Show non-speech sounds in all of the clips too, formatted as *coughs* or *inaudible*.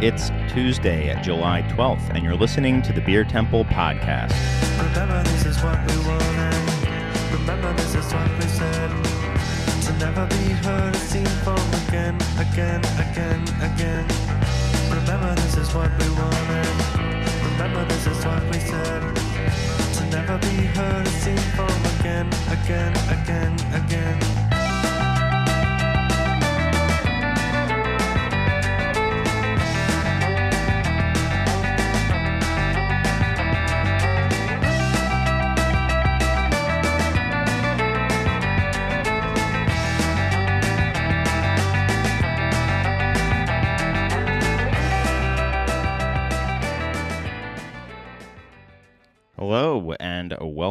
It's Tuesday, July 12th, and you're listening to the Beer Temple Podcast. Remember, this is what we wanted. Remember, this is what we said. To never be heard or seen from again, again, again, again. Remember, this is what we wanted. Remember, this is what we said. To never be heard or seen from again, again, again, again.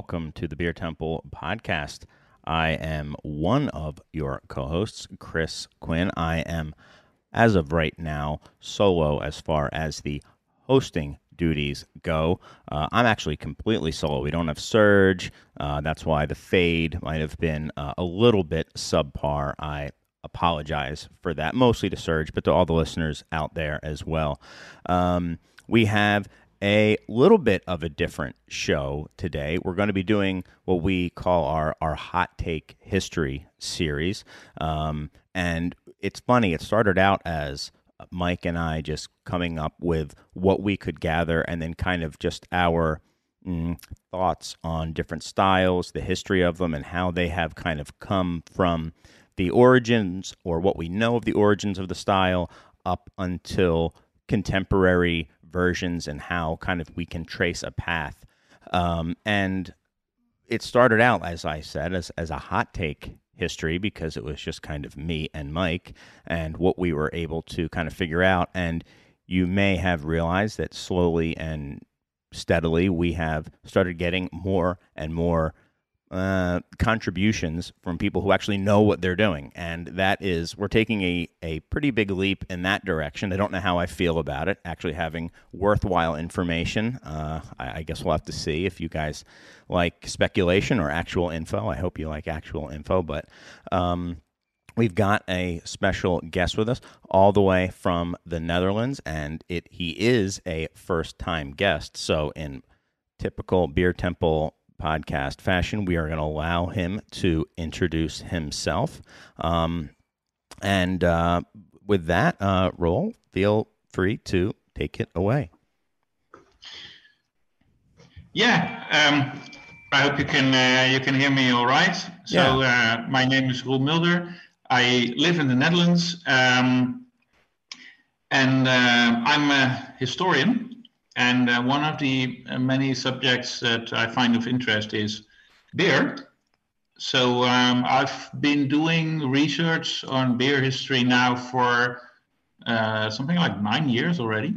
Welcome to the Beer Temple podcast. I am one of your co hosts, Chris Quinn. I am, as of right now, solo as far as the hosting duties go. Uh, I'm actually completely solo. We don't have Surge. Uh, that's why the fade might have been uh, a little bit subpar. I apologize for that, mostly to Surge, but to all the listeners out there as well. Um, we have a little bit of a different show today. We're going to be doing what we call our, our hot take history series. Um, and it's funny, it started out as Mike and I just coming up with what we could gather and then kind of just our mm, thoughts on different styles, the history of them, and how they have kind of come from the origins or what we know of the origins of the style up until contemporary versions and how kind of we can trace a path. Um, and it started out, as I said, as, as a hot take history because it was just kind of me and Mike and what we were able to kind of figure out. And you may have realized that slowly and steadily we have started getting more and more uh, contributions from people who actually know what they're doing. And that is, we're taking a, a pretty big leap in that direction. I don't know how I feel about it, actually having worthwhile information. Uh, I, I, guess we'll have to see if you guys like speculation or actual info. I hope you like actual info, but. Um, We've got a special guest with us all the way from the Netherlands, and it he is a first time guest. So, in typical Beer Temple podcast fashion, we are going to allow him to introduce himself. Um, and uh, with that, uh, Roel, feel free to take it away. Yeah, um, I hope you can uh, you can hear me all right. So yeah. uh, my name is Roel Mulder. I live in the Netherlands, um, and uh, I'm a historian. And uh, one of the uh, many subjects that I find of interest is beer. So um, I've been doing research on beer history now for uh, something like nine years already.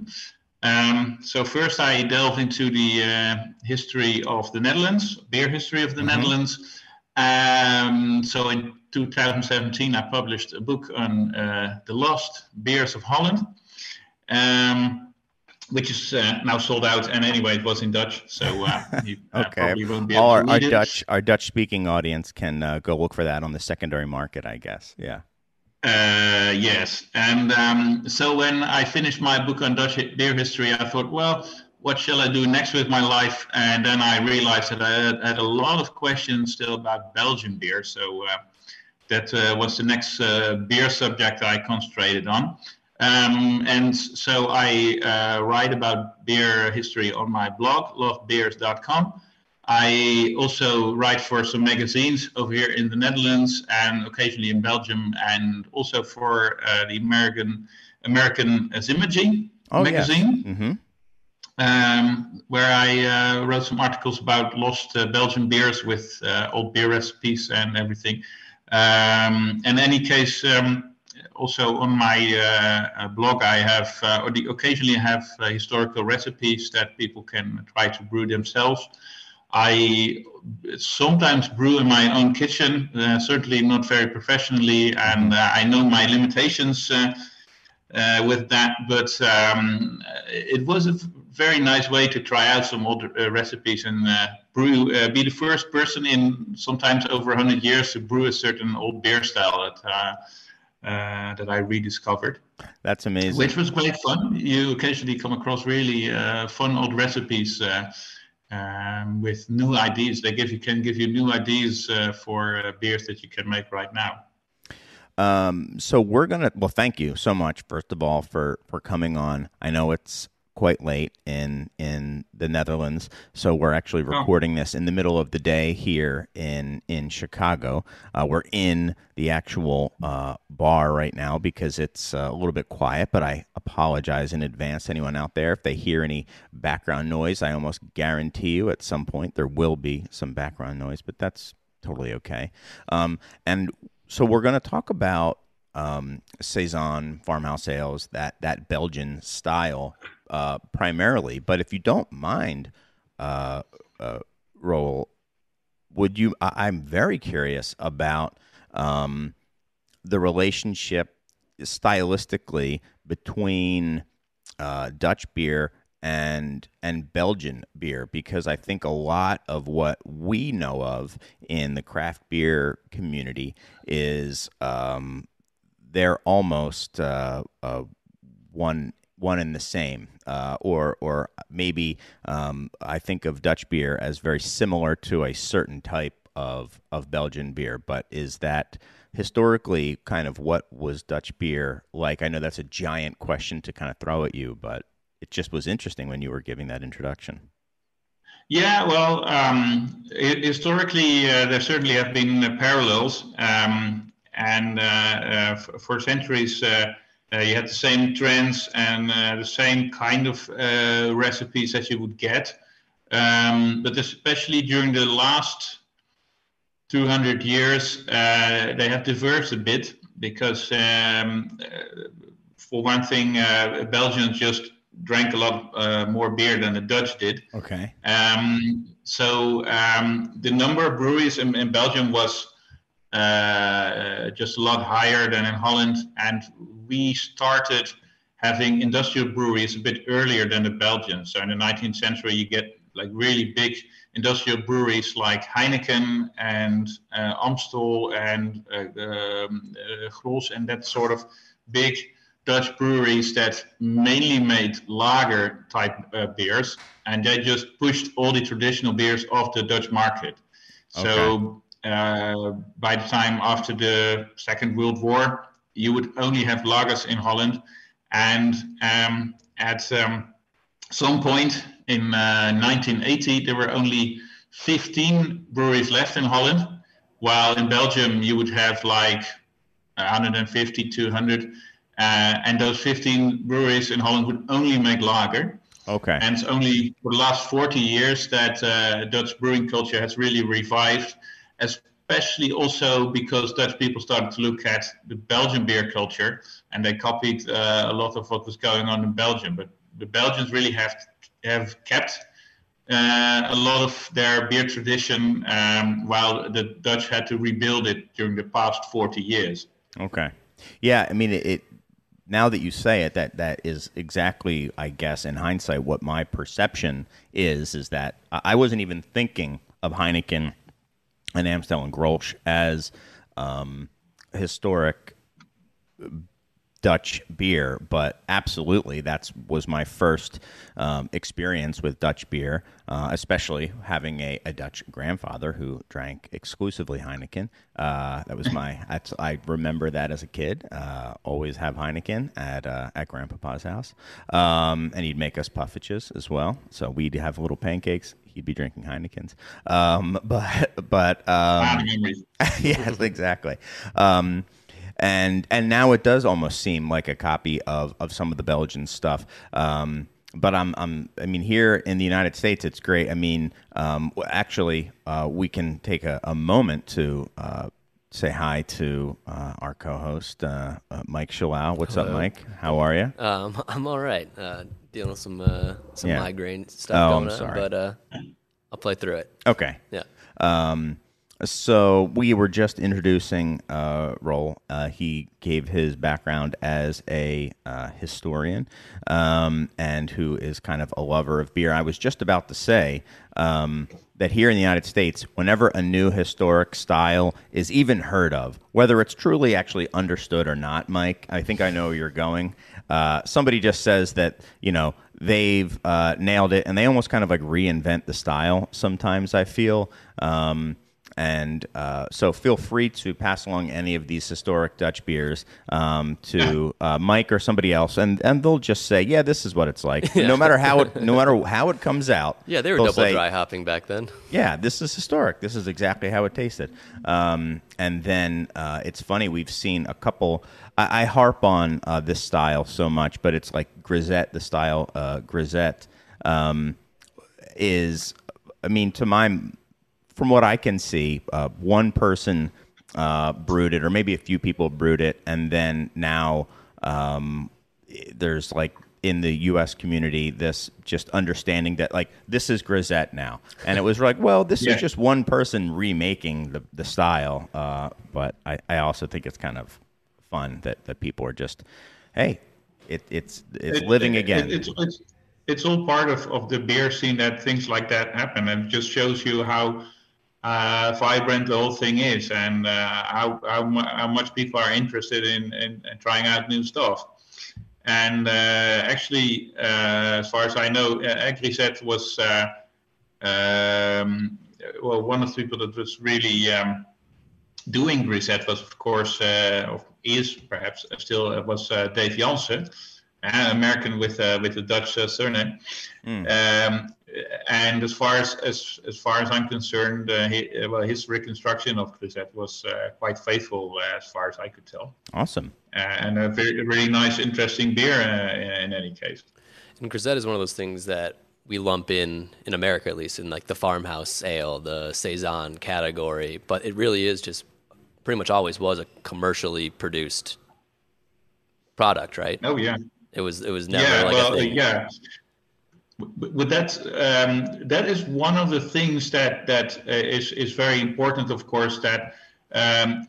Um, so first I delved into the uh, history of the Netherlands, beer history of the mm-hmm. Netherlands. Um, so in 2017 I published a book on uh, the lost beers of Holland. Um, which is uh, now sold out. And anyway, it was in Dutch, so uh, *laughs* you uh, okay. probably won't be able All our, our Dutch, our Dutch speaking audience can uh, go look for that on the secondary market, I guess. Yeah. Uh, yes, and um, so when I finished my book on Dutch beer history, I thought, well, what shall I do next with my life? And then I realized that I had, had a lot of questions still about Belgian beer, so uh, that was the next beer subject I concentrated on. Um, and so I uh, write about beer history on my blog, lostbeers.com. I also write for some magazines over here in the Netherlands and occasionally in Belgium, and also for uh, the American American Zymurgy oh, magazine, mm-hmm. um, where I uh, wrote some articles about lost uh, Belgian beers with uh, old beer recipes and everything. Um, in any case, um, also on my uh, uh, blog, I have uh, or the, occasionally have historical recipes that people can try to brew themselves. I sometimes brew in my own kitchen, uh, certainly not very professionally, and uh, I know my limitations uh, with that. But um, it was a very nice way to try out some old recipes and brew, be the first person in sometimes over 100 years to brew a certain old beer style that uh, that I rediscovered. That's amazing. Which was great fun. You occasionally come across really uh, fun old recipes uh, um, with new ideas. They give you can give you new ideas uh, for uh, beers that you can make right now. Um, so we're gonna. Well, thank you so much, first of all, for for coming on. I know it's quite late in in the Netherlands, so we're actually recording this in the middle of the day here in in Chicago. Uh, we're in the actual uh, bar right now because it's uh, a little bit quiet, but I apologize in advance anyone out there if they hear any background noise. I almost guarantee you at some point there will be some background noise, but that's totally okay. Um, and so we're going to talk about um, saison farmhouse ales, that that Belgian style uh, primarily. But if you don't mind, uh, uh, Roel, would you? I, am very curious about um, the relationship stylistically between uh, Dutch beer and and Belgian beer because I think a lot of what we know of in the craft beer community is um, they're almost uh, uh, one one and the same, uh, or or maybe um, I think of Dutch beer as very similar to a certain type of of Belgian beer. But is that historically kind of what was Dutch beer like? I know that's a giant question to kind of throw at you, but it just was interesting when you were giving that introduction. Yeah, well, um, historically, uh, there certainly have been uh, parallels. Um, and uh, uh, for centuries, uh, you had the same trends and the same kind of recipes that you would get. Um, but especially during the last 200 years, uh, they have diverged a bit because, um, uh, for one thing, uh, Belgians just drank a lot more beer than the Dutch did. Okay. Um, so um, the number of breweries in, in Belgium was uh, just a lot higher than in Holland. And we started having industrial breweries a bit earlier than the Belgians. So in the 19th century, you get like really big industrial breweries like Heineken and uh, Amstel and uh, um, uh, Grolsch and that sort of big Dutch breweries that mainly made lager type uh, beers, and they just pushed all the traditional beers off the Dutch market. Okay. So uh, by the time after the Second World War, you would only have lagers in Holland. And um, at um, some point in uh, 1980, there were only 15 breweries left in Holland, while in Belgium you would have like 150, 200. Uh, and those 15 breweries in Holland would only make lager. Okay. And it's only for the last 40 years that uh, Dutch brewing culture has really revived especially also because Dutch people started to look at the Belgian beer culture and they copied uh, a lot of what was going on in Belgium. But the Belgians really have have kept uh, a lot of their beer tradition, um, while the Dutch had to rebuild it during the past 40 years. Okay. Yeah, I mean, it, it now that you say it, that that is exactly, I guess, in hindsight, what my perception is. Is that I wasn't even thinking of Heineken and Amstel and Grolsch as um, historic Dutch beer, but absolutely, that was my first um, experience with Dutch beer, uh, especially having a, a, Dutch grandfather who drank exclusively Heineken. Uh, that was my. *laughs* I remember that as a kid. Uh, always have Heineken at uh, at Grandpapa's house, um, and he'd make us poffertjes as well. So we'd have little pancakes. He'd be drinking Heinekens. Um, *laughs* but but um, *laughs* yes, exactly. Um, and and now it does almost seem like a copy of of some of the Belgian stuff. Um, but I'm, I'm, I mean, here in the United States, it's great. I mean, um, actually, uh, we can take a, a moment to uh, say hi to uh, our co-host, uh, uh, Mike Shalau. What's Hello. up, Mike? How are you? Um, *laughs* I'm all right. Uh, dealing with some some yeah. migraine stuff oh, going on, but I'll play through it. Okay. Yeah. Um, so we were just introducing uh, Roel. Uh, he gave his background as a uh, historian um, and who is kind of a lover of beer. I was just about to say um, that here in the United States, whenever a new historic style is even heard of, whether it's truly actually understood or not, Mike, I think I know where you're going. Uh, somebody just says that you know they've uh, nailed it, and they almost kind of like reinvent the style. Sometimes I feel. Um, and uh, so feel free to pass along any of these historic Dutch beers um, to *laughs* uh, Mike or somebody else, and, and they'll just say, "Yeah, this is what it's like." *laughs* No matter how it, no matter how it comes out. *laughs* Yeah, they were double say, dry hopping back then. yeah, this is historic. This is exactly how it tasted. Um, and then uh, it's funny, we've seen a couple. I, I harp on uh, this style so much, but it's like Grisette, the style uh, Grisette um, is, I mean, to my, from what I can see, uh, one person uh, brewed it, or maybe a few people brewed it, and then now um, there's like in the U.S. community this just understanding that like this is Grisette now, and it was like, well, this Yeah. is just one person remaking the the style, uh, but I, I also think it's kind of fun that that people are just, hey, it, it's it's It- living it- again. It's, it's, it's all part of, of the beer scene that things like that happen, and it just shows you how uh, vibrant the whole thing is, and uh, how, how mu- how much people are interested in, in, in trying out new stuff. And uh, actually, uh, as far as I know, uh, Grisette was uh, um, well one of the people that was really um, doing Grisette was, of course, uh, or is perhaps still uh, was uh, Dave Janssen, an American with uh, with a Dutch uh, surname. Um, and as far as as, as far as I'm concerned, uh, he, uh, well, his reconstruction of Grisette was uh, quite faithful, uh, as far as I could tell, awesome. uh, and a very really nice, interesting beer uh, in, in any case. And Grisette is one of those things that we lump in in America, at least in like the farmhouse ale, the saison category. But it really is just pretty much always was a commercially produced product, right? Oh yeah. It was it was never yeah, like well, a thing. yeah. But that um, that is one of the things that that uh, is is very important. Of course, that um,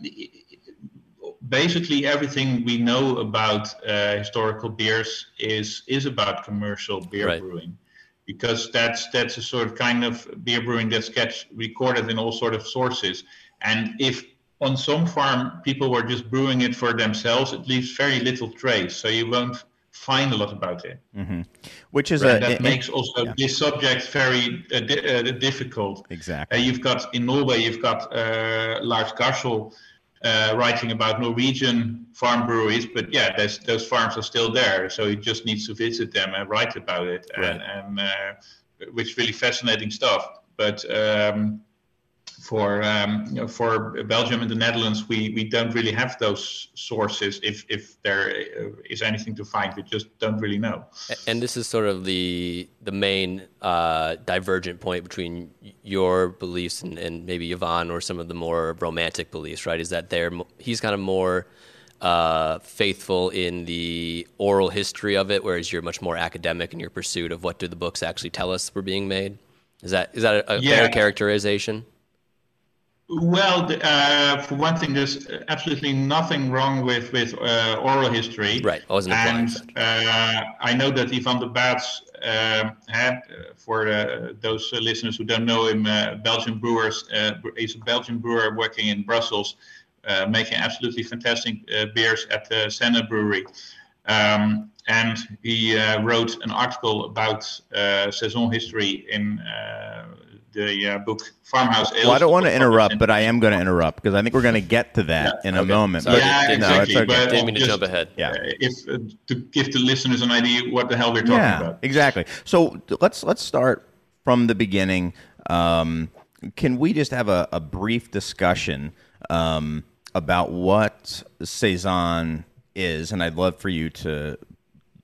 basically everything we know about uh, historical beers is is about commercial beer Right. brewing, because that's that's a sort of kind of beer brewing that gets recorded in all sort of sources. And if on some farm people were just brewing it for themselves, it leaves very little trace, so you won't find a lot about it. Which is And a that in- makes also this subject very uh, di- uh, difficult. exactly. Uh, you've got in Norway, you've got uh, Lars Garshol uh, writing about Norwegian farm breweries, but yeah, those those farms are still there. So he just needs to visit them and write about it, and, and uh, which really fascinating stuff. But um, for um, you know, for Belgium and the Netherlands, we, we don't really have those sources. If if there uh, anything to find, we just don't really know. And this is sort of the the main uh, divergent point between your beliefs and, and maybe Yvan or some of the more romantic beliefs, right? Is that they're he's kind of more uh, faithful in the oral history of it, whereas you're much more academic in your pursuit of what do the books actually tell us were being made. Is that is that a, a Yeah. fair characterization? Well, uh, for one thing, there's absolutely nothing wrong with with uh, oral history. Right, I wasn't And uh, I know that Yvan De Baets um, had, uh, for uh, those uh, listeners who don't know him, uh, Belgian brewers. Uh, he's a Belgian brewer working in Brussels, uh, making absolutely fantastic uh, beers at the Senne Brewery. Um, and he uh, wrote an article about uh, saison history in uh, the uh, book Farmhouse Ale. Well, I don't want to interrupt, but I am going to interrupt because I think we're going to get to that in a okay. moment. Sorry. Yeah, didn't- no, exactly. it's okay. But Didn't mean to just, jump ahead. Yeah. uh, if uh, to give the listeners an idea what the hell we're talking yeah, about. exactly. So let's let's start from the beginning. Um, can we just have a, a brief discussion um, about what saison is? And I'd love for you to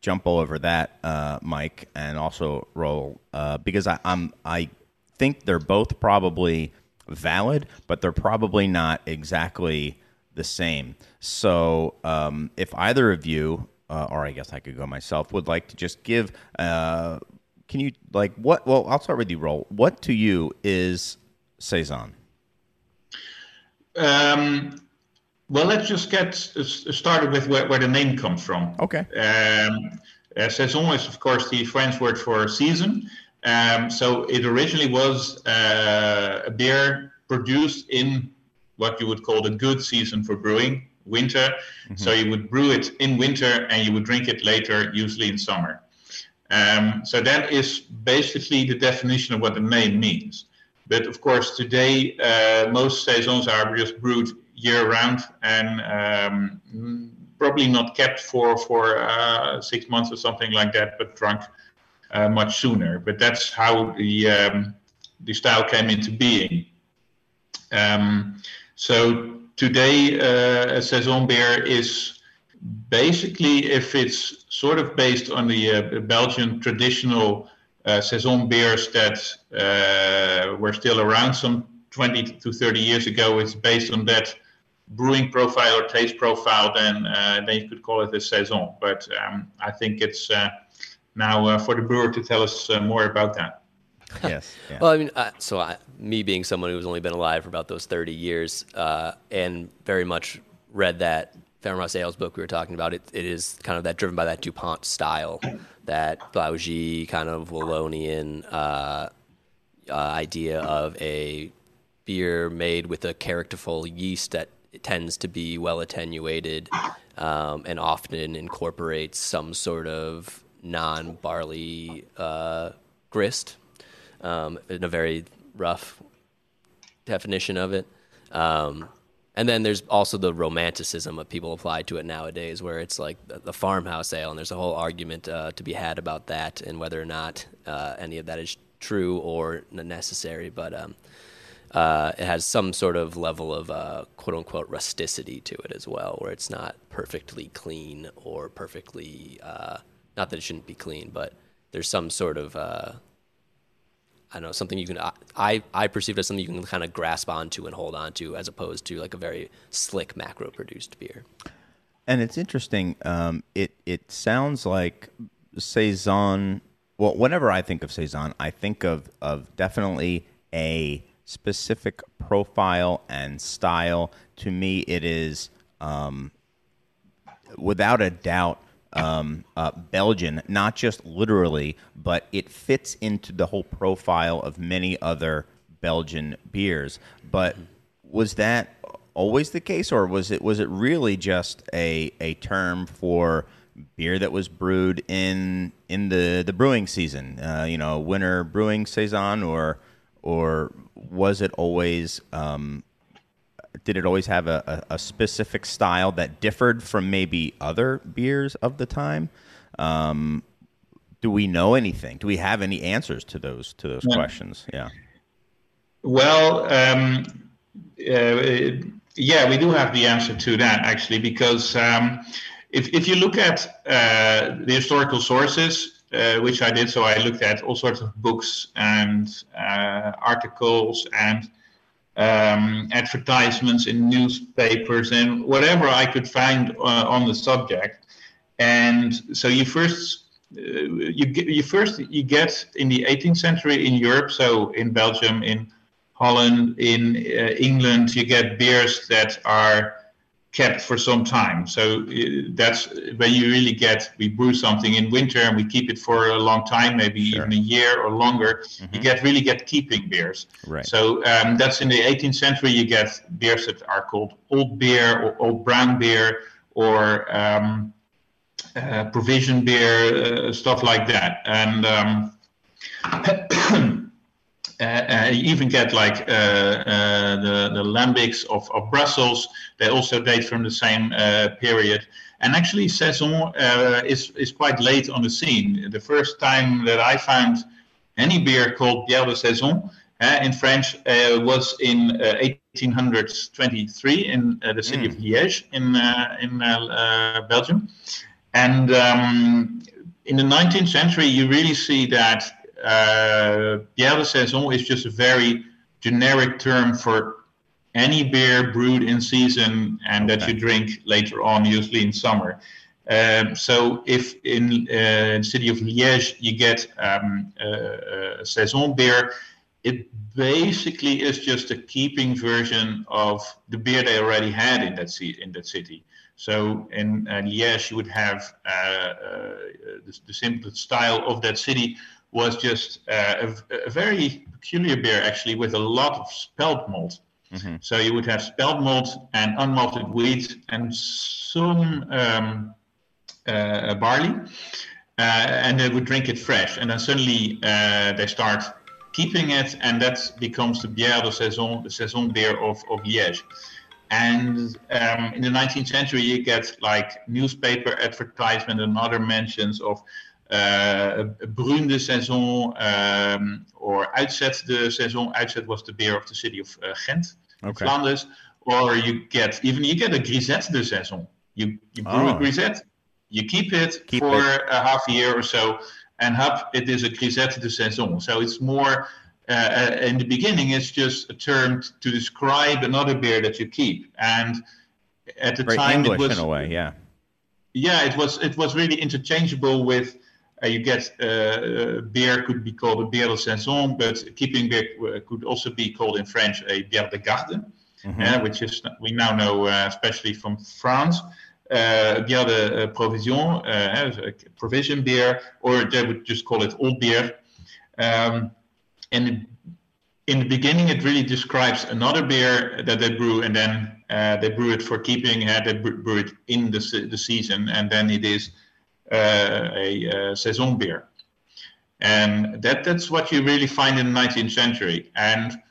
jump all over that, uh, Mike, and also Roel uh, because I, I'm I think they're both probably valid, but they're probably not exactly the same. So um, if either of you, uh, or I guess I could go myself, would like to just give, uh, can you like what? Well, I'll start with you, Roel. What to you is saison? Um, well, let's just get started with where, where the name comes from. Okay. Um, uh, saison is, of course, the French word for season. Um, so it originally was uh, a beer produced in what you would call the good season for brewing, winter. So you would brew it in winter and you would drink it later, usually in summer. Um, so that is basically the definition of what the name means. But of course, today uh, most saisons are just brewed year round and um, probably not kept for for uh, six months or something like that, but drunk uh, much sooner. But that's how the um, the style came into being. Um, so today, uh, a saison beer is basically if it's sort of based on the uh, Belgian traditional uh, saison beers that uh, were still around some 20 to 30 years ago. It's based on that brewing profile or taste profile. Then uh, then you could call it a saison. But um, I think it's now uh, for the brewer to tell us uh, more about that. *laughs* Yes. Yeah. Well, I mean, uh, so I, me being someone who's only been alive for about those 30 years uh, and very much read that Farmhouse Ales book we were talking about, it, it is kind of that driven by that DuPont style, that Blaugies kind of Wallonian uh, uh, idea of a beer made with a characterful yeast that tends to be well attenuated um, and often incorporates some sort of non barley uh, grist um, in a very rough definition of it. Um, and then there's also the romanticism of people apply to it nowadays, where it's like the, farmhouse ale, and there's a whole argument uh, to be had about that and whether or not uh, any of that is true or necessary. But um, uh, it has some sort of level of uh, quote unquote rusticity to it as well, where it's not perfectly clean or perfectly, uh, not that it shouldn't be clean, but there's some sort of uh, I don't know something you can I I perceive it as something you can kind of grasp onto and hold onto as opposed to like a very slick macro produced beer. And it's interesting. Um, it it sounds like saison. Well, whenever I think of saison, I think of of definitely a specific profile and style. To me, it is um, without a doubt um, uh, Belgian, not just literally, but it fits into the whole profile of many other Belgian beers. But was that always the case, or was it was it really just a a term for beer that was brewed in in the the brewing season? Uh, you know, winter brewing saison, or or was it always um, did it always have a, a, a, specific style that differed from maybe other beers of the time? Um, do we know anything? Do we have any answers to those to those Yeah. questions? Yeah. Well, um, uh, yeah, we do have the answer to that actually, because um, if, if you look at uh, the historical sources, uh, which I did, so I looked at all sorts of books and uh, articles and um, advertisements in newspapers and whatever I could find uh, on the subject. And so you first uh, you get you first you get in the 18th century in Europe, so in Belgium, in Holland, in uh, England, you get beers that are kept for some time. So uh, that's when you really get we brew something in winter and we keep it for a long time, maybe Sure. even a year or longer. You get really get keeping beers. Right. So um, that's in the 18th century. You get beers that are called old beer or old brown beer or um, uh, provision beer, uh, stuff like that. And um, *clears throat* *coughs* uh, uh, you even get like uh, uh, the, the lambics of, of Brussels. They also date from the same uh, period. And actually, Saison uh, is, is quite late on the scene. The first time that I found any beer called Bière de Saison uh, in French uh, was in uh, 1823 in uh, the city of Liège in, uh, in uh, uh, Belgium. And um, in the 19th century, you really see that uh, Bière de Saison is just a very generic term for any beer brewed in season and that you drink later on, usually in summer. Um, so if in uh, the city of Liège you get um, uh, a saison beer, it basically is just a keeping version of the beer they already had in that in that city. So in uh, Liège, you would have uh, uh, the, the simple style of that city was just uh, a, a very peculiar beer, actually, with a lot of spelt malt. So you would have spelt malt and unmalted wheat and some um, uh, barley, uh, and they would drink it fresh. And then suddenly uh, they start keeping it, and that becomes the bière de saison, the saison beer of, of Liège. And um, in the 19th century, you get like newspaper advertisement and other mentions of Brune de Saison um, or Uitzet de Saison. Uitzet was the beer of the city of uh, Ghent, Okay. Flanders. Or you get even you get a Grisette de Saison. You you brew Oh. a Grisette, you keep it Keep for it. a half year or so, and hop, it is a Grisette de Saison. So it's more. Uh, uh, in the beginning, it's just a term to describe another beer that you keep, and at the Very time English it was in a way, yeah. yeah, it was it was really interchangeable with. Uh, you get uh, uh, beer could be called a bière de saison, but keeping beer uh, could also be called in French a bière de garde, uh, which is we now know, uh, especially from France, uh, bière de provision, uh, provision beer, or they would just call it old beer. Um, and in the beginning, it really describes another beer that they brew, and then uh, they brew it for keeping. Uh, they brew it in the se- the season, and then it is a uh, saison beer. And that that's what you really find in the 19th century. And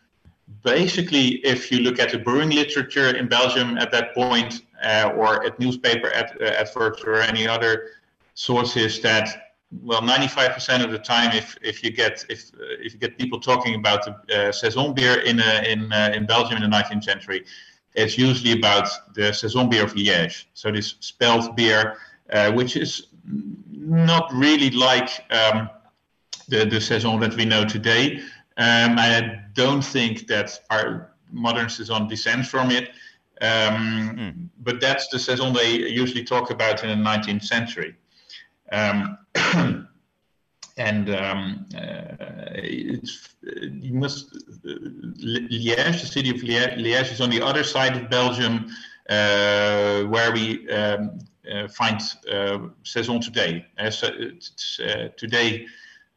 basically, if you look at the brewing literature in Belgium at that point, uh, or at newspaper ad- uh, adverts or any other sources, that well, 95% of the time, if, if you get if uh, if you get people talking about the uh, saison beer in uh, in uh, in Belgium in the 19th century, it's usually about the saison beer of Liège. So this spelt beer, uh, which is not really like um, the the saison that we know today. Um, I don't think that our modern saison descends from it. Um, But that's the saison they usually talk about in the 19th century. Um, *coughs* and um, uh, it's, you must uh, Liège, the city of Liège, Liège is on the other side of Belgium, uh, where we um, find uh, saison today. Uh, so today,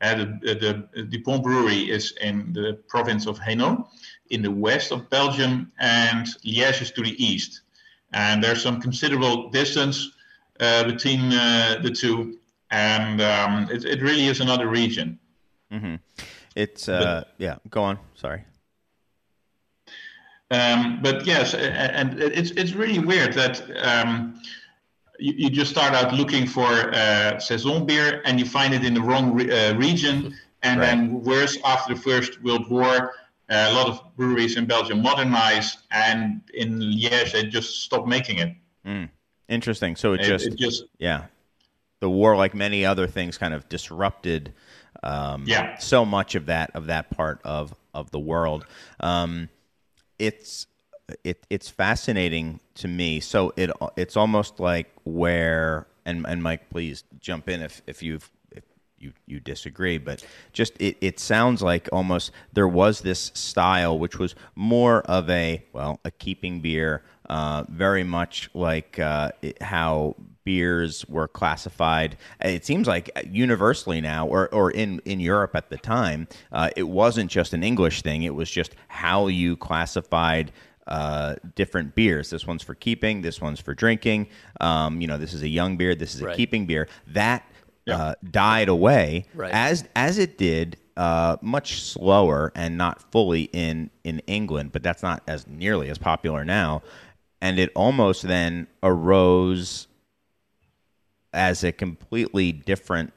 the, the Dupont Brewery is in the province of Hainaut, in the west of Belgium, and Liège is to the east. And there's some considerable distance uh, between uh, the two, and um, it, it really is another region. It's uh yeah, go on. Sorry. Um, but yes, and it's it's really weird that um, you, you just start out looking for uh, saison beer and you find it in the wrong re- uh, region, and then worse after the First World War, uh, a lot of breweries in Belgium modernized, and in Liège they just stopped making it. Interesting. So it It, just it just yeah. The war like many other things kind of disrupted um Yeah. so much of that of that part of of the world. Um it's it it's fascinating to me. So it it's almost like where and and Mike, please jump in if if you've if you you disagree, but just it it sounds like almost there was this style which was more of a well a keeping beer, uh, very much like uh, it, how beers were classified. It seems like universally now, or, or in, in Europe at the time, uh, it wasn't just an English thing. It was just how you classified uh, different beers. This one's for keeping. This one's for drinking. Um, you know, this is a young beer. This is a Right. keeping beer. That uh, died away Right. as as it did. Uh, much slower and not fully in in England, but that's not as nearly as popular now. And it almost then arose as a completely different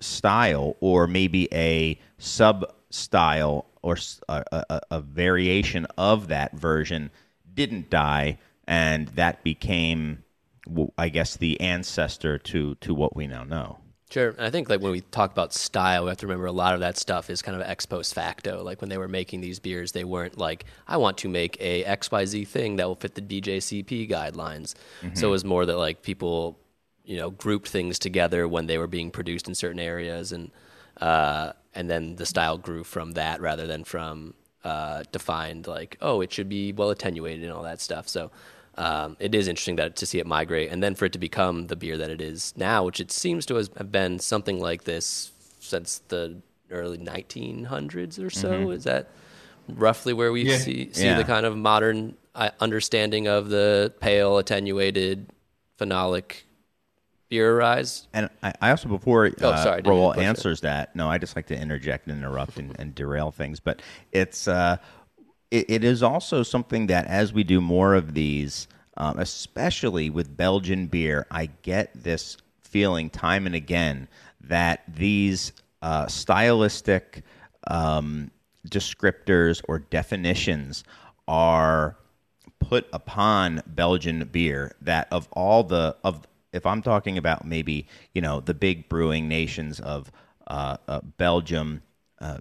style or maybe a sub style or a variation of that version didn't die and that became I guess the ancestor to to what we now know Sure. And I think like when we talk about style, we have to remember a lot of that stuff is kind of ex post facto. Like when they were making these beers, they weren't like, I want to make a XYZ thing that will fit the BJCP guidelines. So it was more that like people, you know, grouped things together when they were being produced in certain areas and uh, and then the style grew from that rather than from uh, defined like oh it should be well attenuated and all that stuff. So um, it is interesting that to see it migrate and then for it to become the beer that it is now, which it seems to have been something like this since the early 1900s or so. Is that roughly where we Yeah. see see Yeah. the kind of modern uh, understanding of the pale attenuated phenolic beer rise? And I, I also, before Oh, uh, sorry, I didn't mean Roel push it. answers that, no, I just like to interject and interrupt and, and derail things. But it's uh, it, it is also something that as we do more of these, um, especially with Belgian beer, I get this feeling time and again that these uh, stylistic um, descriptors or definitions are put upon Belgian beer that of all the of if I'm talking about maybe you know the big brewing nations of uh, uh, Belgium, uh,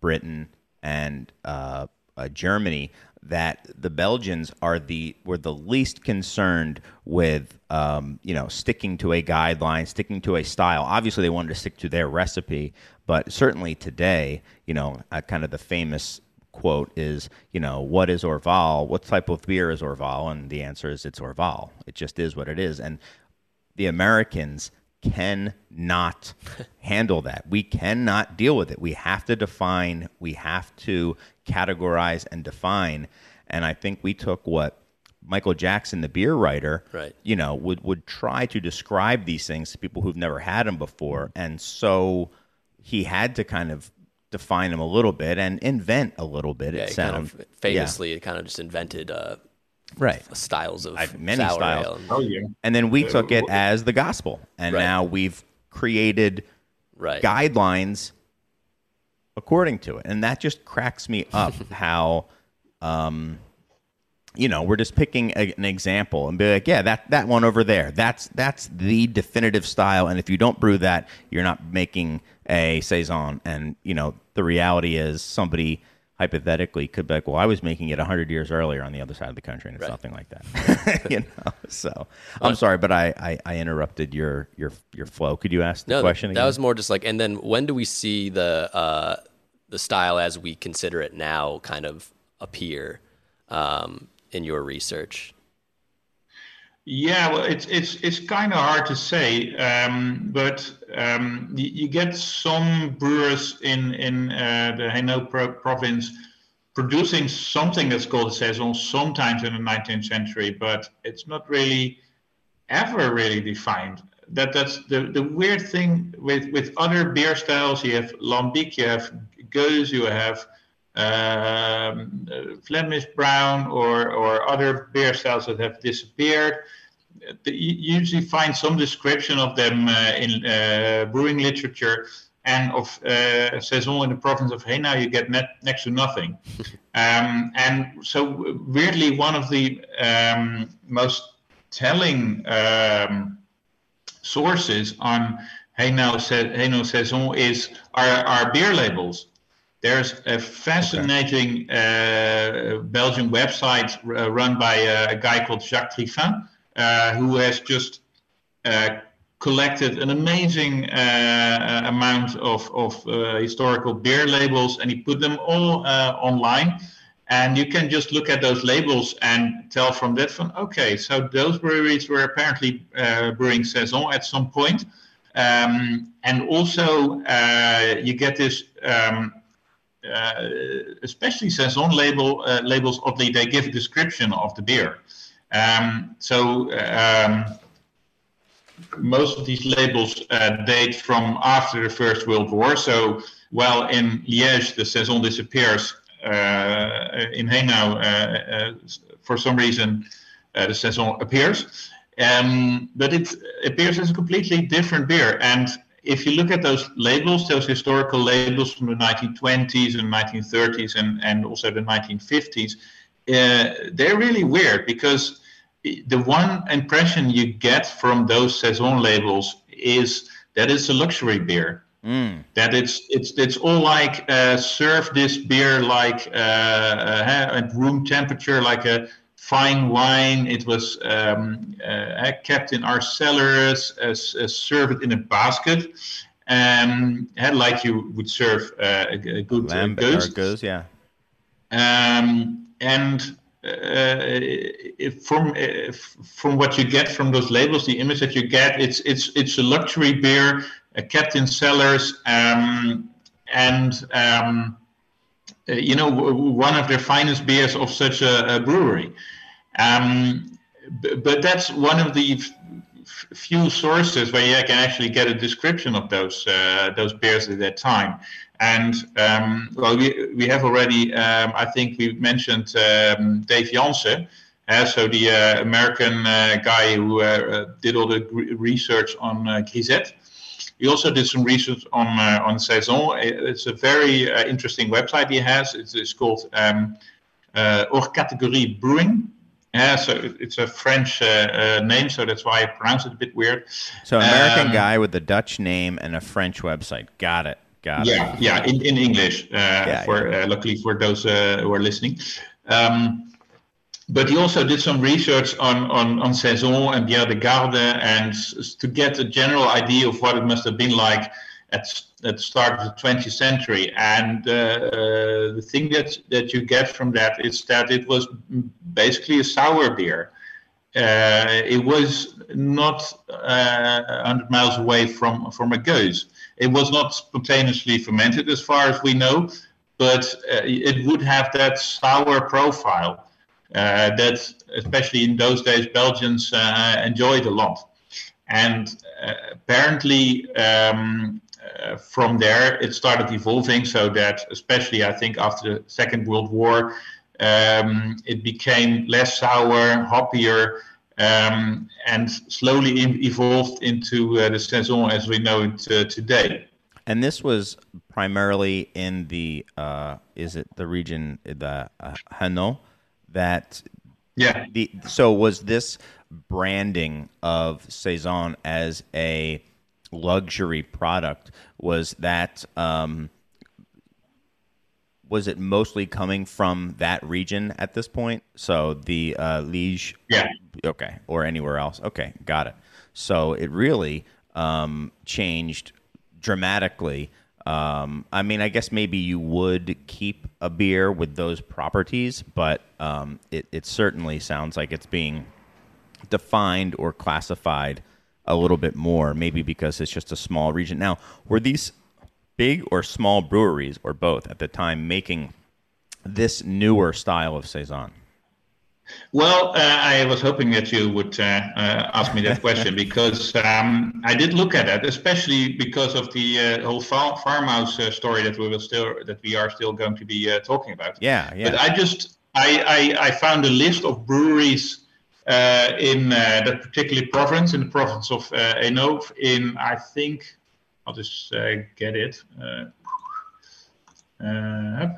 Britain, and uh, uh, Germany, that the Belgians are the were the least concerned with um, you know sticking to a guideline, sticking to a style. Obviously, they wanted to stick to their recipe, but certainly today, you know, uh, kind of the famous quote is, you know, what is Orval? What type of beer is Orval? And the answer is it's Orval. It just is what it is. And the Americans cannot *laughs* handle that. We cannot deal with it. We have to define, we have to categorize and define. And I think we took what Michael Jackson, the beer writer, Right. you know, would, would try to describe these things to people who've never had them before. And so he had to kind of define them a little bit and invent a little bit. Yeah, it it sounds kind of famously, it kind of just invented uh, right. styles of I've- many sour styles. ale. and- Oh yeah. And then we took it as the gospel, and Right. now we've created right. guidelines according to it, and that just cracks me up. *laughs* how, um, you know, we're just picking a, an example and be like, yeah, that that one over there, that's that's the definitive style, and if you don't brew that, you're not making a saison. And you know, the reality is somebody. Hypothetically, could be like, well, I was making it hundred years earlier on the other side of the country, and it's Right. nothing like that. *laughs* *laughs* you know, so I'm sorry, but I, I, I interrupted your your your flow. Could you ask the No, question that again? was more just like, and then when do we see the uh, the style as we consider it now kind of appear um, in your research? Yeah, well, it's it's it's kind of hard to say, um, but um, you, you get some brewers in in uh, the Hainaut pro- province producing something that's called saison sometimes in the 19th century, but it's not really ever really defined. That that's the, the weird thing with, with other beer styles. You have lambic, you have gueuze, you have um, Flemish brown, or or other beer styles that have disappeared. The- You usually find some description of them uh, in uh, brewing literature, and of uh, saison in the province of Hainaut, you get net, next to nothing. *laughs* um, and so, weirdly, one of the um, most telling um, sources on Hainaut, sa- saison is our, our beer labels. There's a fascinating uh, Belgian website uh, run by a, a guy called Jacques Trifin, uh, who has just uh, collected an amazing uh, amount of, of uh, historical beer labels and he put them all uh, online. And you can just look at those labels and tell from that from okay, so those breweries were apparently uh, brewing saison at some point. Um, and also, uh, you get this, um, uh, especially saison label uh, labels. Oddly, they give a description of the beer. Um, so um, most of these labels uh, date from after the First World War. So while in Liège the saison disappears, uh, in Hainaut, uh, for some reason, the saison appears. Um, but it appears as a completely different beer. And if you look at those labels, those historical labels from the 1920s and 1930s and, and also the 1950s, uh, they're really weird because the one impression you get from those saison labels is that it's a luxury beer. That it's it's it's all like uh, serve this beer like uh, uh, at room temperature, like a fine wine. It was um, uh, kept in our cellars, as, as serve it in a basket. um, and like you would serve uh, a, a good uh, Lamb goose. or gueuze, yeah. Um, and uh, if from uh, from what you get from those labels, the image that you get, it's it's it's a luxury beer uh, kept in cellars, um, and um, uh, you know w- one of their finest beers of such a, a brewery. Um, but that's one of the few sources where you can actually get a description of those uh, those beers at that time. And um, well, we, we have already, um, I think we mentioned um, Dave Janssen, uh, so the uh, American uh, guy who uh, uh, did all the research on uh, Grisette. He also did some research on on Saison. It's a very interesting website he has. It's, it's called um, Hors Categorie Brewing. Yeah, so it's a French uh, uh, name, so that's why I pronounce it a bit weird. So American Um, guy with a Dutch name and a French website. Got it. Got yeah, it. yeah, in, in English. Uh, Yeah, for Uh, luckily for those uh, who are listening. Um, but he also did some research on on on Saison and Bière de Garde, and s- to get a general idea of what it must have been like at at the start of the 20th century. And uh, uh, the thing that that you get from that is that it was basically a sour beer. Uh, it was not uh, 100 miles away from from a gueuze. It was not spontaneously fermented, as far as we know, but uh, it would have that sour profile uh, that, especially in those days, Belgians uh, enjoyed a lot. And uh, apparently, um, uh, from there, it started evolving so that, especially I think after the Second World War, um, it became less sour, hoppier, um, and slowly evolved into uh, the saison as we know it uh, today. And this was primarily in the uh, is it the region the uh, Hainaut that Yeah. the so was this branding of saison as a luxury product was that um, was it mostly coming from that region at this point? So the uh, Liège Yeah. okay or anywhere else? Okay got it. So it really um, changed dramatically. Um, i mean i guess maybe you would keep a beer with those properties but um, it, it certainly sounds like it's being defined or classified a little bit more maybe because it's just a small region. Now were these big or small breweries or both at the time making this newer style of saison? Well, uh, I was hoping that you would uh, uh, ask me that question *laughs* because um, I did look at that, especially because of the uh, whole far- farmhouse uh, story that we will still that we are still going to be uh, talking about. yeah yeah. But I just I, I, I found a list of breweries in uh, that particular province, in the province of uh. In I think I'll just uh, get it. Uh, uh,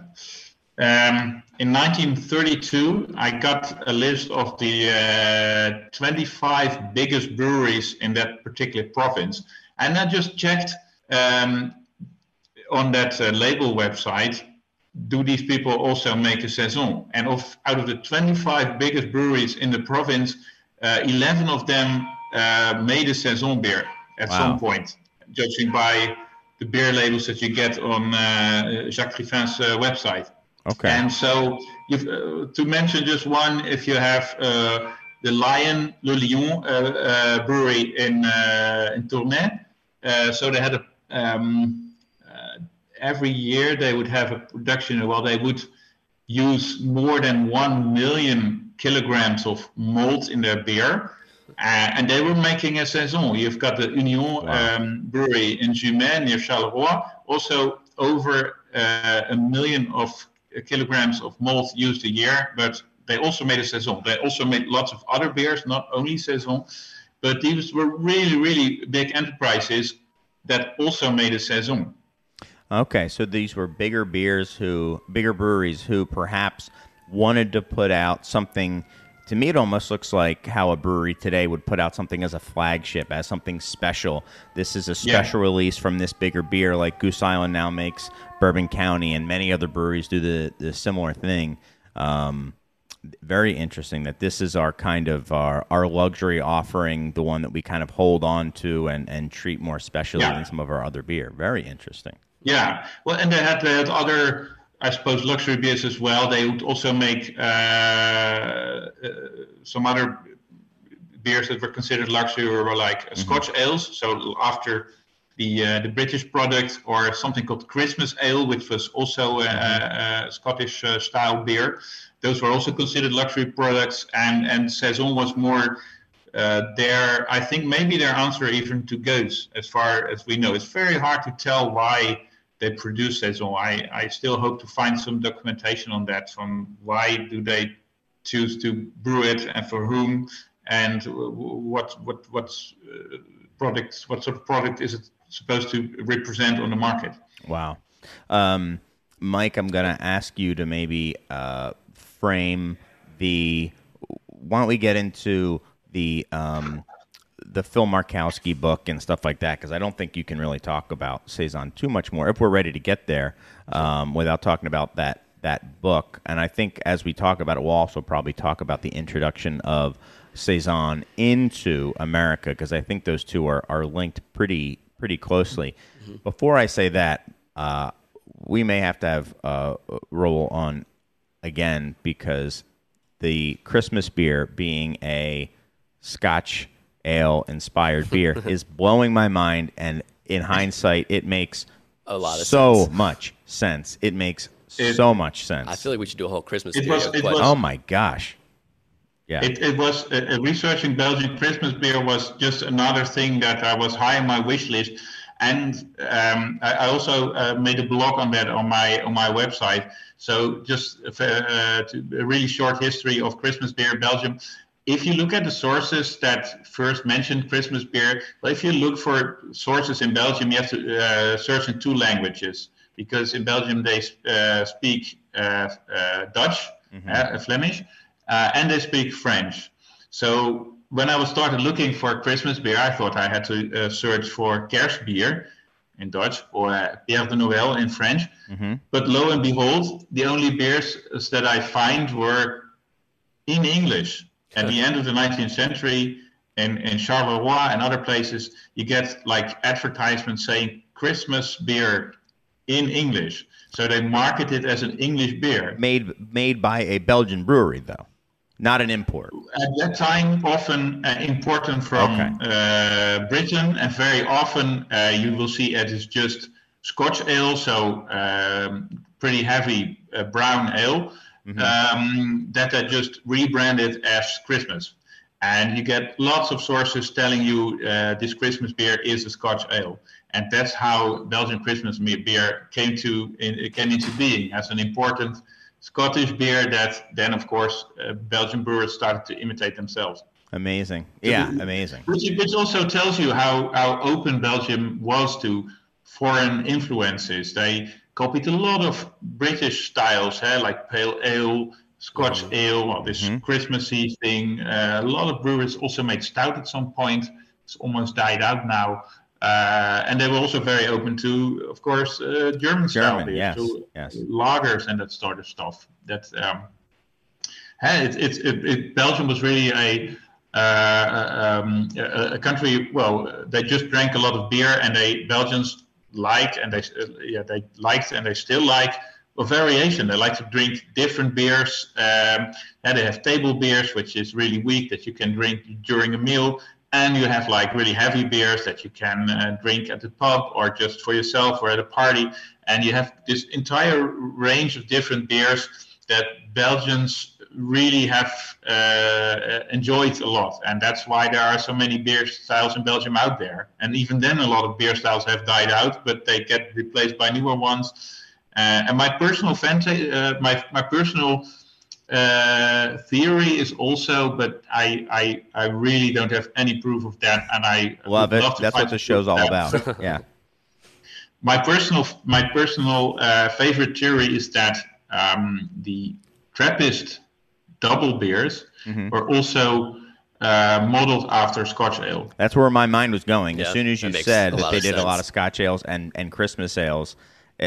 um, in 1932, I got a list of the uh, 25 biggest breweries in that particular province, and I just checked um, on that uh, label website. Do these people also make a saison? And of out of the 25 biggest breweries in the province, uh, 11 of them uh, made a saison beer at Wow. some point, judging by the beer labels that you get on uh, Jacques Trifin's uh, website. okay And so, you've, uh, to mention just one, if you have uh, the Lion Le Lion uh, uh, brewery in uh, in Tournai, uh, so they had a um, every year they would have a production. Well, they would use more than one million kilograms of malt in their beer. Uh, and they were making a saison. You've got the Union Wow. um, brewery in Jumet near Charleroi. Also, over uh, a million of kilograms of malt used a year. But they also made a saison. They also made lots of other beers, not only saison. But these were really, really big enterprises that also made a saison. Okay, so these were bigger beers who bigger breweries who perhaps wanted to put out something to me it almost looks like how a brewery today would put out something as a flagship, as something special. This is a special release from this bigger beer like Goose Island now makes Bourbon County and many other breweries do the, the similar thing. Um, very interesting that this is our kind of our, our luxury offering, the one that we kind of hold on to and, and treat more specially Yeah. than some of our other beer. Very interesting. Yeah, well, and they had, they had other, I suppose, luxury beers as well. They would also make uh, uh, some other beers that were considered luxury were like Scotch ales. So after the uh, the British product, or something called Christmas ale, which was also a, Scottish uh, style beer. Those were also considered luxury products, and and Saison was more. Uh, their, I think maybe their answer even to gueuze as far as we know. It's very hard to tell why they produce Saison. I, I still hope to find some documentation on that. From why do they choose to brew it and for whom, and what what what's uh, products what sort of product is it supposed to represent on the market? Wow. Um, Mike, I'm going to ask you to maybe uh, frame the. Why don't we get into the um, the Phil Markowski book and stuff like that? Because I don't think you can really talk about saison too much more if we're ready to get there um, without talking about that that book. And I think as we talk about it, we'll also probably talk about the introduction of saison into America because I think those two are, are linked pretty pretty closely. Before I say that, uh, we may have to have uh, Roel on again because the Christmas beer being a Scotch ale inspired beer *laughs* is blowing my mind, and in hindsight, it makes A lot of so sense. much sense. It makes It- so much sense. I feel like we should do a whole Christmas It was- it was- oh my gosh! Yeah, It, it was uh, researching Belgian Christmas beer was just another thing that I was high on my wish list, and um, I, I also uh, made a blog on that on my on my website. So just uh, to, a really short history of Christmas beer in Belgium. If you look at the sources that first mentioned Christmas beer, well, if you look for sources in Belgium, you have to uh, search in two languages because in Belgium they uh, speak uh, uh, Dutch, uh, Flemish, uh, and they speak French. So when I was started looking for Christmas beer, I thought I had to uh, search for Kerstbier in Dutch or uh, de Noël in French. But lo and behold, the only beers that I find were in English. At the end of the 19th century, in, in Charleroi and other places, you get like advertisements saying Christmas beer in English. So they market it as an English beer. made made by a Belgian brewery though, not an import. at that time often uh, imported from Okay. uh, Britain, and very often uh, you will see it is just Scotch ale, so um, pretty heavy uh, brown ale um, that they just rebranded as Christmas. And you get lots of sources telling you uh, this Christmas beer is a Scotch ale, and that's how Belgian Christmas beer came to in, came into being as an important Scottish beer that then, of course, uh, Belgian brewers started to imitate themselves. Amazing. Yeah, amazing. Which, which also tells you how, how open Belgium was to foreign influences. They copied a lot of British styles, eh, like pale ale, Scotch ale, or this Christmassy thing. Uh, a lot of brewers also made stout at some point. It's almost died out now. Uh, and they were also very open to, of course, uh, German style German, beers, yes, to yes. lagers and that sort of stuff. That um, Hey, it's it's it, it, Belgium was really a, uh, um, a a country. Well, they just drank a lot of beer, and they Belgians like and they yeah they liked and they still like a variation. They like to drink different beers. Um, and they have table beers, which is really weak that you can drink during a meal. And you have like really heavy beers that you can uh, drink at the pub or just for yourself or at a party. And you have this entire range of different beers that Belgians really have uh, enjoyed a lot. And that's why there are so many beer styles in Belgium out there. And even then, a lot of beer styles have died out, but they get replaced by newer ones. Uh, and my personal fanta- uh, my, my personal uh, theory is also, but I, I I really don't have any proof of that, and I Love it. love That's what the show's all about. *laughs* Yeah. my personal my personal uh, favorite theory is that um, the Trappist double beers Mm-hmm. were also uh, modeled after Scotch ale. That's where my mind was going. as soon as you that said that they of did a lot of Scotch ales and, and Christmas ales,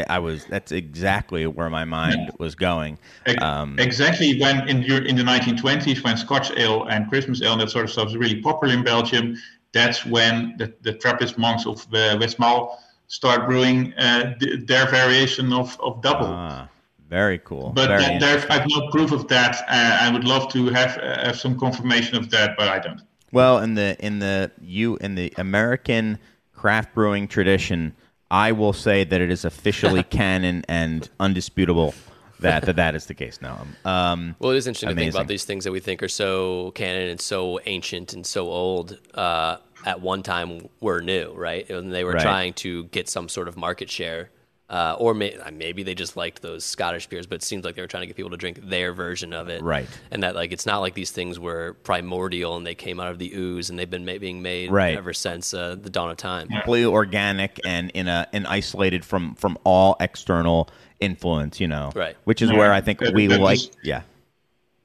I was. That's exactly where my mind *laughs* was going. Um, exactly when in your, in the 1920s, when Scotch ale and Christmas ale and that sort of stuff was really popular in Belgium, that's when the, the Trappist monks of uh, Westmalle start brewing uh, th- their variation of, of double. ah, very cool. but very that, there. I've no proof of that. Uh, I would love to have uh, have some confirmation of that, but I don't. Well, in the in the you in the American craft brewing tradition, I will say that it is officially *laughs* canon and undisputable that that, that is the case now. Um, Well, it is interesting to think about these things that we think are so canon and so ancient and so old. Uh, at one time, were new, right? And they were Right. trying to get some sort of market share, uh, or may, maybe they just liked those Scottish beers. But it seems like they were trying to get people to drink their version of it, Right. And that like it's not like these things were primordial and they came out of the ooze and they've been ma- being made Right. ever since uh, the dawn of time. completely organic and in a and isolated from from all external influence. You know, Right. Which is where I think That- we that like. is- Yeah,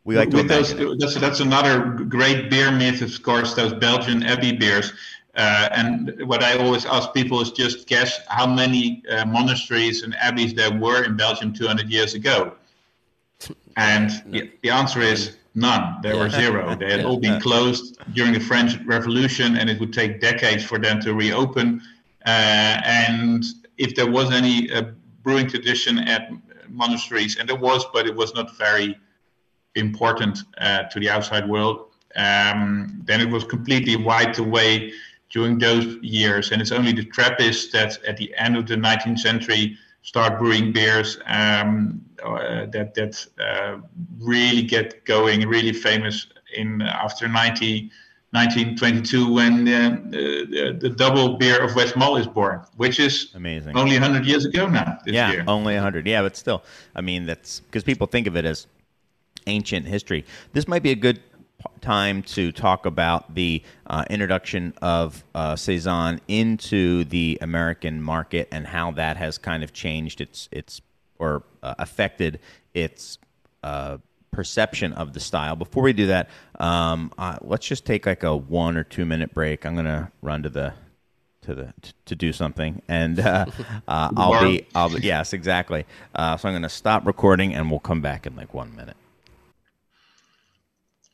we like to With those, that's, that's another great beer myth, of course, those Belgian Abbey beers. Uh, and what I always ask people is just guess how many uh, monasteries and abbeys there were in Belgium 200 years ago. And the, the answer is none. There were zero. They had all been closed during the French Revolution, and it would take decades for them to reopen. Uh, and if there was any uh, brewing tradition at monasteries, and there was, but it was not very important uh, to the outside world, um, then it was completely wiped away during those years. And it's only the Trappists that at the end of the 19th century start brewing beers um, uh, that that uh, really get going, really famous in after 90, 1922 when uh, the, the double beer of Westmalle is born, which is Amazing. only 100 years ago now. This yeah, year. only 100. Yeah, but still, I mean, that's because people think of it as ancient history. This might be a good time to talk about the uh, introduction of uh, saison into the American market and how that has kind of changed its its or uh, affected its uh, perception of the style. Before we do that, um, uh, let's just take like a one or two minute break. I'm gonna run to the to the t- to do something, and uh, uh, I'll be I'll be yes exactly. Uh, so I'm going to stop recording, and we'll come back in like one minute.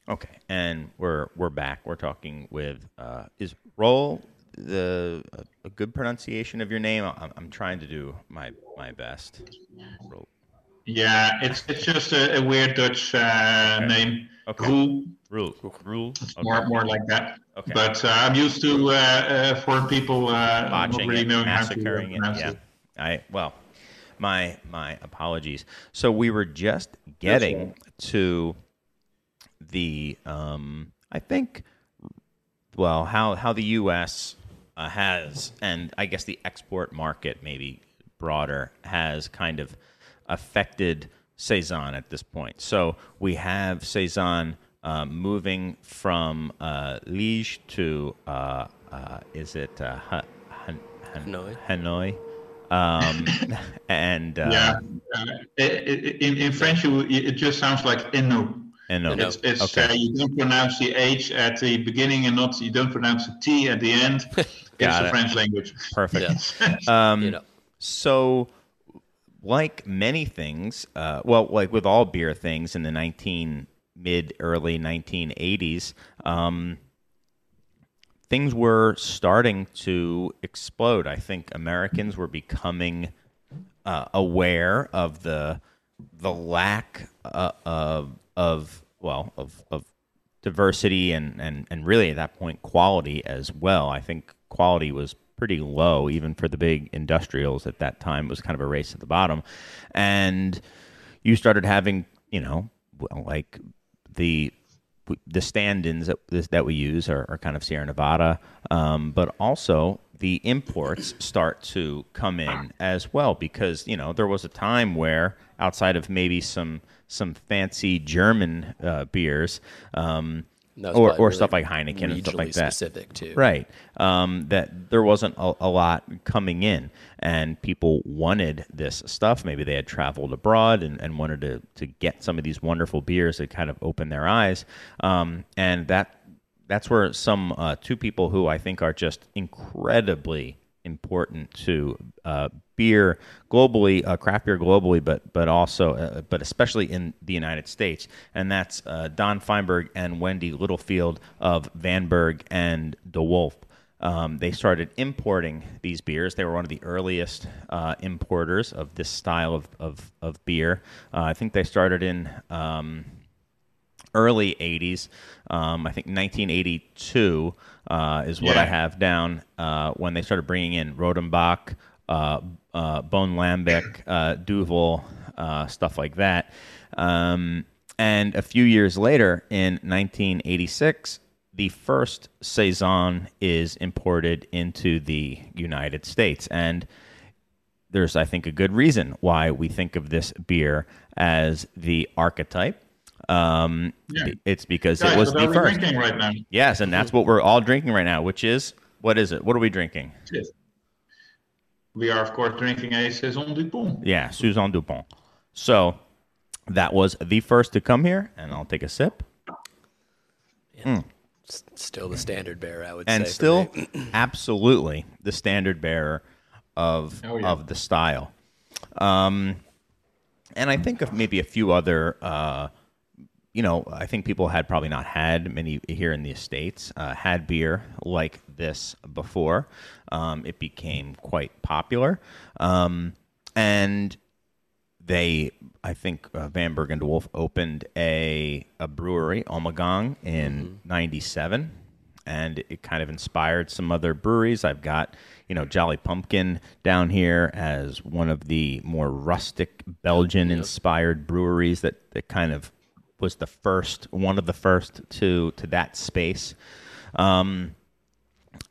Okay, and we're we're back. We're talking with uh, is Roll the a, a good pronunciation of your name? I'm, I'm trying to do my my best. Roel. Yeah, it's it's just a, a weird Dutch uh, Okay. name. Okay. Roel, Rule rule. it's Okay. more more like that. Okay. But uh, I'm used to uh, uh, foreign people uh, not really it, knowing how to it. Yeah. I well, my my apologies. So we were just getting to the um, I think, well, how how the U.S. Uh, has and I guess the export market maybe broader has kind of affected saison at this point. So we have saison uh, moving from uh, Liège to uh, uh, is it uh, Han- Han- Han- Hanoi. Hanoi, um, *laughs* and uh, Yeah, uh, i- i- in in French, you, it just sounds like Innu. And no, It's, it's Okay. uh, you don't pronounce the H at the beginning and not you don't pronounce the T at the end. *laughs* it's the it. French language. perfect. *laughs* Yeah. Um, you know. So, like many things, uh, well, like with all beer things in the 19 mid early 1980s, um, things were starting to explode. I think Americans were becoming uh, aware of the the lack uh, of of well of of diversity and, and and really at that point quality as well. I think quality was pretty low even for the big industrials at that time. It was kind of a race at the bottom, and you started having you know like the the stand-ins that, that we use are, are kind of Sierra Nevada, um, but also the imports start to come in as well because you know there was a time where outside of maybe some some fancy German uh, beers um, or, or really stuff like Heineken and stuff like that, specific too. Right. Um, that there wasn't a, a lot coming in, and people wanted this stuff. Maybe they had traveled abroad and, and wanted to, to get some of these wonderful beers that kind of open their eyes. Um, and that that's where some uh, two people who I think are just incredibly important to uh, beer globally, uh, craft beer globally, but but also uh, but especially in the United States, and that's uh, Don Feinberg and Wendy Littlefield of Vanberg and DeWulf. Um, they started importing these beers. They were one of the earliest uh, importers of this style of of, of beer. Uh, I think they started in. Um, early 80s. Um, I think 1982 uh, is what I have down uh, when they started bringing in Rodenbach, uh, uh, Boon Lambic, uh, Duvel, uh, stuff like that. Um, and a few years later, in 1986, the first Saison is imported into the United States. And there's, I think, a good reason why we think of this beer as the archetype. Um, Yeah. It's because Guys, it was the first. drinking right now? Yes, and that's what we're all drinking right now, which is what is it? What are we drinking? Yes. We are, of course, drinking a Saison Dupont. Yeah, Saison Dupont. So that was the first to come here, and I'll take a sip. S- Still the standard bearer, I would and say. And still *clears throat* absolutely the standard bearer of Oh, yeah. of the style. Um, and I think of maybe a few other. Uh, you know, I think people had probably not had many here in the states uh, had beer like this before. Um, it became quite popular, um, and they, I think, uh, Vanberg and DeWulf opened a a brewery, Omegang, in '97, and it kind of inspired some other breweries. I've got, you know, Jolly Pumpkin down here as one of the more rustic Belgian-inspired breweries that that kind of was the first, one of the first to to that space. Um,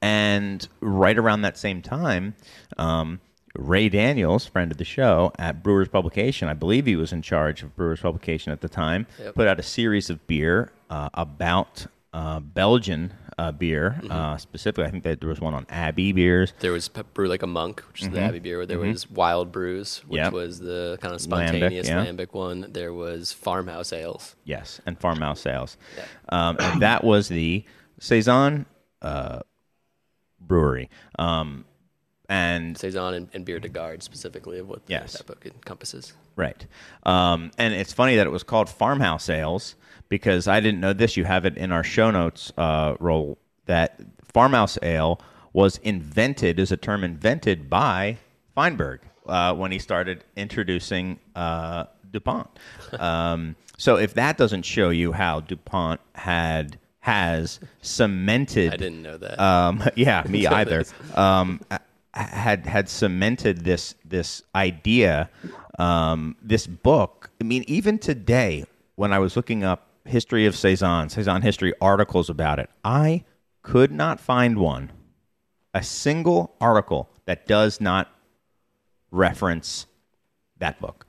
and right around that same time, um, Ray Daniels, friend of the show at Brewers Publication, I believe he was in charge of Brewers Publication at the time, Yep. put out a series of beer uh, about uh, Belgian uh, beer. Uh, specifically, I think that there was one on Abbey beers. There was Pe- Brew Like a Monk, which is the Abbey beer. Where There was Wild Brews, which Mm-hmm. Yep. was the kind of Lambic, spontaneous yeah. lambic one. There was Farmhouse Ales. Yes, and Farmhouse Ales. Um, and that was the Saison uh, brewery. Um, and Saison and, and Bière de Garde, specifically, of what the- Yes. that book encompasses. Right. Um, and it's funny that it was called Farmhouse Ales because I didn't know this. You have it in our show notes uh, Roel that Farmhouse Ale was invented, is a term invented by Feinberg uh, when he started introducing uh, DuPont. *laughs* Um, so if that doesn't show you how DuPont had has cemented I didn't know that. um, *laughs* yeah, me *laughs* either. Um, had had cemented this this idea, um, this book. I mean, even today, when I was looking up history of saison, saison history articles about it, I could not find one, a single article that does not reference that book.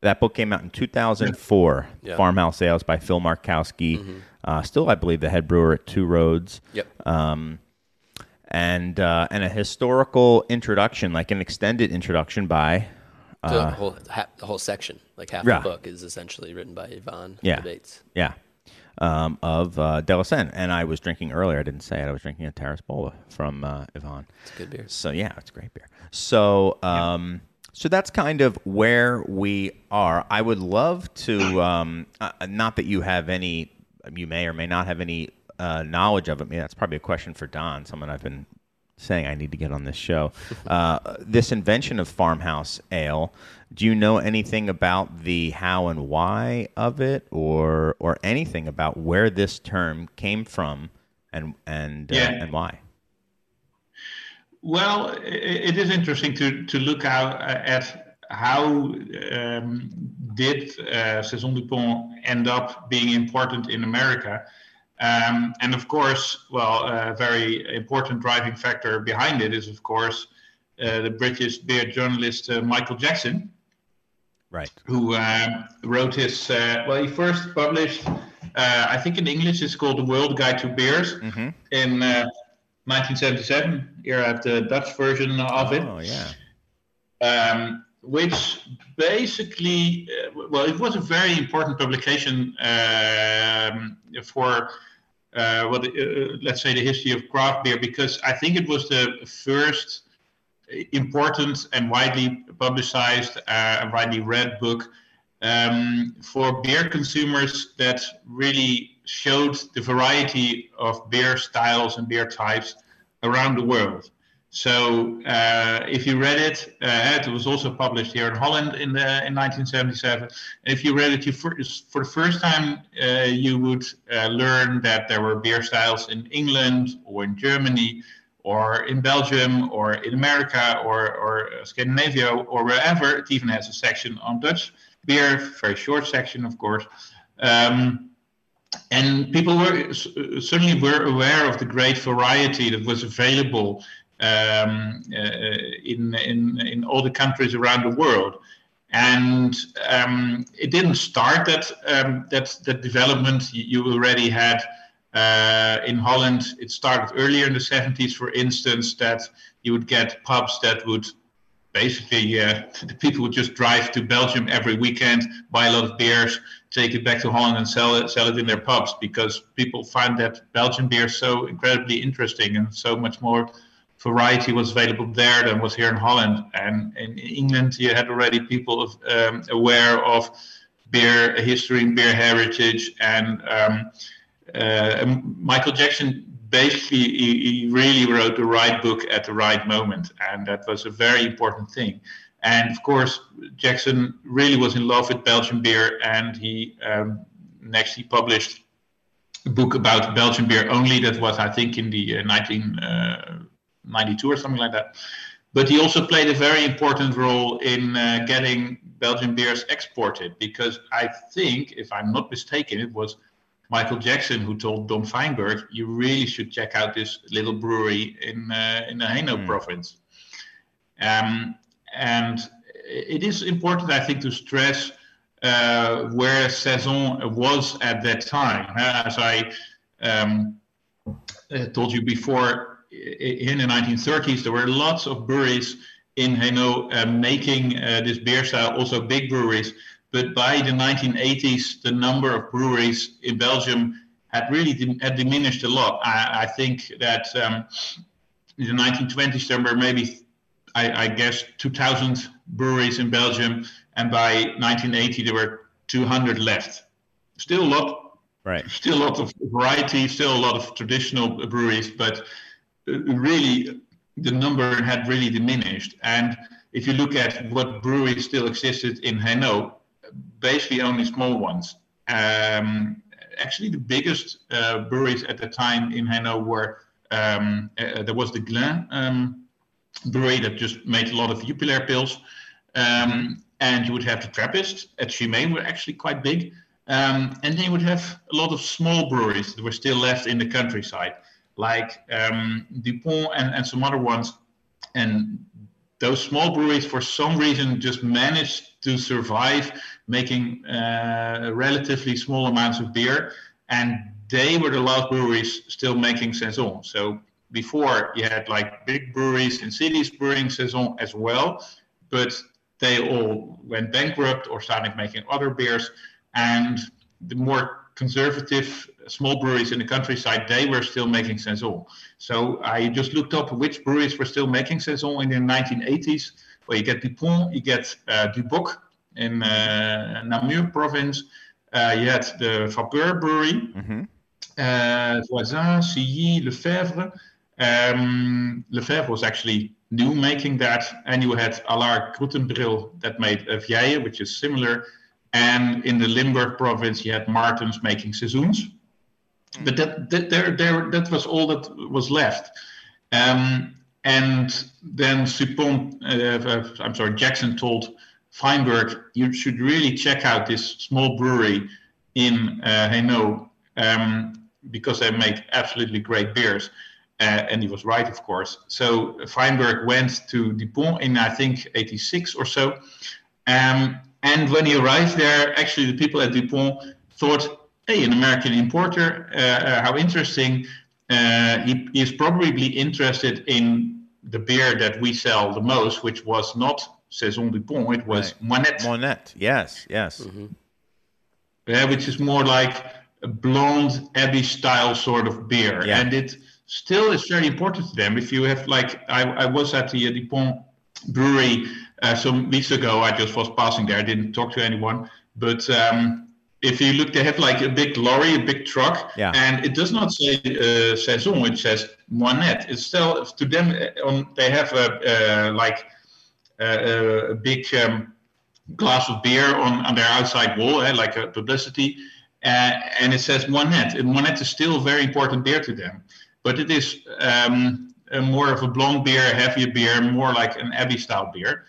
That book came out in 2004, Yeah. Farmhouse Ales by Phil Markowski. Uh, still, I believe, the head brewer at Two Roads yep. um, and uh, and a historical introduction, like an extended introduction by the whole ha- the whole section, like half uh, yeah. the book, is essentially written by Yvan Yeah. Bates. yeah um, of uh. And I was drinking earlier. I didn't say it. I was drinking a Taras Boulba from uh, Yvan. It's a good beer. So yeah, it's great beer. So um, so that's kind of where we are. I would love to. *coughs* Um, uh, not that you have any, you may or may not have any uh, knowledge of it. I mean, that's probably a question for Don, someone I've been saying I need to get on this show. Uh, this invention of farmhouse ale. Do you know anything about the how and why of it, or or anything about where this term came from, and and uh, and why? Well, it is interesting to to look out at how um, did uh, Saison Dupont end up being important in America, um, and of course, well, a very important driving factor behind it is, of course, uh, the British beer journalist uh, Michael Jackson, Right. who um, wrote his. Uh, well, he first published, uh, I think in English, it's called The World Guide to Beers Mm-hmm. in uh, 1977. Here I have the Dutch version of it, Oh yeah. um, which basically, uh, well, it was a very important publication um, for. Uh, what, uh, let's say the history of craft beer because I think it was the first important and widely publicized uh, widely read book um, for beer consumers that really showed the variety of beer styles and beer types around the world. So uh, if you read it, uh, it was also published here in Holland in the in 1977. And if you read it, you for, for the first time, uh, you would uh, learn that there were beer styles in England or in Germany or in Belgium or in America or, or Scandinavia or wherever. It even has a section on Dutch beer, very short section, of course. Um, and people were certainly were aware of the great variety that was available um, uh, in, in, in all the countries around the world. And um, it didn't start that, um, that, that development. You already had uh, in Holland, it started earlier in the 70s, for instance, that you would get pubs that would basically, uh, *laughs* the people would just drive to Belgium every weekend, buy a lot of beers, take it back to Holland and sell it, sell it in their pubs because people find that Belgian beer so incredibly interesting and so much more variety was available there than was here in Holland. And in England, you had already people um, aware of beer history and beer heritage. And, um, uh, Michael Jackson basically he, he, really wrote the right book at the right moment, and that was a very important thing. And of course, Jackson really was in love with Belgian beer, and he um, next he published a book about Belgian beer only. That was, I think, in the uh, 19. Uh, 92 or something like that. But he also played a very important role in uh, getting Belgian beers exported because I think, if I'm not mistaken, it was Michael Jackson who told Don Feinberg, "You really should check out this little brewery in uh, in the Hainaut mm. province." Um, and it is important, I think, to stress uh, where Saison was at that time. As I um, uh, told you before, in the 1930s, there were lots of breweries in Hainaut uh, making uh, this beer style, also big breweries. But by the 1980s, the number of breweries in Belgium had really dim- had diminished a lot. I, I think that um, in the 1920s, there were maybe, I, I guess, 2,000 breweries in Belgium. And by 1980, there were 200 left. Still a lot, right? Still a lot of variety, still a lot of traditional breweries, but really the number had really diminished. And if you look at what breweries still existed in Hainaut, basically only small ones. Um, actually, the biggest uh, breweries at the time in Hainaut were um, uh, there was the Glen um, brewery that just made a lot of Jupiler pills. Um, and you would have the Trappist at Chimay were actually quite big. Um, and then you would have a lot of small breweries that were still left in the countryside like um, Dupont and, and some other ones. And those small breweries, for some reason, just managed to survive making uh, relatively small amounts of beer. And they were the last breweries still making Saison. So before you had like big breweries in cities brewing Saison as well, but they all went bankrupt or started making other beers. And the more conservative small breweries in the countryside, they were still making Saison. So I just looked up which breweries were still making Saison in the 1980s. Well, you get Dupont, you get uh, Du Bocq in uh, Namur province. Uh, you had the Vapeur brewery, mm-hmm. uh, Voisin, Silly, Lefebvre. Um, Lefebvre was actually new making that. And you had Allard Groetembril that made a Vieille, which is similar. And in the Limburg province, you had Martens making Seizoens. Hmm. But that, that, there, there, that was all that was left. Um, and then Supon, uh, I'm sorry, Jackson told Feinberg, you should really check out this small brewery in uh, Hainaut um, because they make absolutely great beers. Uh, and he was right, of course. So Feinberg went to Dupont in, I think, 86 or so. Um, and when he arrived there, actually the people at DuPont thought, hey, an American importer, uh, uh, how interesting. Uh, he, he is probably interested in the beer that we sell the most, which was not Saison Dupont, it was right. Moët. Moët, yes, yes. Mm-hmm. Yeah, which is more like a blonde Abbey style sort of beer. Yeah. And it still is very important to them. If you have like, I, I was at the uh, Dupont brewery uh, some weeks ago. I just was passing there. I didn't talk to anyone, but um, if you look, they have like a big lorry, a big truck, Yeah. and it does not say uh, saison. It says moinette. It's still to them. uh, On they have a uh, like uh, a big um, glass of beer on, on their outside wall, eh, like a publicity, uh, and it says moinette. And moinette is still very important beer to them, but it is um, a more of a blonde beer, a heavier beer, more like an Abbey style beer.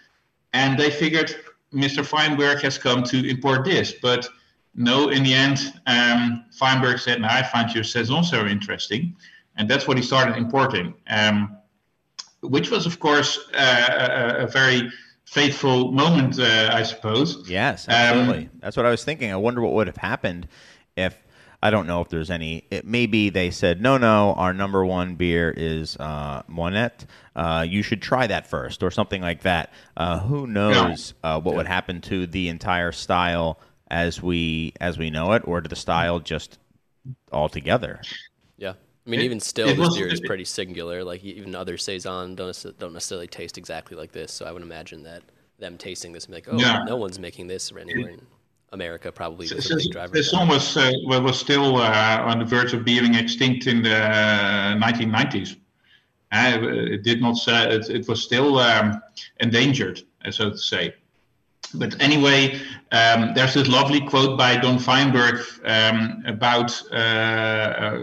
And they figured Mr. Feinberg has come to import this, but no, in the end, um, Feinberg said, "No, I find your saison so interesting," and that's what he started importing. Um, which was, of course, uh, a, a very fateful moment, uh, I suppose. Yes, Um, absolutely. That's what I was thinking. I wonder what would have happened if I don't know if there's any. It, maybe they said, no, no, our number one beer is uh, Moinette. Uh, you should try that first, or something like that. Uh, who knows uh, what would happen to the entire style as we as we know it, or to the style just altogether? Yeah. I mean, It- even still, this was- beer is pretty singular. Like even other saison don't don't necessarily taste exactly like this. So I would imagine that them tasting this and be like, oh, Yeah. no one's making this or anywhere in America probably was a big driver. of that. Saison was uh, wa- was still uh, on the verge of being extinct in the 1990s. Uh, it did not say it, it was still um, endangered, uh, so to say. But anyway, um, there's this lovely quote by Don Feinberg um, about uh, uh,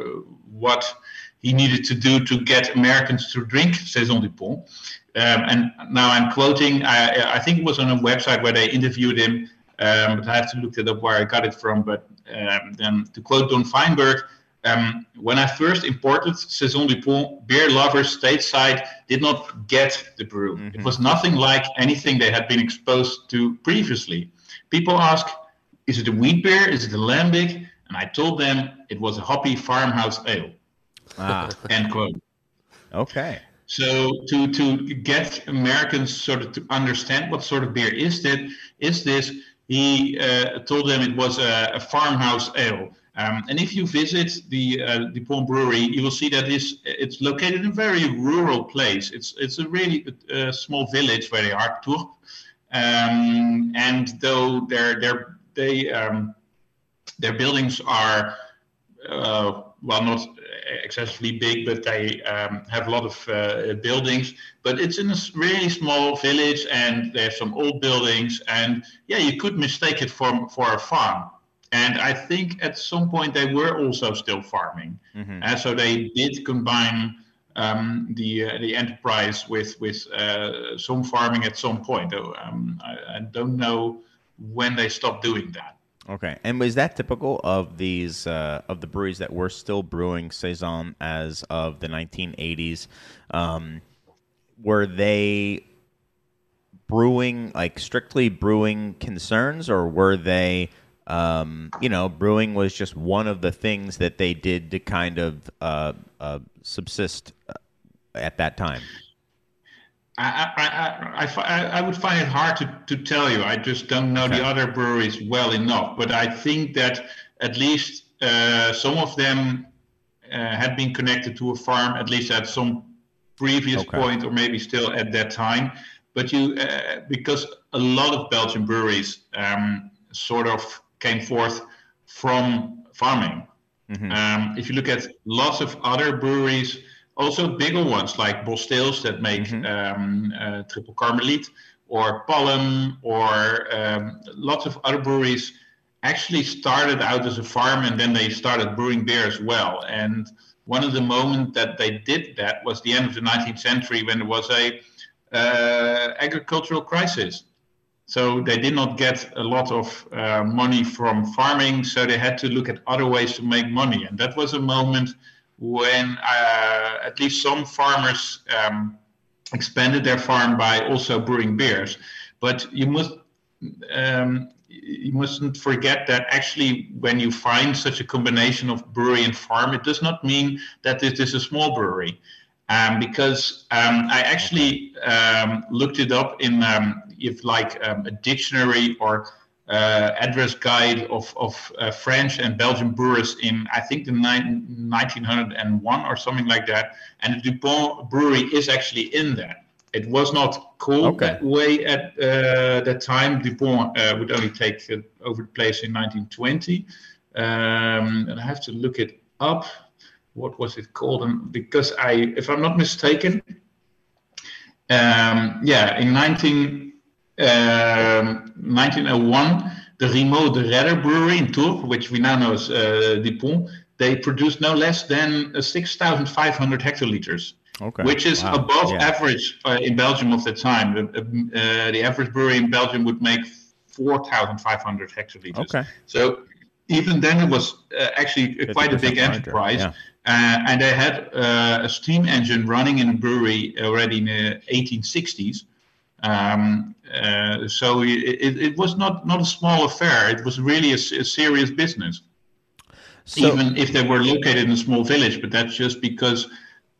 what he needed to do to get Americans to drink Saison Dupont. Um, and now I'm quoting, I, I think it was on a website where they interviewed him, um, but I have to look it up where I got it from. But um, then to quote Don Feinberg, um, when I first imported Saison Dupont, beer lovers stateside did not get the brew. It was nothing like anything they had been exposed to previously. People ask, is it a wheat beer? Is it a lambic? And I told them it was a hoppy farmhouse ale. Ah, *laughs* End quote. okay. So to to get Americans sort of to understand what sort of beer is that is this, he uh, told them it was a, a farmhouse ale. Um, and if you visit the uh, Dupont Brewery, you will see that it's, it's located in a very rural place. It's it's a really uh, small village where they are, Tourpes. Um, and though their their they um, their buildings are uh, well, not excessively big, but they um, have a lot of uh, buildings. But it's in a really small village, and they have some old buildings. And yeah, you could mistake it for for a farm. And I think at some point they were also still farming, and so they did combine um, the uh, the enterprise with with uh, some farming at some point. Though um, I, I don't know when they stopped doing that. Okay, and was that typical of these uh, of the breweries that were still brewing saison as of the 1980s? Um, were they brewing like strictly brewing concerns, or were they, um, you know, brewing was just one of the things that they did to kind of uh, uh, subsist uh, at that time? I, I, I, I, would find it hard to, to tell you. I just don't know the other breweries well enough. But I think that at least uh, some of them uh, had been connected to a farm, at least at some previous Okay. point, or maybe still at that time. But you, uh, because a lot of Belgian breweries um, sort of came forth from farming. Um, if you look at lots of other breweries, also bigger ones like Bosteels that make um, uh, Tripel Karmeliet or Palm or um, lots of other breweries actually started out as a farm and then they started brewing beer as well. And one of the moments that they did that was the end of the 19th century when there was a uh, agricultural crisis. So they did not get a lot of uh, money from farming, so they had to look at other ways to make money. And that was a moment when uh, at least some farmers um, expanded their farm by also brewing beers. But you must um, you mustn't forget that actually when you find such a combination of brewery and farm, it does not mean that this is a small brewery. Um, because um, I actually um, looked it up in um, if like um, a dictionary or address guide of, of uh, French and Belgian brewers in, I think, the nine, 1901 or something like that. And the Dupont brewery is actually in there. It was not called Okay. that way at uh, that time. Dupont uh, would only take uh, over the place in 1920. Um, and I have to look it up. What was it called? And because I, if I'm not mistaken, um, yeah, in 19, um, 1901, the Rimaux-Deridder brewery in Tourpes, which we now know as uh, Dupont, they produced no less than uh, 6,500 hectoliters Okay. which is Wow. above Yeah. average uh, in Belgium of the time. The, uh, the average brewery in Belgium would make 4,500 hectoliters. Okay. So even then, it was uh, actually quite a big enterprise. yeah. Uh, and they had uh, a steam engine running in a brewery already in the 1860s. Um, uh, so it, it, it was not, not a small affair. It was really a serious business So, even if they were located in a small village, but that's just because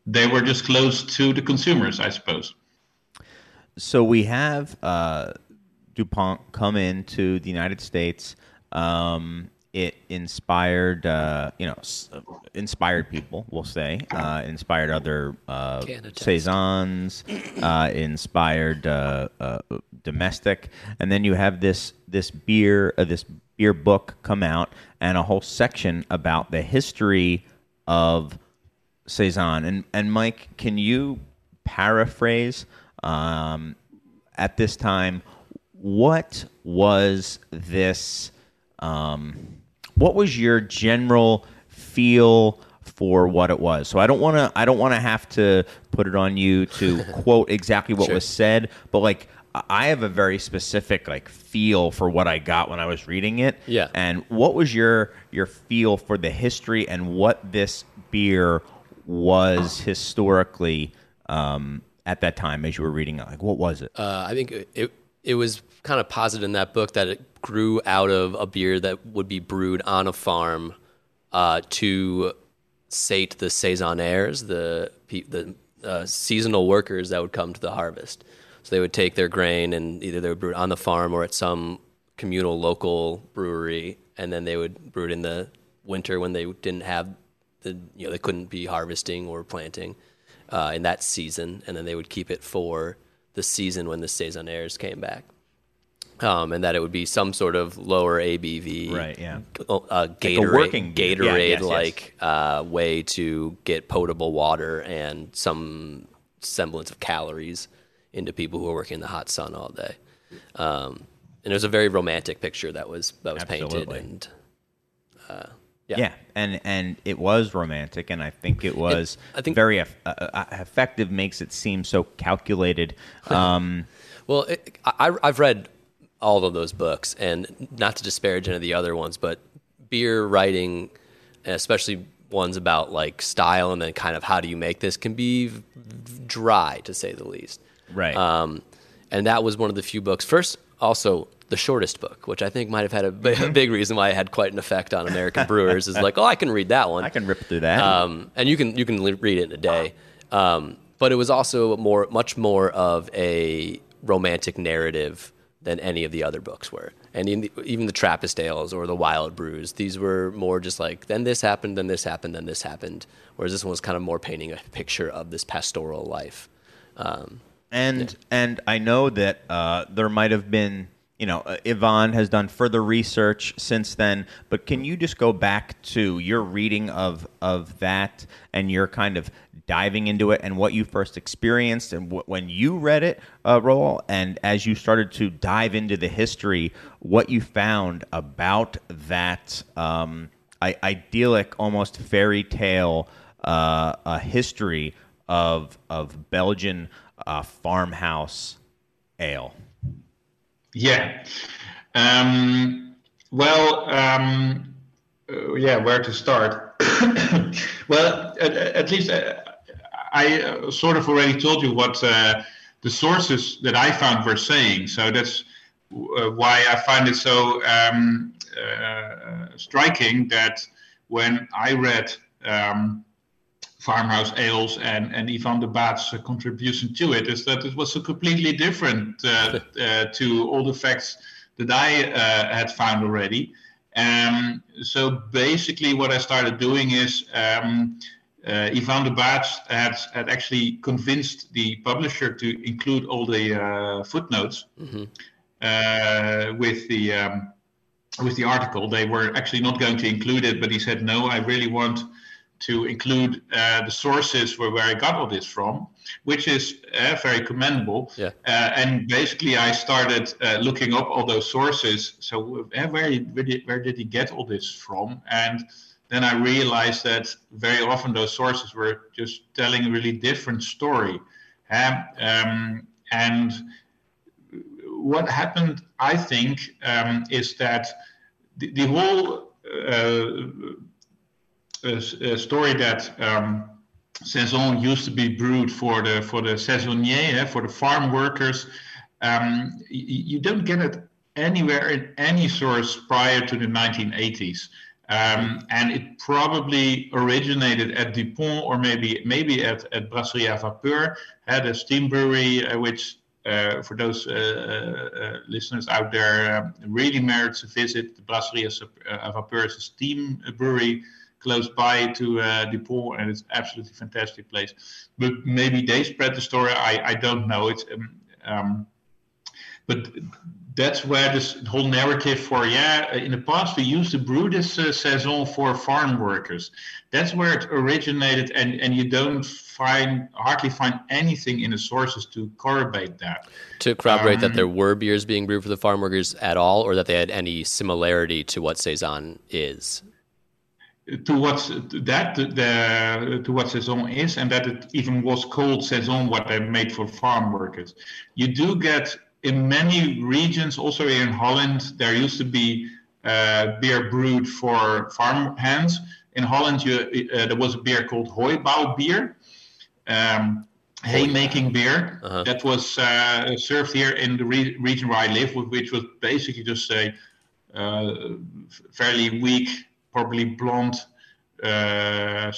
they were just close to the consumers, I suppose. so we have uh, DuPont come into the United States. Um, inspired, uh, you know, s- inspired people. We'll say, uh, inspired other uh, Canada. saisons, uh, inspired uh, uh, domestic, and then you have this this beer, uh, this beer book come out, and a whole section about the history of saison. And and Mike, can you paraphrase um, at this time what was this? Um, what was your general feel for what it was? So I don't want to. I don't want to have to put it on you to *laughs* quote exactly what Sure. was said, but like. I- have a very specific like feel for what I got when I was reading it. Yeah. And what was your your feel for the history and what this beer was historically um, at that time as you were reading it? Like, what was it? Uh, I think it it was kind of posited in that book that it grew out of a beer that would be brewed on a farm uh, to sate the saisonniers, the the uh, seasonal workers that would come to the harvest. So they would take their grain and either they would brew it on the farm or at some communal local brewery, and then they would brew it in the winter when they didn't have the you know they couldn't be harvesting or planting uh, in that season, and then they would keep it for the season when the saisonniers came back. Um, and that it would be some sort of lower ABV, Right, yeah. uh, a Gatorade, working beer. Yeah, yes, yes. Uh, way to get potable water and some semblance of calories into people who are working in the hot sun all day. Um, and it was a very romantic picture that was that was Absolutely. painted, and uh, yeah. Yeah, and and it was romantic, and I think it was I think- very uh, uh, effective. Makes it seem so calculated. *laughs* Um, Well, it, I, I've read all of those books, and not to disparage any of the other ones, but beer writing, and especially ones about like style and then kind of how do you make this, can be dry to say the least. Right. Um, and that was one of the few books. First, also the shortest book, which I think might have had a, *laughs* big reason why it had quite an effect on American brewers. Is like, oh, I can read that one. *laughs* I can rip through that. Um, and you can you can read it in a day. Um, but it was also more much more of a romantic narrative than any of the other books were. And in the, even the Trappist ales or the Wild Brews, these were more just like then this happened, then this happened, then this happened. Whereas this one was kind of more painting a picture of this pastoral life. Um, and and I know that uh, there might have been, you know, uh, Yvan has done further research since then. But can you just go back to your reading of of that and your kind of diving into it and what you first experienced and wh- when you read it, uh, Roel, and as you started to dive into the history, what you found about that um, I- idyllic, almost fairy tale uh, uh, history of of Belgian uh, farmhouse ale. Yeah. Um, well, um, uh, yeah, where to start? *coughs* well, at, at least uh, I uh, sort of already told you what uh, the sources that I found were saying. So that's uh, why I find it so um, uh, striking that when I read um, farmhouse ales and, and Yvan de Baets uh, contribution to it is that it was a completely different to all the facts that I had found already. Um, so basically, what I started doing is um, uh, Yvan de Baets had, had actually convinced the publisher to include all the uh, footnotes mm-hmm. uh, with the um, with the article. They were actually not going to include it, but he said, "No, I really want to include uh, the sources where, where I got all this from, which is uh, very commendable. Yeah. Uh, and basically, I started uh, looking up all those sources. So where, where, did, where did he get all this from? And then I realized that very often those sources were just telling a really different story. Um, um, and what happened, I think, um, is that the, the whole uh, a, a story that um, saison used to be brewed for the for the saisonnier, eh, for the farm workers. Um, you don't get it anywhere in any source prior to the 1980s. Um, and it probably originated at Dupont or maybe maybe at, at Brasserie à Vapeur, had a steam brewery, uh, which uh, for those uh, uh, listeners out there um, really merits a visit. The Brasserie à Vapeur is a steam brewery close by to uh, Dupont, and it's absolutely fantastic place. But maybe they spread the story. I, I don't know. It's um, um, but that's where this whole narrative for yeah in the past we used to brew this uh, saison for farm workers. That's where it originated and and you don't find hardly find anything in the sources to corroborate that. To corroborate um, that there were beers being brewed for the farm workers at all or that they had any similarity to what saison is? To what that the to what saison is, and that it even was called saison, what they made for farm workers. You do get in many regions, also in Holland, there used to be uh, beer brewed for farm hands. In Holland, you, uh, there was a beer called Hooibouw beer, um, haymaking beer, uh-huh. that was uh, served here in the re- region where I live, which was basically just a uh, fairly weak probably blonde uh,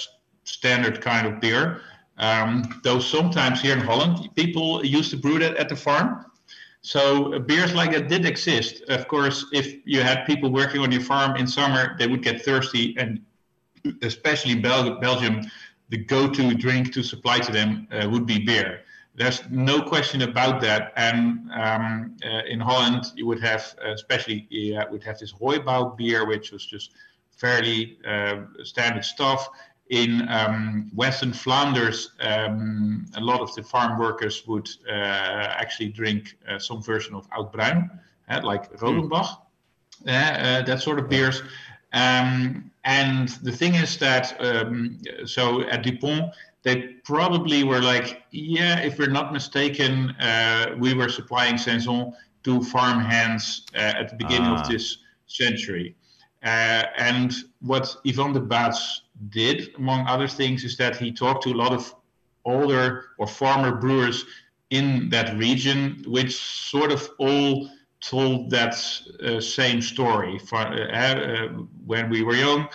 standard kind of beer. Um, though sometimes here in Holland, people used to brew that at the farm. So uh, beers like that did exist. Of course, if you had people working on your farm in summer, they would get thirsty, and especially Bel- Belgium, the go-to drink to supply to them uh, would be beer. There's no question about that. And um, uh, in Holland, you would have, especially, you would have this Hooibouw beer, which was just fairly uh, standard stuff. In um, Western Flanders, um, a lot of the farm workers would uh, actually drink uh, some version of Oud Bruin, like Rodenbach, mm. that sort of beers. Um, and the thing is that, um, so at Dupont, they probably were like, yeah, if we're not mistaken, uh, we were supplying Saison to farm hands uh, at the beginning ah. of this century. Uh, and what Yvan de Baets did, among other things, is that he talked to a lot of older or former brewers in that region, which sort of all told that uh, same story. For, uh, uh when we were young,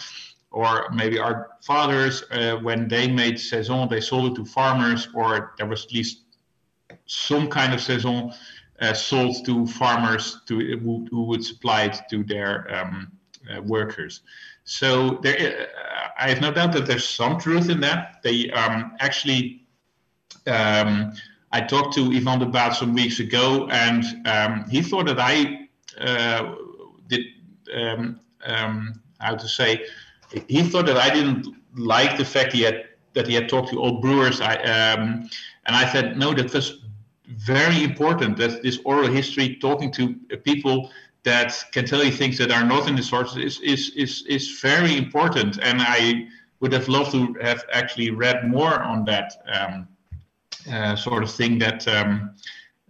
or maybe our fathers, uh, when they made saison, they sold it to farmers, or there was at least some kind of saison uh, sold to farmers to, who, who, would supply it to their um, workers. So there, uh, I have no doubt that there's some truth in that. They um, actually, um, I talked to Yvan de Baets some weeks ago, and um, he thought that I uh, did um, um, how to say. He thought that I didn't like the fact he had that he had talked to old brewers. I, um, and I said no, that was very important. That this oral history, talking to people that can tell you things that are not in the sources is, is, is, is very important. And I would have loved to have actually read more on that um, uh, sort of thing that um,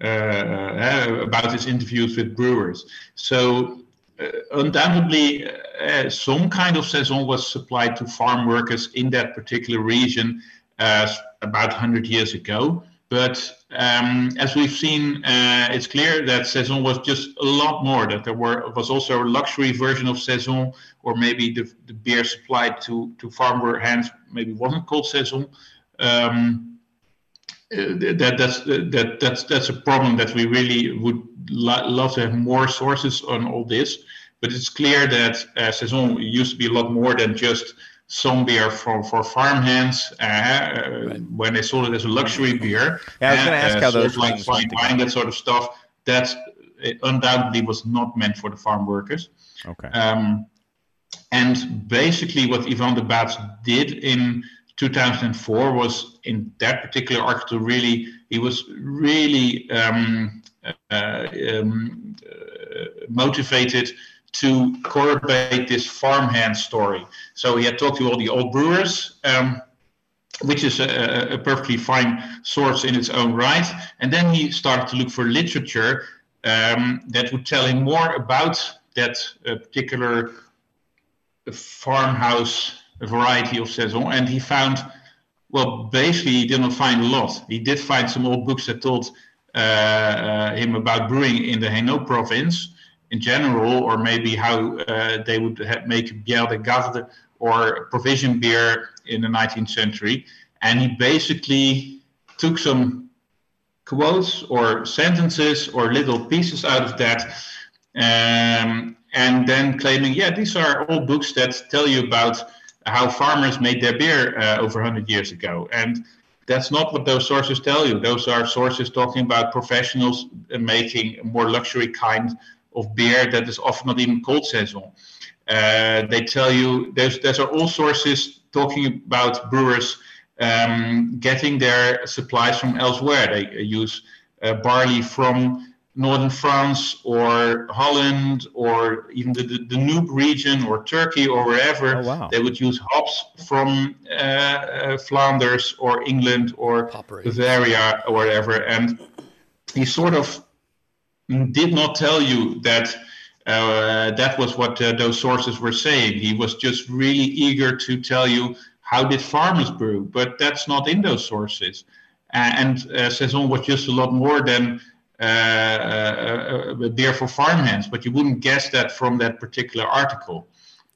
uh, uh, about his interviews with brewers. So uh, undoubtedly, uh, some kind of saison was supplied to farm workers in that particular region uh, about 100 years ago. But um, as we've seen, uh, it's clear that Saison was just a lot more. That there were was also a luxury version of Saison, or maybe the, the beer supplied to to farmer hands maybe wasn't called Saison. Um, that that's that that's that's a problem that we really would lo- love to have more sources on all this. But it's clear that uh, saison used to be a lot more than just some beer for for farmhands uh, uh, when they sold it as a luxury beer. Yeah, I was gonna uh, ask uh, how sort those of like fine wine, that sort of stuff. That undoubtedly was not meant for the farm workers. Okay. Um, and basically, what Yvan de Baets did in 2004 was, in that particular article, really he was really um, uh, um, uh, motivated to corroborate this farmhand story. So he had talked to all the old brewers. Um, which is a, a perfectly fine source in its own right. And then he started to look for literature um, that would tell him more about that uh, particular farmhouse variety of saison. And he found, well, basically, he did not find a lot. He did find some old books that told uh, uh, him about brewing in the Hainaut province in general, or maybe how uh, they would make bière de garde or provision beer in the 19th century. And he basically took some quotes or sentences or little pieces out of that, um, and then claiming, yeah, these are all books that tell you about how farmers made their beer uh, over 100 years ago. And that's not what those sources tell you. Those are sources talking about professionals uh, making more luxury kind of beer that is often not even called saison. Uh, they tell you those, those are all sources talking about brewers um, getting their supplies from elsewhere. They uh, use uh, barley from northern France or Holland or even the, the Danube region or Turkey or wherever. Oh, wow. They would use hops from uh, uh, Flanders or England or Poperinge. Bavaria or whatever. And he sort of did not tell you that uh, that was what uh, those sources were saying. He was just really eager to tell you how did farmers brew, but that's not in those sources. And uh, saison was just a lot more than uh, uh, uh, beer for farmhands, but you wouldn't guess that from that particular article.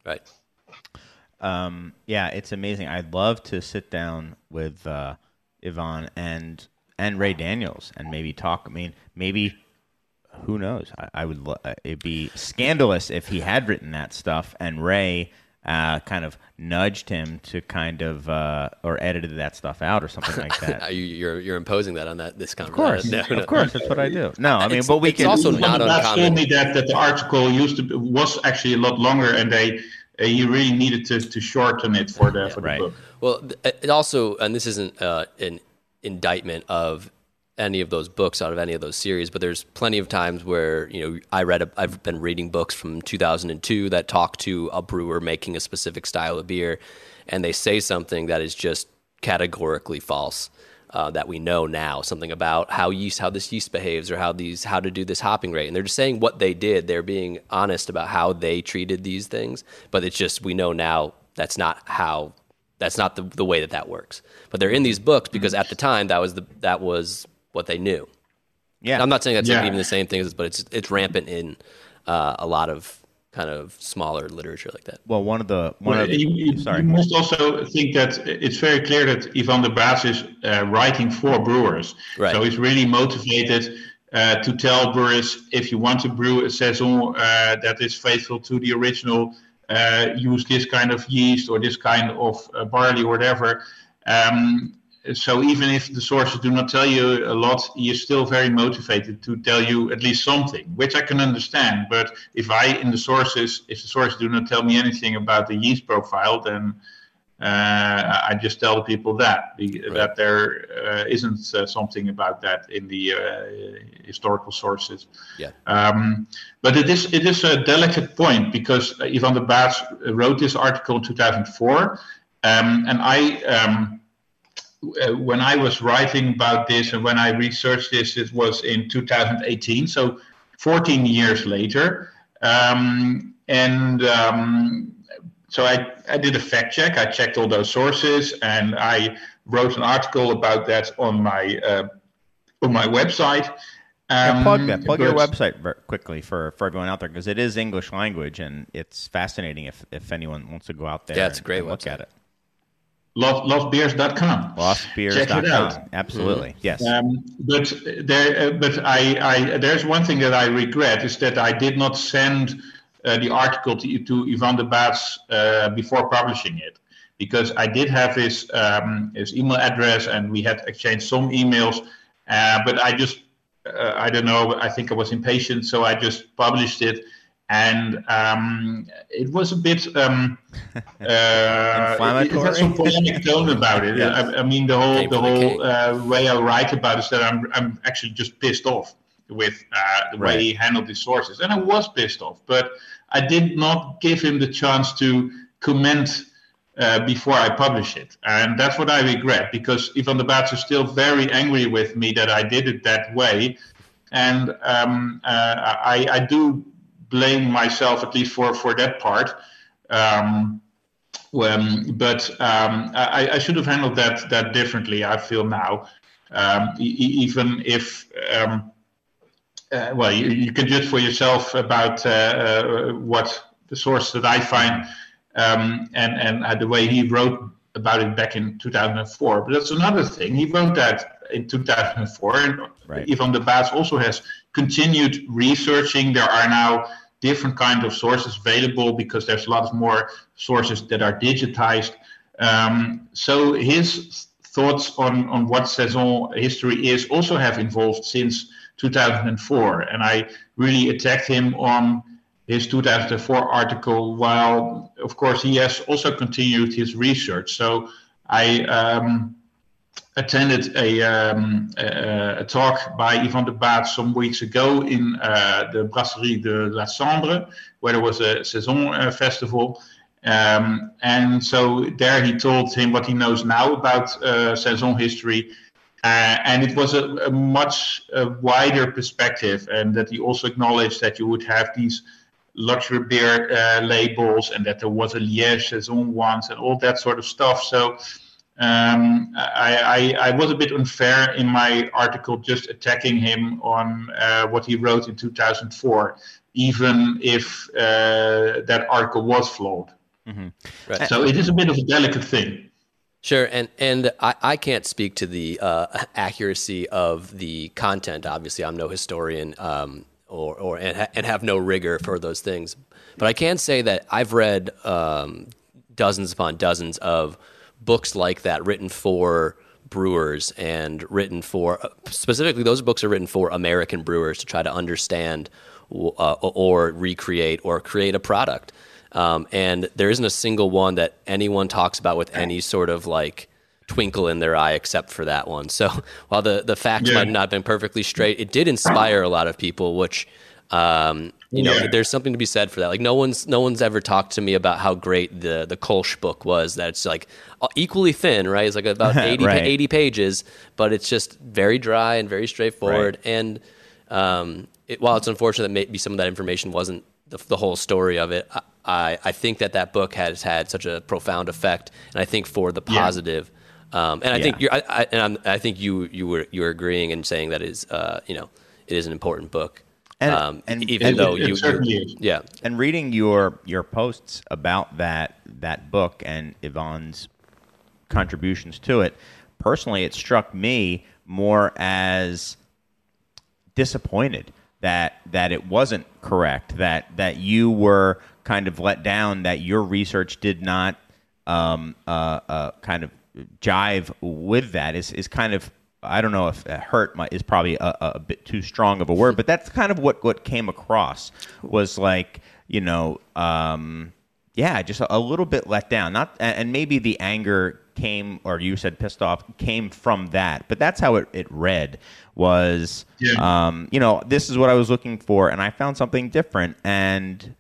Right. Um, yeah, it's amazing. I'd love to sit down with uh, Yvan and and Ray Daniels and maybe talk. I mean, maybe who knows? I, I would. Lo- uh, it'd be scandalous if he had written that stuff and Ray uh, kind of nudged him to kind of uh, or edited that stuff out or something like *laughs* that. Are you, you're you're imposing that on that this conversation. Of conversation. course, *laughs* of course, that's what I do. No, I *laughs* mean, It's- but we it's can also not der uncommon. told me that, that the article used to be, was actually a lot longer, and they uh, you really needed to, to shorten it for the for the right. book. Well, it also, and this isn't uh, an indictment of any of those books out of any of those series, but there's plenty of times where you know I read, a, I've been reading books from 2002 that talk to a brewer making a specific style of beer, and they say something that is just categorically false. Uh, that we know now something about how yeast, how this yeast behaves, or how these, how to do this hopping rate, and they're just saying what they did. They're being honest about how they treated these things, but it's just we know now that's not how that's not the, the way that that works. But they're in these books because at the time that was the that was what they knew. yeah. I'm not saying that's Yeah. even the same thing, but it's it's rampant in uh, a lot of kind of smaller literature like that. well, one of the one Well, of you, you- sorry. you must also think that it's very clear that Yvan de Baets is uh, writing for brewers. Right. So he's really motivated uh, to tell brewers if you want to brew a saison uh, that is faithful to the original, uh, use this kind of yeast or this kind of uh, barley or whatever. Um, so even if the sources do not tell you a lot, you're still very motivated to tell you at least something, which I can understand. But if I in the sources, if the sources do not tell me anything about the yeast profile, then uh, I just tell the people that be- that there uh, isn't uh, something about that in the uh, historical sources. Yeah. Um, but it is it is a delicate point because uh, Yvan de Baets wrote this article in 2004, um, and I. Um, uh, when I was writing about this and when I researched this, it was in 2018, so 14 years later. Um, and um, so I, I did a fact check. I checked all those sources and I wrote an article about that on my uh, on my website. Yeah, Um, plug that. Plug your website ver- quickly for, for everyone out there because it is English language and it's fascinating if, if anyone wants to go out there Yeah, it's a great and look at it. Love, lovebeers.com. Lostbeers.com. Check it out. Absolutely. Yes. Um, but there, uh, but I, I, there's one thing that I regret is that I did not send uh, the article to, to Yvan de Baets uh, before publishing it, because I did have his um, his email address and we had exchanged some emails, uh, but I just uh, I don't know I think I was impatient, so I just published it and um, it was a bit um, *laughs* uh, it, it had some polemic tone about it. *laughs* yes. I, I, mean, the whole the whole the uh, way I write about it is that I'm I'm actually just pissed off with uh, the right. way he handled his sources, and I was pissed off, but I did not give him the chance to comment. Uh, before I publish it, and that's what I regret because Yvan de Baets is still very angry with me that I did it that way, and um, uh, I, I do blame myself at least for for that part. Um, when, but um, I, I, should have handled that that differently. I feel now, um, e- even if um, uh, well, you, you, can judge for yourself about uh, uh, what the source that I find um, and and uh, the way he wrote about it back in 2004. But that's another thing. He wrote that in 2004, and right. Yvan de Baets also has continued researching. There are now different kind of sources available because there's a lot more sources that are digitized. Um, so his thoughts on, on what Saison history is also have evolved since 2004. And I really attacked him on his 2004 article, while of course he has also continued his research. So I um, attended a, um, a, a, talk by Yvan de Baets some weeks ago in uh, the Brasserie de la Sambre, where there was a Saison uh, festival. Um, and so there he told him what he knows now about uh, Saison history. Uh, and it was a, a much wider perspective, and that he also acknowledged that you would have these luxury beer uh, labels and that there was a Liège Saison once and all that sort of stuff. So um, I, I, I, was a bit unfair in my article just attacking him on uh, what he wrote in 2004, even if uh, that article was flawed. Mm-hmm. Right. So it is a bit of a delicate thing. Sure, and and I, I can't speak to the uh, accuracy of the content. Obviously, I'm no historian, um, or or and, ha- and, have no rigor for those things. But I can say that I've read um, dozens upon dozens of books like that written for brewers and written for specifically those books are written for American brewers to try to understand uh, or recreate or create a product. Um, and there isn't a single one that anyone talks about with any sort of like twinkle in their eye except for that one. So *laughs* while the, the facts yeah. might not have been perfectly straight, it did inspire a lot of people, which um, you know, yeah. there's something to be said for that. Like no one's no one's ever talked to me about how great the the Kolsch book was. That's like equally thin, right? It's like *laughs* about 80, right. 80 pages, but it's just very dry and very straightforward. Right. And um, it, while it's unfortunate that maybe some of that information wasn't the, the whole story of it, I, I think that that book has had such a profound effect, and I think for the positive. Yeah. Um, and I yeah. think you're, I, I, and I'm, i think you you were you were agreeing and saying that is uh, you know it is an important book. And, um, and even and though it, it you, yeah, and reading your your posts about that that book and Yvan's contributions to it, personally, it struck me more as disappointed that that it wasn't correct that that you were kind of let down that your research did not um, uh, uh, kind of jive with that is is kind of I don't know if hurt is probably a, a, bit too strong of a word, but that's kind of what, what came across was like, you know, um, yeah, just a, a, little bit let down. Not, and maybe the anger came, or you said pissed off, came from that. But that's how it, it read was, yeah. um, you know, this is what I was looking for, and I found something different. And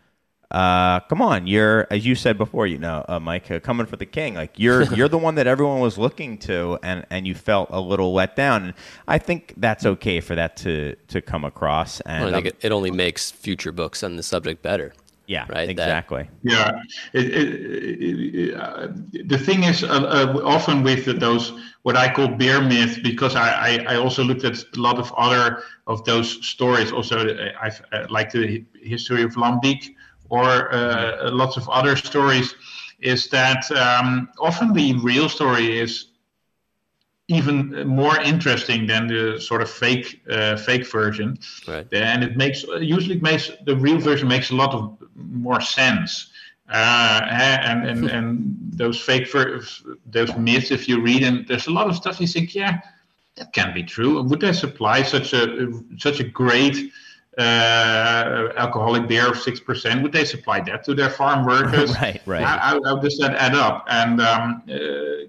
uh, come on, you're as you said before, you know, uh, Mike, uh, coming for the king. Like you're *laughs* you're the one that everyone was looking to, and and you felt a little let down. And I think that's okay for that to to come across. And well, I think um, it, it only makes future books on the subject better. Yeah, right. Exactly. That, yeah, it, it, uh, the thing is, uh, uh, often with those what I call bear myth, because I, I, I, also looked at a lot of other of those stories. Also, I, I like the history of Lambic or uh, lots of other stories is that um, often the real story is even more interesting than the sort of fake uh, fake version, Right. and it makes usually it makes the real version makes a lot of more sense. Uh, and and *laughs* and those fake ver- those myths, if you read, and there's a lot of stuff you think, yeah, that can't be true. Would they supply such a such a great uh, alcoholic beer of six percent? Would they supply that to their farm *laughs* workers? Right, right. How, how, how does that add up? And um, uh,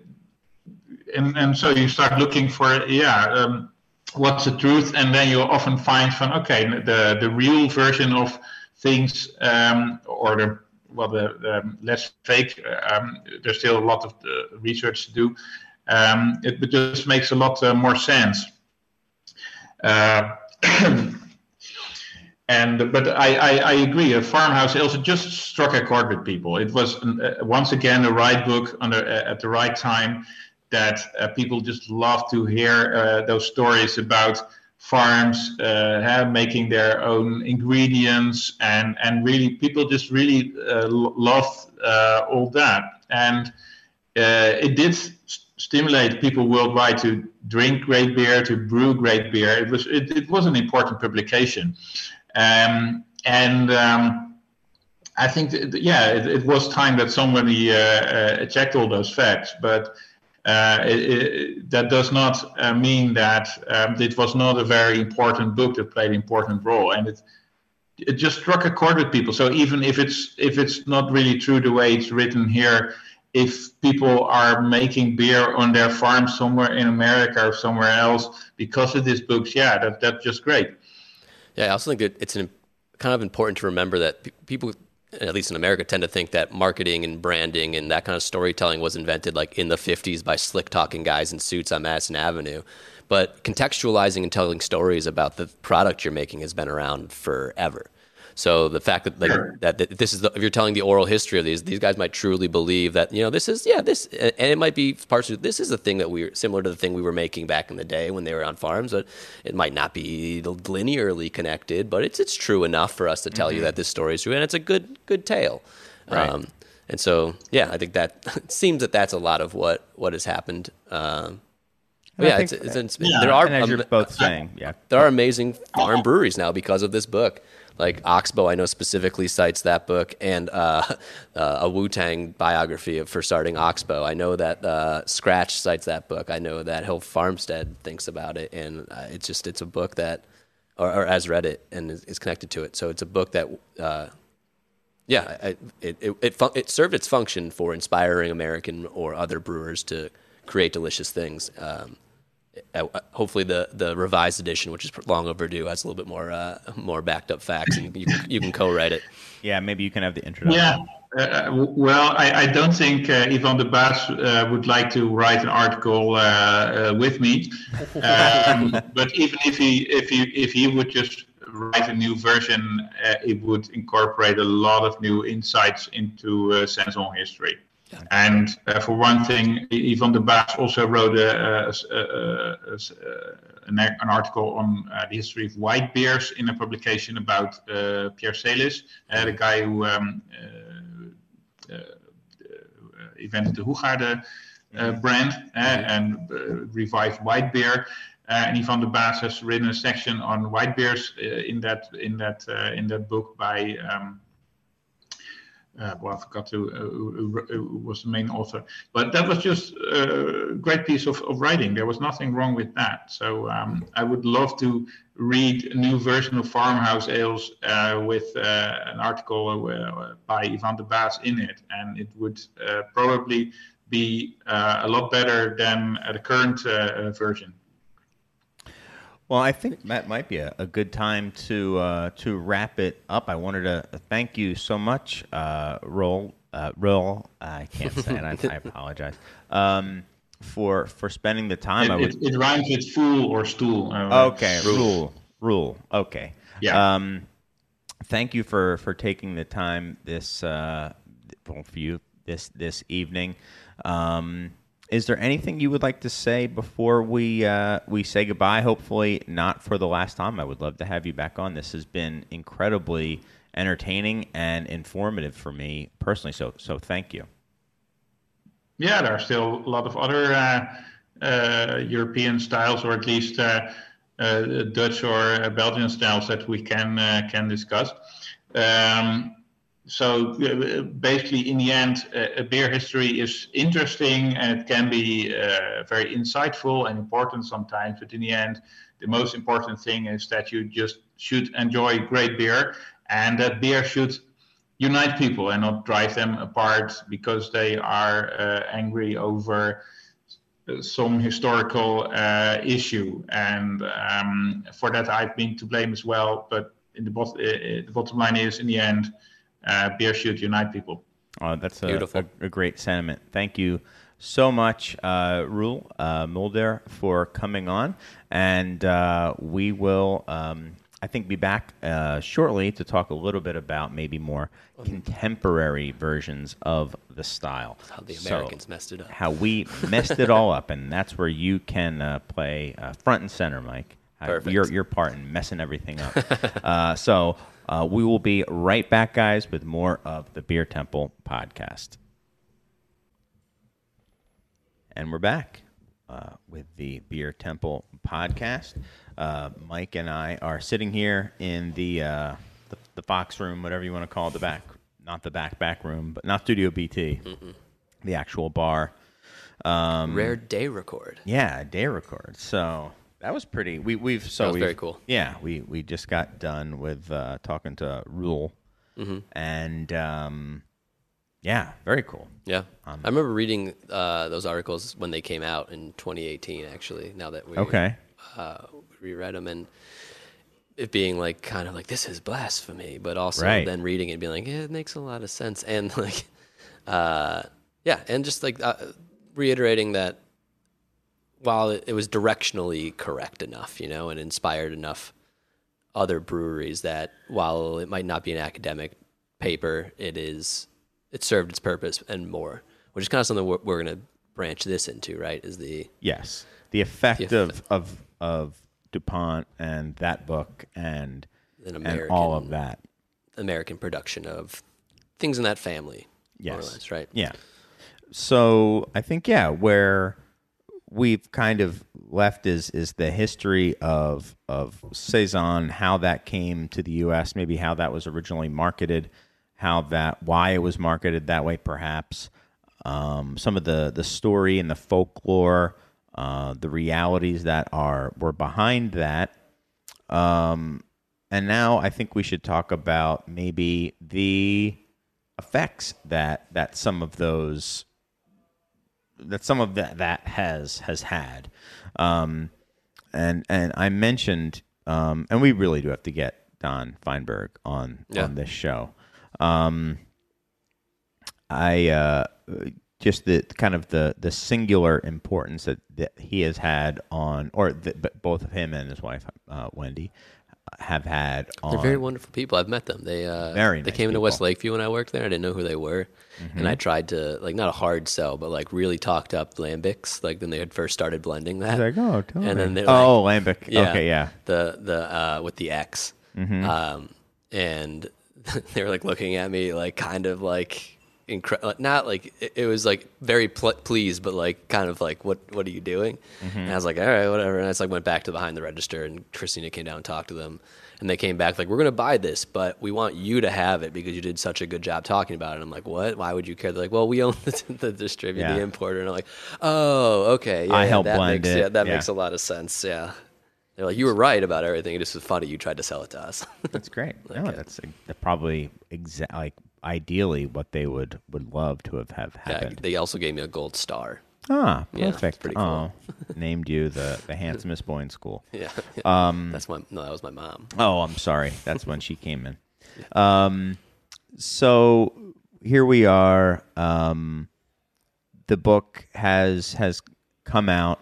and and so you start looking for yeah. Um, what's the truth and then you often find from okay the the real version of things um, or the well the, the less fake um, there's still a lot of uh, research to do um, it just makes a lot uh, more sense uh, *clears throat* and but I, I, I agree. A farmhouse also just struck a chord with people. It was uh, once again the right book under uh, at the right time. That uh, people just love to hear uh, those stories about farms uh, making their own ingredients and and really people just really uh, love all that and it did stimulate people worldwide to drink great beer to brew great beer. It was it, it was an important publication. Um, and um, I think, that, yeah, it, it, was time that somebody uh, uh, checked all those facts. But uh, it, that does not uh, mean that um, it was not a very important book that played an important role. And it it just struck a chord with people. So even if it's if it's not really true the way it's written here, if people are making beer on their farm somewhere in America or somewhere else because of these books, yeah, that that's just great. Yeah, I also think that it's an, kind of important to remember that people, at least in America, tend to think that marketing and branding and that kind of storytelling was invented like in the 50s by slick talking guys in suits on Madison Avenue. But contextualizing and telling stories about the product you're making has been around forever. So the fact that like sure. that, that, this is the, if you're telling the oral history of these, these guys might truly believe that you know this is yeah this and it might be partially this is a thing that we similar to the thing we were making back in the day when they were on farms, but it might not be linearly connected, but it's it's true enough for us to tell mm-hmm. you that this story is true and it's a good good tale. Right. Um, and so yeah, I think that it *laughs* seems that that's a lot of what what has happened. Um, yeah, it's, it's, it's, yeah, there are. as you're both saying, yeah, there are amazing farm breweries now because of this book like Oxbow, I know specifically cites that book, and uh, *laughs* uh, a Wu Tang biography for starting Oxbow. I know that uh, Scratch cites that book. I know that Hill Farmstead thinks about it, and uh, it's just it's a book that, or, or has read it and is, is, connected to it. So it's a book that. Uh, yeah, it, it, it, it, it served its function for inspiring American or other brewers to create delicious things. Um, hopefully the the revised edition, which is long overdue, has a little bit more uh, more backed up facts, and you can, you can co-write it. Yeah, maybe you can have the introduction. Yeah. Uh, well, I, I, don't think uh, Yvan de Baets uh, would like to write an article uh, with me. *laughs* Um, but even if he if he if he would just write a new version, it would incorporate a lot of new insights into uh, Saison history. And uh, for one thing, Yvan de Baets also wrote a, a, a, an, article on uh, the history of white beers in a publication about uh, Pierre Celis, uh, the guy who um, uh, uh, invented the Hoegaarden mm-hmm. brand and revived white beer. and Yvan de Baets has written a section on white beers in that in that in that book by um, uh, well, I forgot to uh, who, who, was the main author, but that was just a great piece of, of writing. There was nothing wrong with that. So um, I would love to read a new version of Farmhouse Ales uh, with uh, an article uh, by Yvan de Baets in it, and it would uh, probably be a lot better than the current version. Well, I think that might be a, a good time to uh, to wrap it up. I wanted to thank you so much, uh, Roll. Uh, Roll, I can't say it. I, I apologize. Um, for for spending the time. It, I would. It, it rhymes with fool or stool. okay, rule, rule. Okay. Yeah. Um, thank you for for taking the time this uh, for you this this evening. Um, is there anything you would like to say before we uh, we say goodbye? Hopefully, not for the last time. I would love to have you back on. This has been incredibly entertaining and informative for me personally. So, so thank you. yeah, there are still a lot of other uh, uh, European styles, or at least uh, uh, Dutch or uh, Belgian styles that we can can discuss. Um, so uh, basically, in the end, uh, a beer history is interesting and it can be uh, very insightful and important sometimes. But in the end, the most important thing is that you just should enjoy great beer, and that beer should unite people and not drive them apart because they are uh, angry over some historical uh, issue. And um, for that, I've been to blame as well. But in the, bot- uh, the bottom line is, in the end, uh, beer should unite people. Oh, that's a, Beautiful. a, a great sentiment. Thank you so much, uh, Roel uh, Mulder, for coming on. And uh, we will, um, I think, be back uh, shortly to talk a little bit about maybe more contemporary versions of the style. How the So, Americans messed it up. how we messed it all up, and that's where you can uh, play uh, front and center, Mike. Uh, Perfect. Your your part in messing everything up. *laughs* uh, so uh, we will be right back, guys, with more of the Beer Temple podcast, and we're back uh, with the Beer Temple podcast. Uh, Mike and I are sitting here in the, uh, the the Fox room, whatever you want to call it, the back, not the back back room, but not Studio BT, the actual bar. Um, Rare day record. yeah, day record. So that was pretty. We we've so That was we've- very cool. Yeah, we we just got done with uh, talking to Rule, Mm-hmm. and um, yeah, very cool. Yeah, Um, I remember reading uh, those articles when they came out in 2018. Actually, now that we Okay. uh, reread them and it being like kind of like this is blasphemy, but also Right. then reading it and being like yeah, it makes a lot of sense and *laughs* like uh, yeah, and just like uh, reiterating that while it, was directionally correct enough, you know, and inspired enough other breweries that while it might not be an academic paper, it is it served its purpose and more, which is kind of something we're, we're going to branch this into, right? Is the Yes, the effect The of of of Dupont and that book and An and all of American- that. American production of things in that family, more or Yes. less, right? Yeah. So I think yeah, where we've kind of left is is the history of of saison, how that came to the U.S., maybe how that was originally marketed, how that why it was marketed that way, perhaps um, some of the the story and the folklore, uh, the realities that are were behind that. Um, and now I think we should talk about maybe the effects that that some of those that some of that that has has had. Um, and and I mentioned, um, and we really do have to get Don Feinberg on Yeah. on this show. Um, I uh, just the kind of the the singular importance that, that he has had on, or that but both of him and his wife uh, Wendy have had on. They're very wonderful people. I've met them. They uh, Very they nice came into West people. Mm-hmm. Lakeview when I worked there. I didn't know who they were, and I tried to like not a hard sell, but like really talked up lambics. Like when they had first started blending that. Like, oh, tell and me." then they're oh, like, lambic. Okay, yeah. Mm-hmm. The the uh, with the X, um, and *laughs* they were like looking at me like kind of like incre- not like it, it was like very pl- pleased, but like kind of like what what are you doing? Mm-hmm. And I was like, all right, whatever. And I just like went back to behind the register, and Christina came down and talked to them. And they came back like, we're gonna buy this, but we want you to have it because you did such a good job talking about it. And I'm like, what? Why would you care? They're like, well, we own the, *laughs* the distributor, Yeah. the importer. And I'm like, oh, okay, yeah, I helped that blend makes, it, Yeah, that yeah. makes a lot of sense. Yeah. They're like, you were right about everything. It just was funny you tried to sell it to us. That's great. *laughs* no, Okay. that's uh, probably exa- like ideally what they would would love to have have yeah, happened. they also gave me a gold star. ah, Yeah, perfect. pretty cool. Oh, *laughs* named you the the handsomest boy in school. *laughs* Yeah. Um, That's my no, that was my mom. Oh, I'm sorry. That's when she came in. *laughs* Um, so here we are. Um, the book has has come out.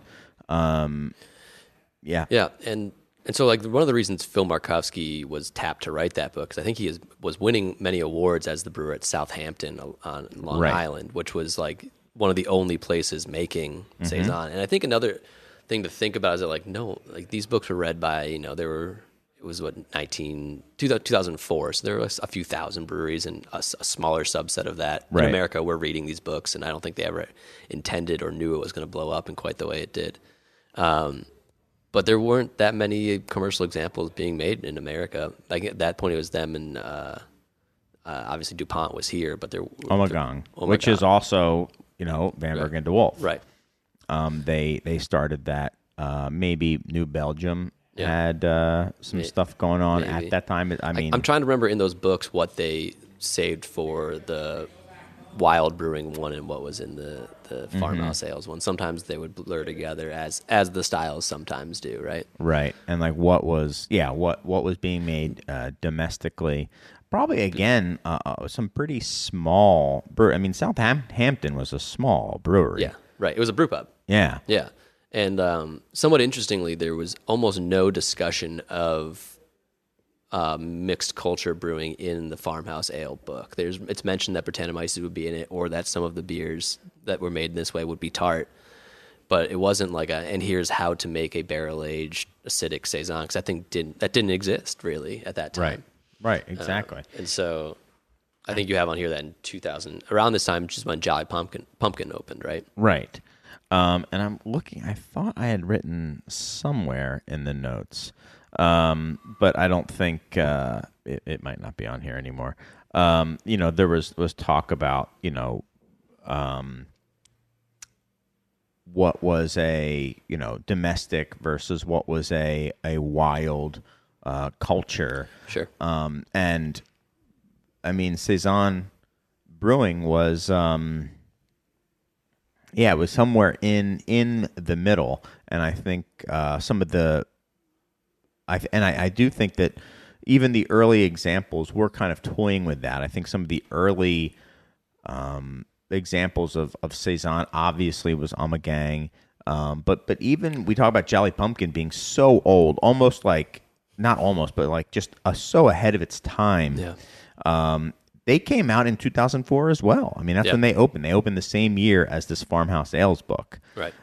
Um, yeah. Yeah, and and so like one of the reasons Phil Markowski was tapped to write that book because I think he is, was winning many awards as the brewer at Southampton uh, on Long Right. Island, which was like one of the only places making Mm-hmm. saison. And I think another thing to think about is that like no, like these books were read by you know they were it was what 19 2004 so there was a few thousand breweries and a smaller subset of that Right. in america were reading these books and i don't think they ever intended or knew it was going to blow up in quite the way it did um, but there weren't that many commercial examples being made in america like at that point it was them and uh, uh, obviously dupont was here but there Omegang, Omegang. which is also you know Vanberg and DeWulf. right Um, they they started that. Uh, maybe New Belgium Yeah. had uh, some May- stuff going on maybe. at that time. I mean, I'm trying to remember in those books what they saved for the wild brewing one and what was in the, the Mm-hmm. farmhouse ales one. Sometimes they would blur together as as the styles sometimes do, right? Right, and like what was yeah what what was being made uh, domestically? Probably again uh, uh, some pretty small brew. I mean, Southampton Hampton was a small brewery. Yeah, right. It was a brew pub. yeah, Yeah. And um, somewhat interestingly, there was almost no discussion of uh, mixed culture brewing in the farmhouse ale book. There's it's mentioned that Brettanomyces would be in it, or that some of the beers that were made in this way would be tart. But it wasn't like a and here's how to make a barrel aged acidic saison because I think didn't that didn't exist really at that time. right, right, exactly. And so I think you have on here that in 2000 around this time, just when Jolly Pumpkin Pumpkin opened, right? Right. Um, and I'm looking, I thought I had written somewhere in the notes, um, but I don't think uh, it, it might not be on here anymore. Um, you know, there was, was talk about, you know, um, what was a, you know, domestic versus what was a, a wild uh, culture. Sure. Um, and I mean, saison Brewing was, um, yeah, it was somewhere in in the middle, and I think uh, some of the, I and I, I do think that even the early examples were kind of toying with that. I think some of the early um, examples of of saison obviously was Ommegang, um, but but even we talk about Jolly Pumpkin being so old, almost like not almost, but like just uh, so ahead of its time. Yeah. Um, they came out in 2004 as well. I mean, that's Yeah. when they opened. They opened the same year as this Farmhouse Ales book. Right.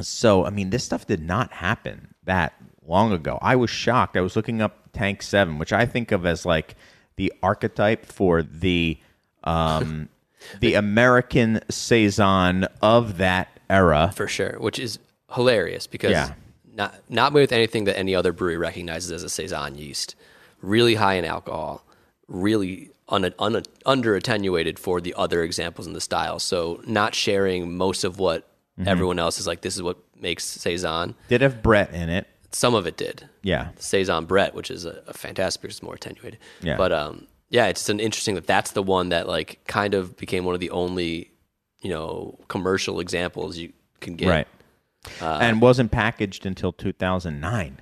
So, I mean, this stuff did not happen that long ago. I was shocked. I was looking up Tank 7, which I think of as like the archetype for the um, *laughs* the American Saison of that era. for sure, which is hilarious because Yeah. not not with anything that any other brewery recognizes as a saison yeast. Really high in alcohol, really un, un, under attenuated for the other examples in the style. So not sharing most of what Mm-hmm. everyone else is like. This is what makes saison. Did have Brett in it. Some of it did. Yeah. saison Brett, which is a, a fantastic because it's more attenuated. Yeah. But um, yeah, it's an interesting that that's the one that like kind of became one of the only you know commercial examples you can get. Right. Uh, and wasn't packaged until 2009.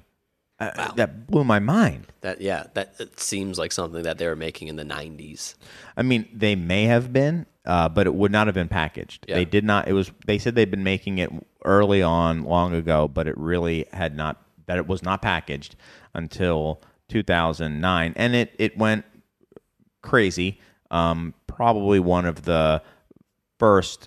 Uh, That blew my mind. That yeah, that it seems like something that they were making in the '90s. I mean, they may have been, uh, but it would not have been packaged. Yeah. They did not. It was. They said they'd been making it early on, long ago, but it really had not. That it was not packaged until 2009, and it it went crazy. Um, probably one of the first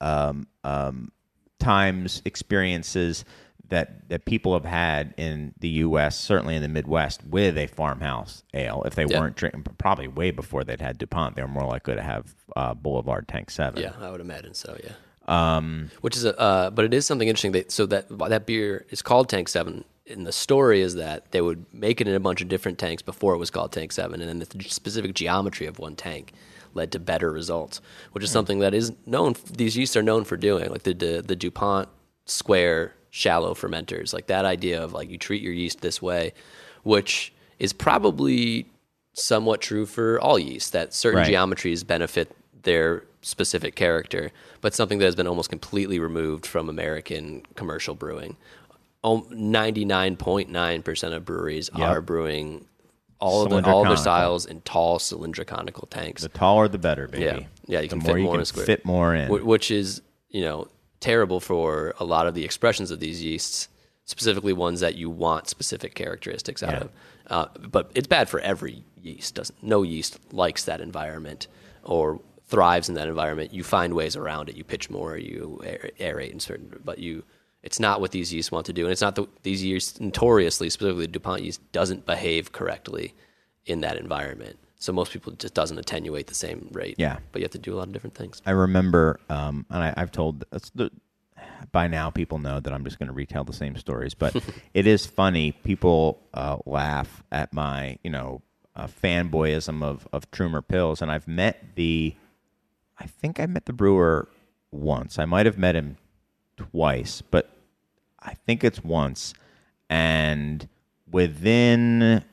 um, um, times experiences that that people have had in the U.S. certainly in the Midwest with a farmhouse ale. If they Yeah. weren't drinking, probably way before they'd had Dupont, they were more likely to have uh, Boulevard Tank Seven. Yeah, I would imagine so. Yeah. Um, which is a, uh, but it is something interesting. That, so that that beer is called Tank Seven. And the story is that they would make it in a bunch of different tanks before it was called Tank Seven, and then the specific geometry of one tank led to better results, which is something that is known. These yeasts are known for doing, like the the, the Dupont square shallow fermenters, like that idea of like you treat your yeast this way, which is probably somewhat true for all yeast. That certain Right. geometries benefit their specific character, but something that has been almost completely removed from American commercial brewing. Ninety-nine point nine percent of breweries Yep. are brewing all of the, all their styles in tall cylindrical conical tanks. The taller, the better, baby. Yeah, yeah, you the can more fit more can square. fit more in. Which is you know terrible for a lot of the expressions of these yeasts, specifically ones that you want specific characteristics out Yeah. of. Uh, but it's bad for every yeast. Doesn't no yeast likes that environment or thrives in that environment. You find ways around it. You pitch more. You aer- aerate in certain, but you It's not what these yeasts want to do, and it's not the, these yeasts notoriously, specifically Dupont yeast, doesn't behave correctly in that environment. So most people just doesn't attenuate the same rate. Yeah. but you have to do a lot of different things. I remember, um, and I, I've told that's the, by now people know that I'm just going to retell the same stories, but *laughs* it is funny. People uh, laugh at my, you know, uh, fanboyism of of Trumer Pils, and I've met the, I think I met the brewer once. I might have met him twice, but I think it's once, and within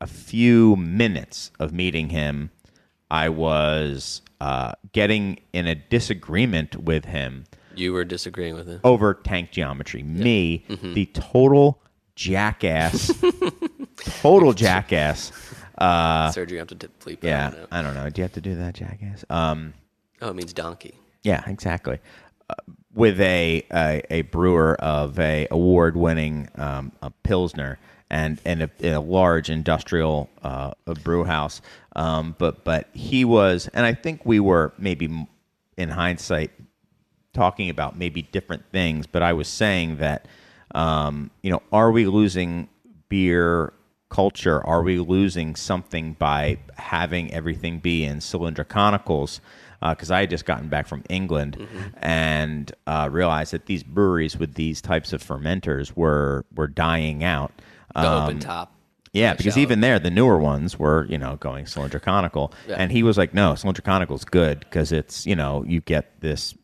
a few minutes of meeting him, I was uh, getting in a disagreement with him You were disagreeing with him over tank geometry. Me, the total jackass, *laughs* total jackass. Surgery, you have to bleep that Uh, Yeah, out. I don't know. Do you have to do that, jackass? Um, Oh, it means donkey. yeah, exactly. Uh, with a, a a brewer of a award winning um, a pilsner and and a, a large industrial uh, a brew house, um, but but he was, and I think we were maybe in hindsight talking about maybe different things, but I was saying that um, you know, are we losing beer culture? Are we losing something by having everything be in cylinder conicals? Because I had just gotten back from England and uh, realized that these breweries with these types of fermenters were were dying out. The Um, open top. yeah, because shallow. even there, the newer ones were, you know, going cylindroconical, Yeah. and he was like, "No, cylindroconical is good because it's, you know, you get this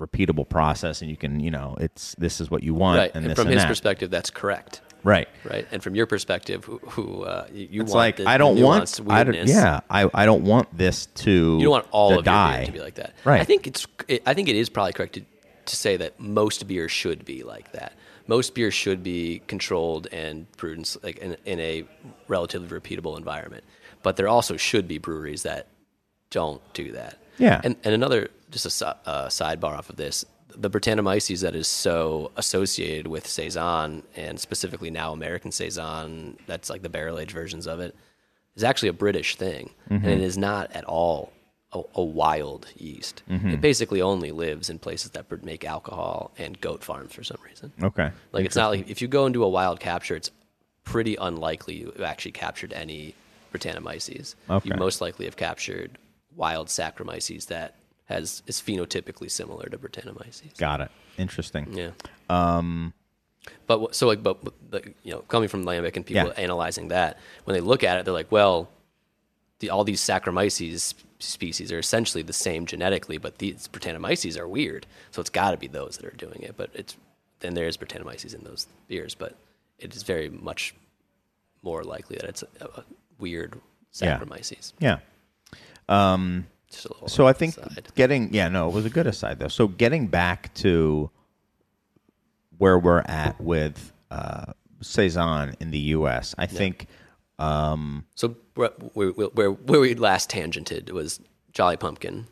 repeatable process, and you can, you know, it's this is what you want, Right. and And from and his that. perspective, that's correct. Right? Right. And from your perspective, who, who uh, you It's want like the, I don't want, I don't, yeah, I, I don't want this to You don't want all of die. your beer to be like that. Right. I think it's. It, I think it is probably correct to, to say that most beer should be like that. Most beer should be controlled and brewed s- like in, in a relatively repeatable environment. But there also should be breweries that don't do that. Yeah. And and another just a uh, sidebar off of this, the Brettanomyces that is so associated with saison and specifically now American saison, that's like the barrel aged versions of it, is actually a British thing, and mm-hmm. it is not at all a, a wild yeast. Mm-hmm. It basically only lives in places that make alcohol and goat farms for some reason. Okay, Like it's not like if you go and do a wild capture, it's pretty unlikely you actually captured any Brettanomyces. Okay. You most likely have captured wild Saccharomyces that has is phenotypically similar to Brettanomyces. got it. Interesting. Yeah. Um, but so like, but like, you know, coming from Lambic and people Yeah. analyzing that, when they look at it, they're like, well, the, all these Saccharomyces species are essentially the same genetically, but these Brettanomyces are weird, so it's got to be those that are doing it. But it's then there's Brettanomyces in those beers, but it is very much more likely that it's a, a weird Yeah. Saccharomyces. Yeah. Just a little So I think aside. getting yeah no it was a good aside though. So getting back to where we're at with uh, saison in the U.S., I think So where, where, where, we last tangented was Jolly Pumpkin,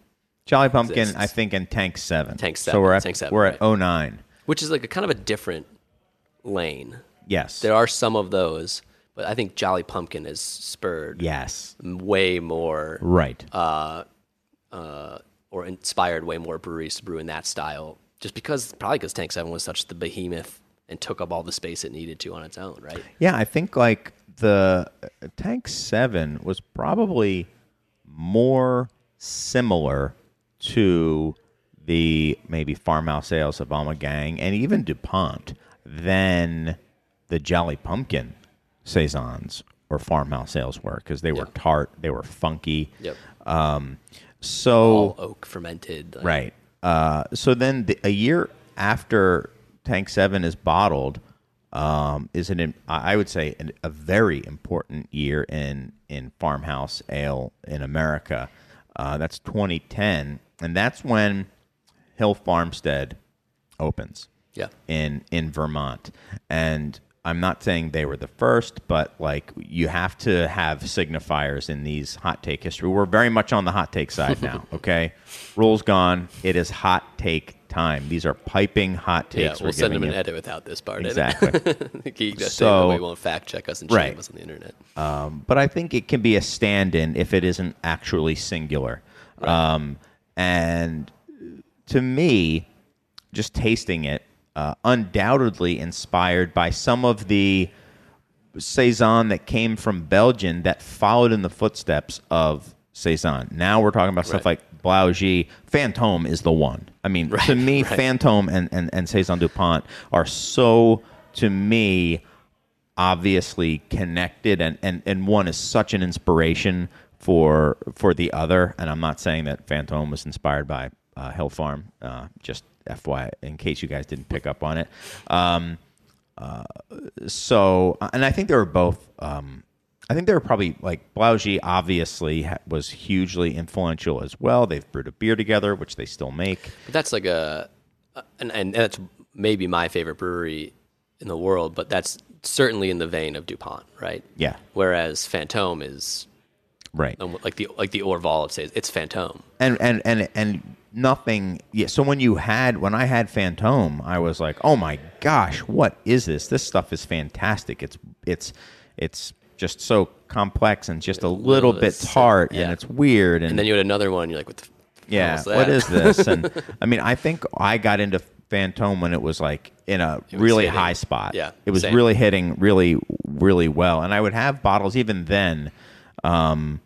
Jolly Pumpkin, Exists. I think, in Tank Seven. Tank Seven. So 7, we're at Tank 7, we're right. at 09. which is like a kind of a different lane. Yes. There are some of those, but I think Jolly Pumpkin is spurred yes. way more Right. Uh, or inspired way more breweries to brew in that style. Just because, probably because Tank Seven was such the behemoth and took up all the space it needed to on its own, right? Yeah, I think like the uh, Tank 7 was probably more similar to the maybe farmhouse ales of Ommegang and even Dupont than the Jolly Pumpkin saisons or farmhouse ales were because they were Yeah. tart, they were funky. Yep. So All oak fermented. like- Right. Uh, so then the, a year after Tank Seven is bottled, um, is an I would say an, a very important year in in farmhouse ale in America. Uh, that's 2010, and that's when Hill Farmstead opens Yeah. in in Vermont. And I'm not saying they were the first, but like you have to have signifiers in these hot take history. We're very much on the hot take side now. *laughs* Okay, rules gone. It is hot take time. These are piping hot takes. Yeah, we'll send them an you. edit without this part Exactly. *laughs* So- so, won't fact check us and shame Right. us on the internet. Um, but I think it can be a stand-in if it isn't actually singular. Um, and to me, just tasting it, uh, undoubtedly inspired by some of the saison that came from Belgium that followed in the footsteps of saison. Now we're talking about stuff Right. like Blaugies. Fantôme is the one. I mean, to me, Fantôme and, and, and saison Dupont are so to me obviously connected and, and, and one is such an inspiration for for the other and i'm not saying that Fantôme was inspired by uh, hill farm uh, just fyi in case you guys didn't pick up on it um, uh, so and i think they were both um, i think they were probably like Blaugies obviously ha- was hugely influential as well they've brewed a beer together which they still make But that's like a, and, and that's maybe my favorite brewery in the world, but that's certainly in the vein of Dupont, right? Yeah. Whereas Fantôme is right um, like the like the Orval of says it's Fantôme. and and and and nothing yeah so when you had when i had Fantôme, i was like oh my gosh what is this this stuff is fantastic it's it's it's just so complex and just a little bit tart yeah. and it's weird and, And then you had another one. You're like, what the yeah what this and *laughs* i mean i think i got into Fantôme when it was like in a really hitting. high spot Yeah, it was same. really hitting really really well and i would have bottles even then um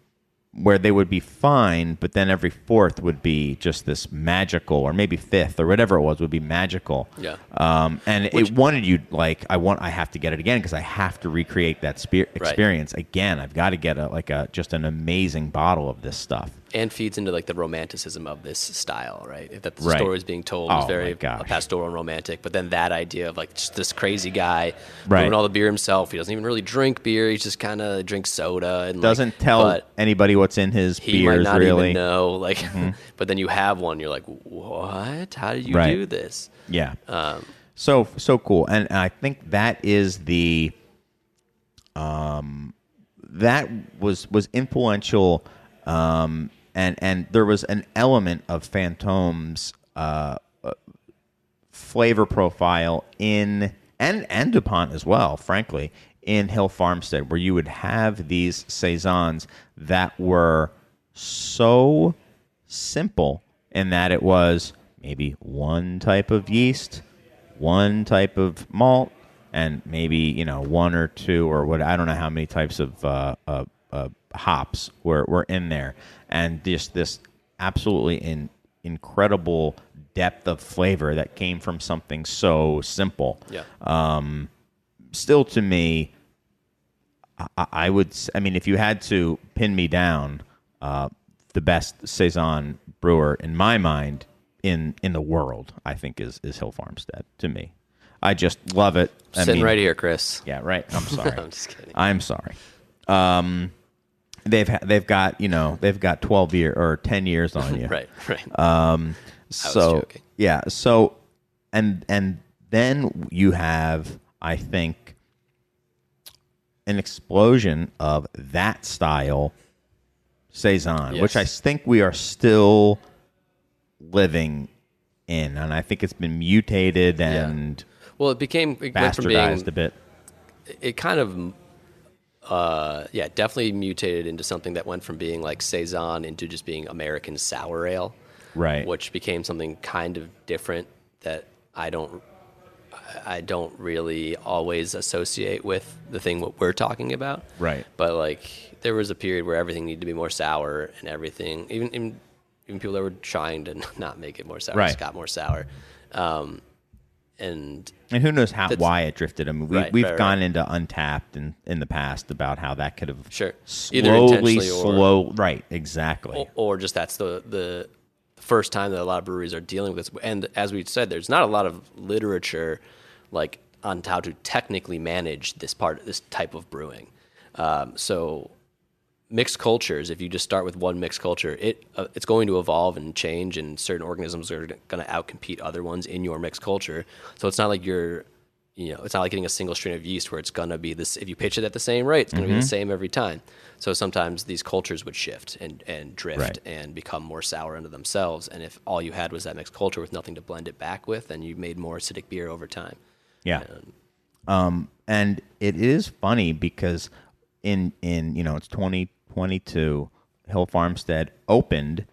where they would be fine, but then every fourth would be just this magical, or maybe fifth, or whatever it was, would be magical. Yeah. Um, and it wanted you like I want I have to get it again because I have to recreate that spe- experience again. I've got to get a like a just an amazing bottle of this stuff. and feeds into like the romanticism of this style, right? That the Right. story is being told Oh, is very pastoral and romantic, but then that idea of like just this crazy guy Right. brewing all the beer himself. He doesn't even really drink beer. He just kind of drinks soda and Doesn't tell but anybody what's in his he beers might not really. even know. Like, *laughs* but then you have one. You're like, what? How did you Right. do this? Yeah. Um, so so cool, and I think that is the um that was was influential, um and and there was an element of Fantôme's uh, uh flavor profile in and and Dupont as well, frankly, in Hill Farmstead, where you would have these saisons that were so simple in that it was maybe one type of yeast, one type of malt, and maybe you know one or two or what I don't know how many types of uh, uh, uh, hops were were in there, and just this absolutely in, incredible depth of flavor that came from something so simple yeah. Um, still to me, I, I would. I mean, if you had to pin me down, uh, the best saison brewer in my mind in in the world, I think is is Hill Farmstead. To me, I just love it. I Sitting mean- right here, Chris. Yeah, right. I'm *laughs* sorry. I'm just kidding. I'm sorry. Um, they've ha- they've got you know they've got 12 year or 10 years on *laughs* you. Right, right. Um, so joking. yeah, so and and then you have, I think, an explosion of that style saison, which I think we are still living in, and I think it's been mutated and well, it became it went from bastardized being a bit. it kind of uh, yeah definitely mutated into something that went from being like saison into just being American sour ale, Right. Which became something kind of different that I don't I don't really always associate with the thing what we're talking about. Right. But like there was a period where everything needed to be more sour and everything even even, even people that were trying to *laughs* not make it more sour Right. just got more sour. Um, and And who knows how why it drifted? I mean, we, Right, we've right, right. gone into untapped in, in the past about how that could have Sure. Either slowly, intentionally or- slow, right? Exactly. or, or just that's the the first time that a lot of breweries are dealing with this. And as we said, there's not a lot of literature like on how to technically manage this part, this type of brewing. Um, so mixed cultures, if you just start with one mixed culture, it uh, it's going to evolve and change, and certain organisms are going to outcompete other ones in your mixed culture. So it's not like you're you know, it's not like getting a single strain of yeast where it's going to be this. If you pitch it at the same rate, it's going to be the same every time. So sometimes these cultures would shift and, and drift Right. and become more sour unto themselves. And if all you had was that mixed culture with nothing to blend it back with, then you made more acidic beer over time. Yeah. Um, and it is funny because in in you know it's 2022, Hill Farmstead opened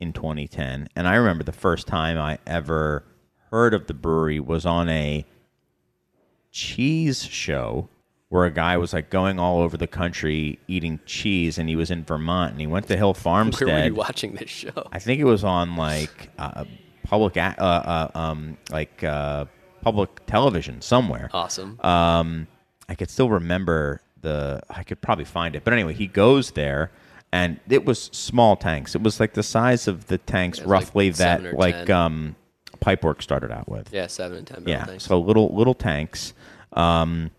in 2010, and I remember the first time I ever heard of the brewery was on a cheese show where a guy was like going all over the country eating cheese, and he was in Vermont, and he went to Hill *laughs* Where Farmstead. were you watching this show? I think it was on like uh, public, a- uh, uh, um, like uh, public television somewhere. Awesome. Um, I could still remember the. I could probably find it, but anyway, he goes there, and it was small tanks. It was like the size of the tanks, It was like roughly that like 10. um, Pipework started out with. yeah, seven and ten. Yeah, tanks. so little little tanks, um,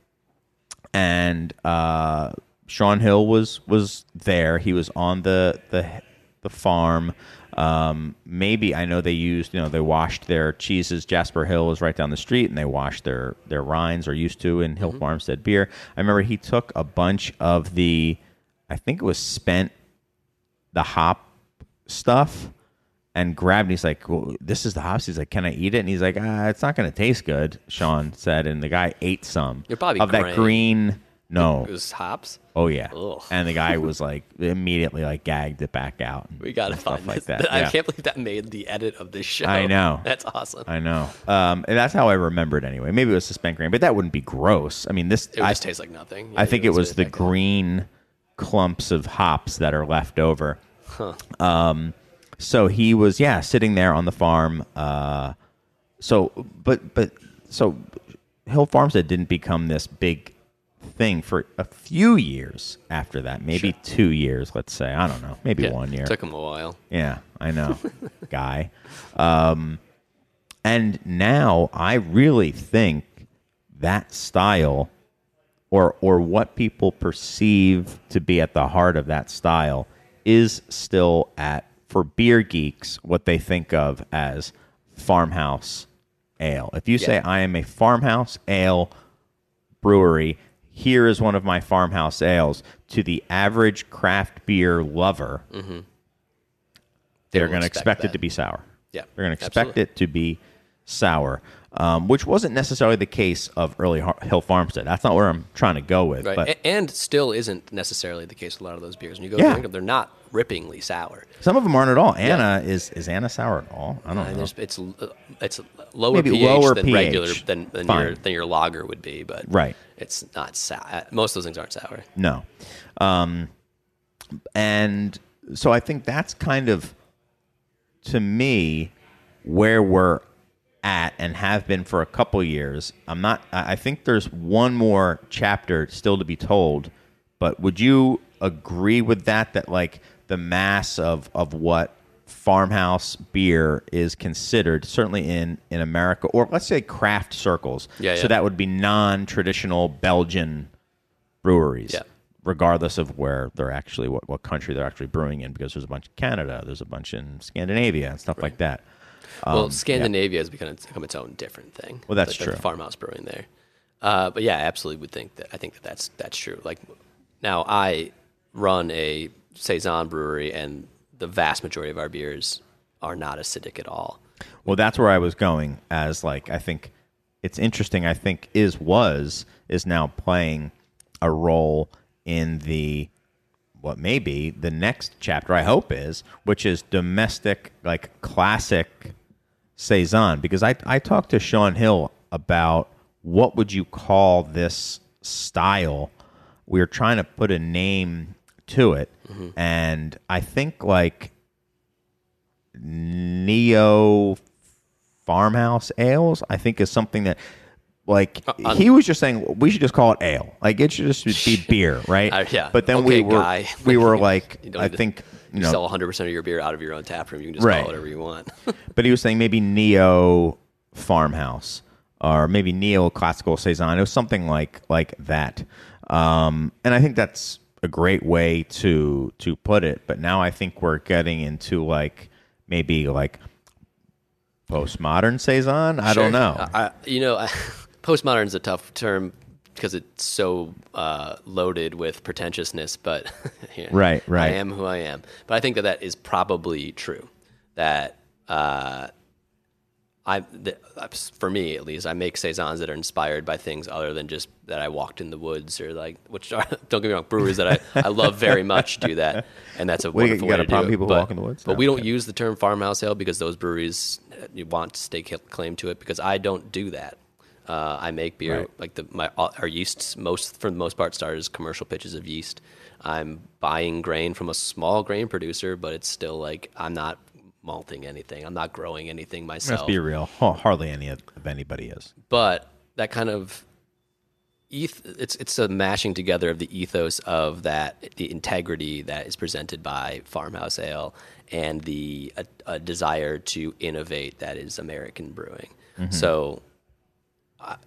and uh, Shaun Hill was was there. He was on the the the farm. Um, maybe I know they used you know they washed their cheeses. Jasper Hill was right down the street, and they washed their their rinds or used to in Hill Farmstead beer. I remember he took a bunch of the, I think it was spent, the hop stuff and grabbed. And he's like, well, "This is the hops." He's like, "Can I eat it?" And he's like, ah, "It's not going to taste good." Shaun said, and the guy ate some You're probably of that green. No, It was hops. oh yeah, Ugh. and the guy was like immediately like gagged it back out. and- We gotta and stuff find like that. *laughs* I yeah. can't believe that made the edit of this show. I know. That's awesome. I know. Um, and that's how I remember it anyway. Maybe it was the spent grain, but that wouldn't be gross. I mean, this. it I, just taste like nothing. Yeah, I think it was the back out. green clumps of hops that are left over. Um, so he was, yeah, sitting there on the farm. Uh, so, but, but, so Hill Farmstead didn't become this big thing for a few years after that. Maybe two years, let's say. I don't know. Maybe Yeah, one year. Took him a while. Yeah, I know, *laughs* guy. Um, and now I really think that style, or or what people perceive to be at the heart of that style, is still at for beer geeks what they think of as farmhouse ale. If you say I am a farmhouse ale brewery, here is one of my farmhouse ales. To the average craft beer lover, they're going to expect expect it to be sour. Yeah, They're going to expect absolutely. it to be sour, um, which wasn't necessarily the case of early Hill Farmstead. That's not where I'm trying to go with. Right. But and still isn't necessarily the case with a lot of those beers. When you go Yeah. drink them, they're not rippingly sour. some of them aren't at all. Anna is is Anna sour at all? I don't And know. it's uh, it's lower Maybe pH lower than pH. regular than than your than your lager would be, but Right. It's not sour. Most of those things aren't sour. No. Um, and so I think that's kind of, to me, where we're at and have been for a couple years. I'm not, I I think there's one more chapter still to be told, but would you agree with that? That like the mass of, of what farmhouse beer is considered, certainly in, in America, or let's say craft circles. Yeah, So yeah. that would be non traditional Belgian breweries, Yeah. regardless of where they're actually what, what country they're actually brewing in, because there's a bunch in Canada, there's a bunch in Scandinavia and stuff like that. well, Scandinavia has become, become its own different thing. Um, Well, that's Like true. farmhouse brewing there, uh, but yeah, I absolutely would think that. I think that that's that's true. Like now, I run a saison brewery, and the vast majority of our beers are not acidic at all. Well, that's where I was going. As like, I think it's interesting. I think is was is now playing a role in the what may be the next chapter. I hope is which is domestic, like classic saison. Because I I talked to Shaun Hill about what would you call this style. We are trying to put a name to it, and I think like neo farmhouse ales i think is something that like Uh, he was just saying we should just call it ale like it should just be *laughs* beer right Uh, yeah. but then we were guy. we were *laughs* like i think you You know sell 100 percent of your beer out of your own tap room. You can just Right. call it whatever you want. *laughs* but he was saying maybe neo farmhouse or maybe neo classical saison it was something like like that um and i think that's a great way to to put it but now i think we're getting into like maybe like postmodern saison i don't know I, you know, I, *laughs* postmodern is a tough term because it's so uh, loaded with pretentiousness. But *laughs* yeah, Right, right. I am who I am. But I think that that is probably true. That uh, I, the, for me at least, I make saisons that are inspired by things other than just that I walked in the woods or like, which are, *laughs* don't get me wrong, breweries that I, I love very much do that, and that's a wonderful you got way a to problem do people but, walk in the woods? But No, we don't okay. use the term farmhouse ale because those breweries uh, want to stake claim to it because I don't do that. Uh, I make beer Right. like the my our yeasts most for the most part start as commercial pitches of yeast. I'm buying grain from a small grain producer, but it's still like I'm not malting anything. I'm not growing anything myself. Let's be real. Ha- Hardly any of of anybody is. But that kind of eth- it's it's a mashing together of the ethos of that the integrity that is presented by farmhouse ale and the a, a desire to innovate that is American brewing. So I,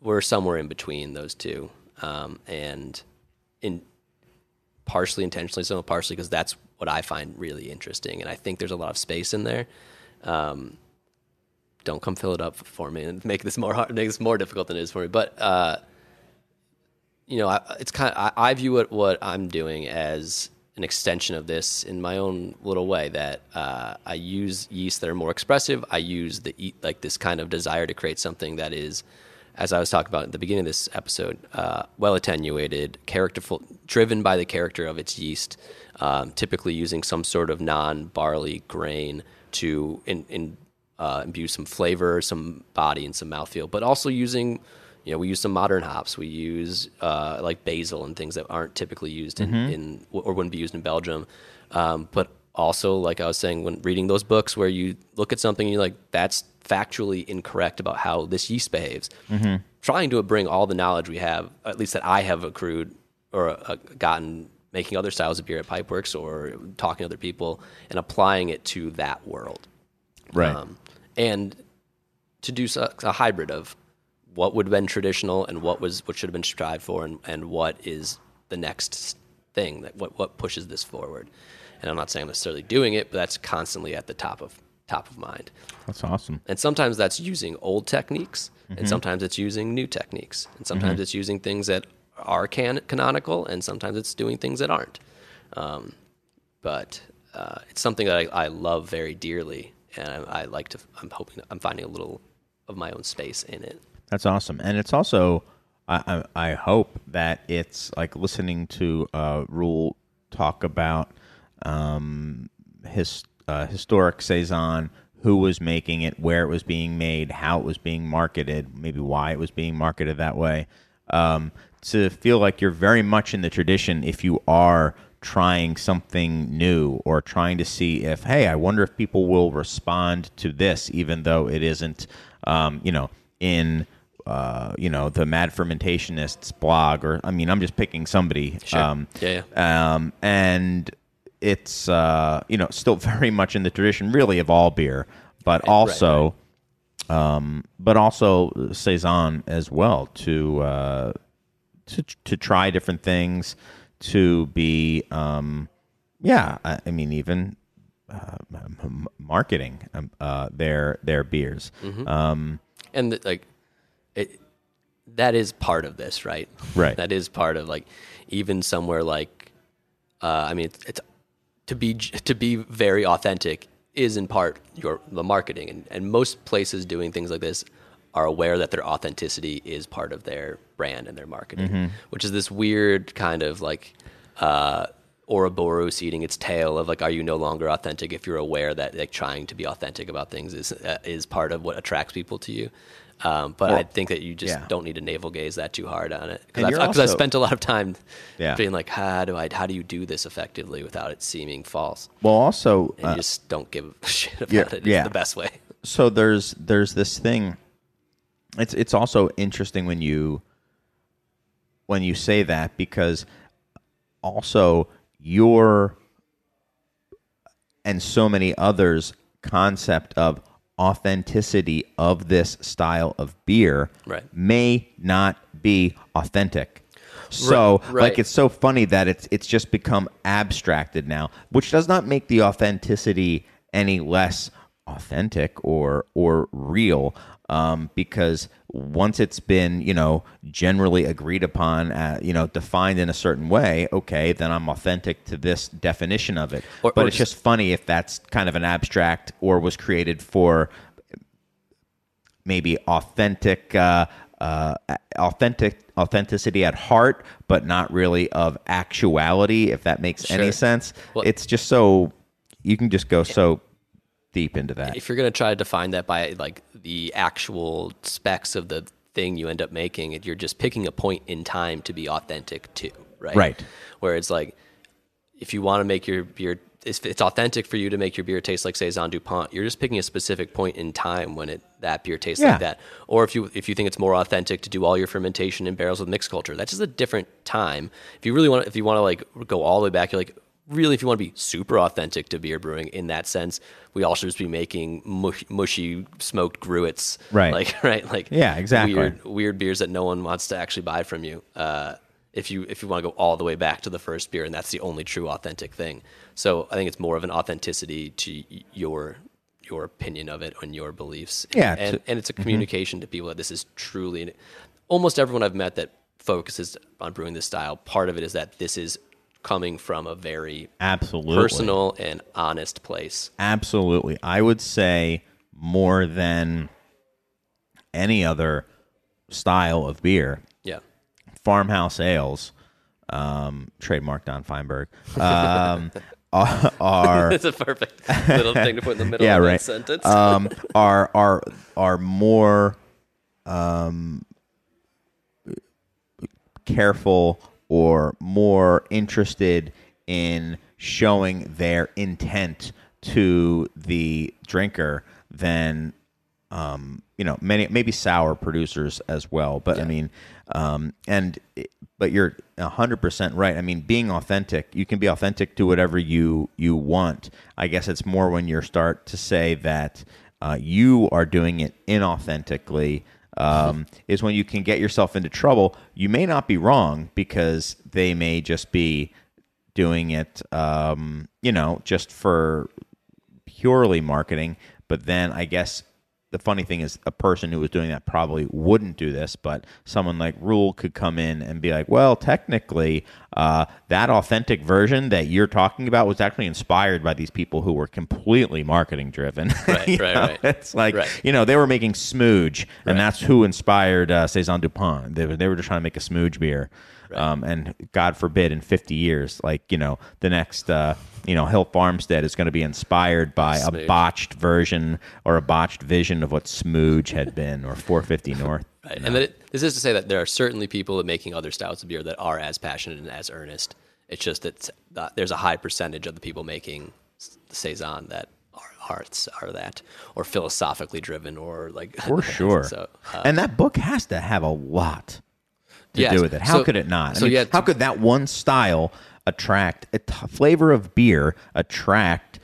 we're somewhere in between those two, um, and in partially intentionally so, partially because that's what I find really interesting, and I think there's a lot of space in there. Um, don't come fill it up for me and make this more hard, make this more difficult than it is for me. But uh, you know, I, it's kind of I, I view it what I'm doing as an extension of this in my own little way. That uh, I use yeast that are more expressive. I use the like this kind of desire to create something that is, as I was talking about at the beginning of this episode, uh, well attenuated, characterful, driven by the character of its yeast. Um, typically using some sort of non-barley grain to in, in uh, imbue some flavor, some body, and some mouthfeel, but also using, you know, we use some modern hops. We use uh, like basil and things that aren't typically used in, in or wouldn't be used in Belgium. Um, but also, like I was saying, when reading those books where you look at something and you're like, that's factually incorrect about how this yeast behaves. Trying to bring all the knowledge we have, at least that I have accrued or uh, gotten making other styles of beer at Pipeworks or talking to other people and applying it to that world Right. um, and to do so, a hybrid of what would have been traditional and what was what should have been strived for and, and what is the next thing that what, what pushes this forward and i'm not saying i'm necessarily doing it but that's constantly at the top of top of mind That's awesome. and sometimes that's using old techniques and sometimes it's using new techniques and sometimes it's using things that are can- canonical and sometimes it's doing things that aren't um, but uh, it's something that I, I love very dearly, and I, I like to. I'm hoping I'm finding a little of my own space in it. That's awesome, and it's also I, I, I hope that it's like listening to uh, Roel talk about um, his uh, historic saison, who was making it, where it was being made, how it was being marketed, maybe why it was being marketed that way. Um, to feel like you're very much in the tradition if you are trying something new or trying to see if hey i wonder if people will respond to this even though it isn't um, you know in uh, you know the mad fermentationists blog or i mean i'm just picking somebody Sure. um, Yeah, um, and it's uh, you know still *laughs* very much in the tradition really of all beer but also um, but also saison as well to uh, to to try different things, to be um, yeah, I, I mean even uh, m- *laughs* marketing um, uh, their their beers. Um, and the, like it that is part of this right Right. *laughs* that is part of like even somewhere like uh, i mean it's, it's to be to be very authentic is in part your the marketing and, and most places doing things like this are aware that their authenticity is part of their brand and their marketing which is this weird kind of like uh Ouroboros eating its tail of like, are you no longer authentic if you're aware that like trying to be authentic about things is uh, is part of what attracts people to you. Um, but I think that you just yeah. don't need to navel gaze that too hard on it because I've spent a lot of time Yeah. being like, how do I how do you do this effectively without it seeming false? well, also And uh, just don't give a *laughs* shit about yeah, it. It's yeah. the best way. so there's there's this thing it's it's also interesting when you when you say that because also your and so many others concept of authenticity of this style of beer Right. may not be authentic. So, Right, right. like, it's so funny that it's it's just become abstracted now, which does not make the authenticity any less authentic or or real. Um, because once it's been, you know, generally agreed upon, uh, you know, defined in a certain way, okay, then I'm authentic to this definition of it. Or- but or it's just- funny if that's kind of an abstract or was created for maybe authentic. Uh, uh, authentic authenticity at heart, but not really of actuality. If that makes any sense, Well- it's just so you can just go so deep into that. if you're going to try to define that by like the actual specs of the thing you end up making, you're just picking a point in time to be authentic to, right? Right. Where it's like, if you want to make your beer, if it's authentic for you to make your beer taste like saison Dupont, you're just picking a specific point in time when it that beer tastes Yeah. like that. Or if you if you think it's more authentic to do all your fermentation in barrels with mixed culture, that's just a different time. If you really want, if you want to like go all the way back, you're like really if you want to be super authentic to beer brewing in that sense, we all should just be making mush, mushy smoked gruits, Right. Like *laughs* right, like Yeah, exactly. Weird, weird beers that no one wants to actually buy from you. Uh, if you if you want to go all the way back to the first beer, and that's the only true authentic thing. So I think it's more of an authenticity to your your opinion of it and your beliefs. Yeah, and, Mm-hmm. and it's a communication to people that this is truly. Almost everyone I've met that focuses on brewing this style, part of it is that this is coming from a very Absolutely, personal and honest place. Absolutely. I would say more than any other style of beer, Yeah. farmhouse ales, um, trademark Don Feinberg, um, *laughs* are, are It's a perfect little thing to put in the middle *laughs* yeah, of right. that sentence. um, are are are more um, careful or more interested in showing their intent to the drinker than um, you know many maybe sour producers as well. But I mean, um, and but you're hundred percent right. I mean, being authentic, you can be authentic to whatever you you want. I guess it's more when you start to say that uh, you are doing it inauthentically. Um, is when you can get yourself into trouble. You may not be wrong because they may just be doing it, um, you know, just for purely marketing. But then I guess the funny thing is a person who was doing that probably wouldn't do this, but someone like Roel could come in and be like, well, technically, uh, that authentic version that you're talking about was actually inspired by these people who were completely marketing driven. *laughs* Right, right, know, right. It's like, Right. you know, they were making smooge, and that's who inspired uh, Saison Dupont. They, were- they were just trying to make a smooge beer. Um, and God forbid, in 50 years, like, you know, the next, uh, you know, Hill Farmstead is going to be inspired by a botched version or a botched vision of what smooge had been or 450 North. *laughs* Right. And then it, this is to say that there are certainly people making other styles of beer that are as passionate and as earnest. It's just that uh, there's a high percentage of the people making saison that are hearts are that or philosophically driven or like *laughs* For *laughs* sure. so uh, and that book has to have a lot to Yes. do with it. How So- could it not? I so mean, yeah, how could that one style attract a t- flavor of beer attract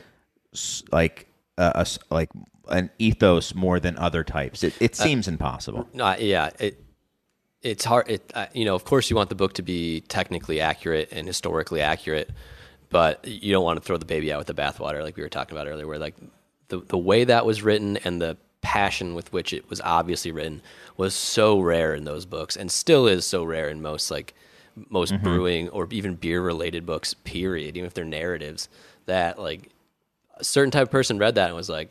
like a, a like an ethos more than other types? It, Uh, it seems impossible. No, yeah, it it's hard. It uh, you know, of course, you want the book to be technically accurate and historically accurate, but you don't want to throw the baby out with the bathwater, like we were talking about earlier. Where like the the way that was written and the passion with which it was obviously written was so rare in those books, and still is so rare in most like most mm-hmm. brewing or even beer related books. Period, even if they're narratives. That like a certain type of person read that and was like,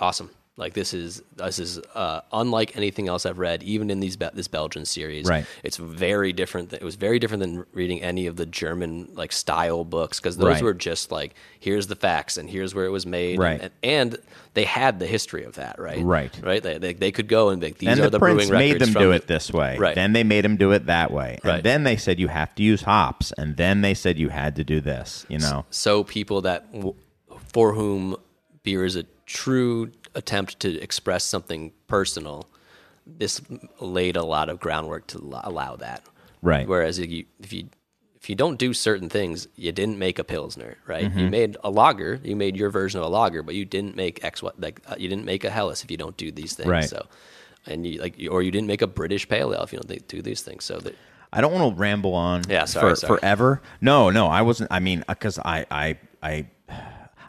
awesome. Like this is this is uh, unlike anything else I've read, even in these this Belgian series. Right. It's very different. Th- it was very different than reading any of the German like style books because those Right. were just like here's the facts and here's where it was made. Right. And, and they had the history of that. Right. Right. Right. They, they, they could go and like, these and are the, the, prince brewing made records them from do the- it this way. Right. Then they made them do it that way. And Right. then they said you have to use hops. And then they said you had to do this. You know. so people that w- for whom beer is a true attempt to express something personal this laid a lot of groundwork to allow that Right. whereas if you if you if you don't do certain things you didn't make a pilsner right Mm-hmm. you made a lager you made your version of a lager but you didn't make x what like uh, you didn't make a helles if you don't do these things Right. so and you like or you didn't make a british pale ale if you don't do these things so that I don't want to ramble on Yeah, sorry, for, sorry. forever. No, no, I wasn't. I mean, because I, I, I,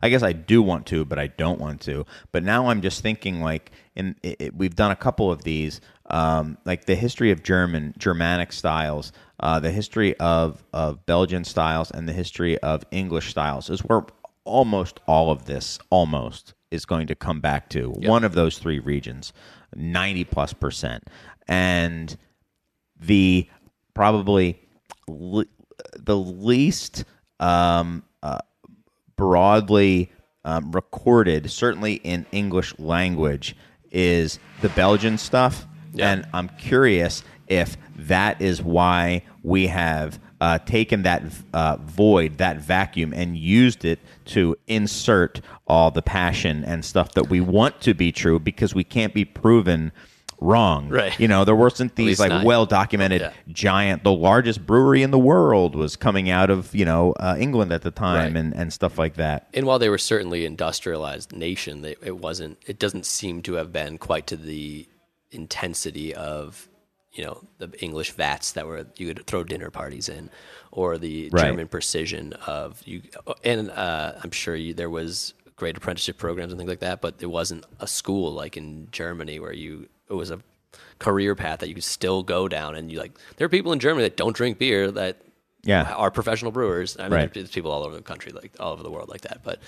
I guess I do want to, but I don't want to. But now I'm just thinking like, it- we've done a couple of these, um, like the history of German Germanic styles, uh, the history of of Belgian styles, and the history of English styles is where almost all of this, almost is going to come back to. One of those three regions, ninety plus percent, and the probably le- the least um, uh, broadly um, recorded, certainly in English language, is the Belgian stuff. Yeah. And I'm curious if that is why we have uh, taken that uh, void, that vacuum, and used it to insert all the passion and stuff that we want to be true because we can't be proven wrong. Right. You know, there wasn't these like not- well documented Yeah. giant, the largest brewery in the world was coming out of, you know, uh, England at the time Right. and, and stuff like that. And while they were certainly industrialized nation, they, it wasn't. It doesn't seem to have been quite to the intensity of, you know, the English vats that were you could throw dinner parties in, or the Right. German precision of you. And uh, I'm sure you, there was great apprenticeship programs and things like that, but it wasn't a school like in Germany where you it was a career path that you could still go down. And you like there are people in Germany that don't drink beer that Yeah. are professional brewers. I mean, Right. there's people all over the country, like all over the world, like that. But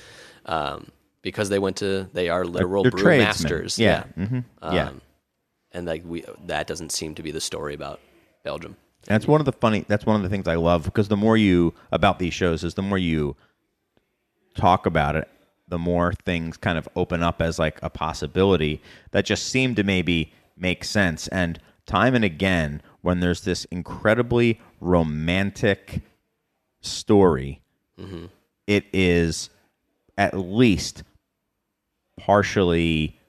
um, because they went to, they are literal they're brew masters. Yeah. Yeah. Um, and like we, that doesn't seem to be the story about Belgium. That's one of the funny. That's one of the things I love because the more you about these shows is the more you talk about it, the more things kind of open up as like a possibility that just seem to maybe make sense. And time and again, when there's this incredibly romantic story, mm-hmm. it is at least partially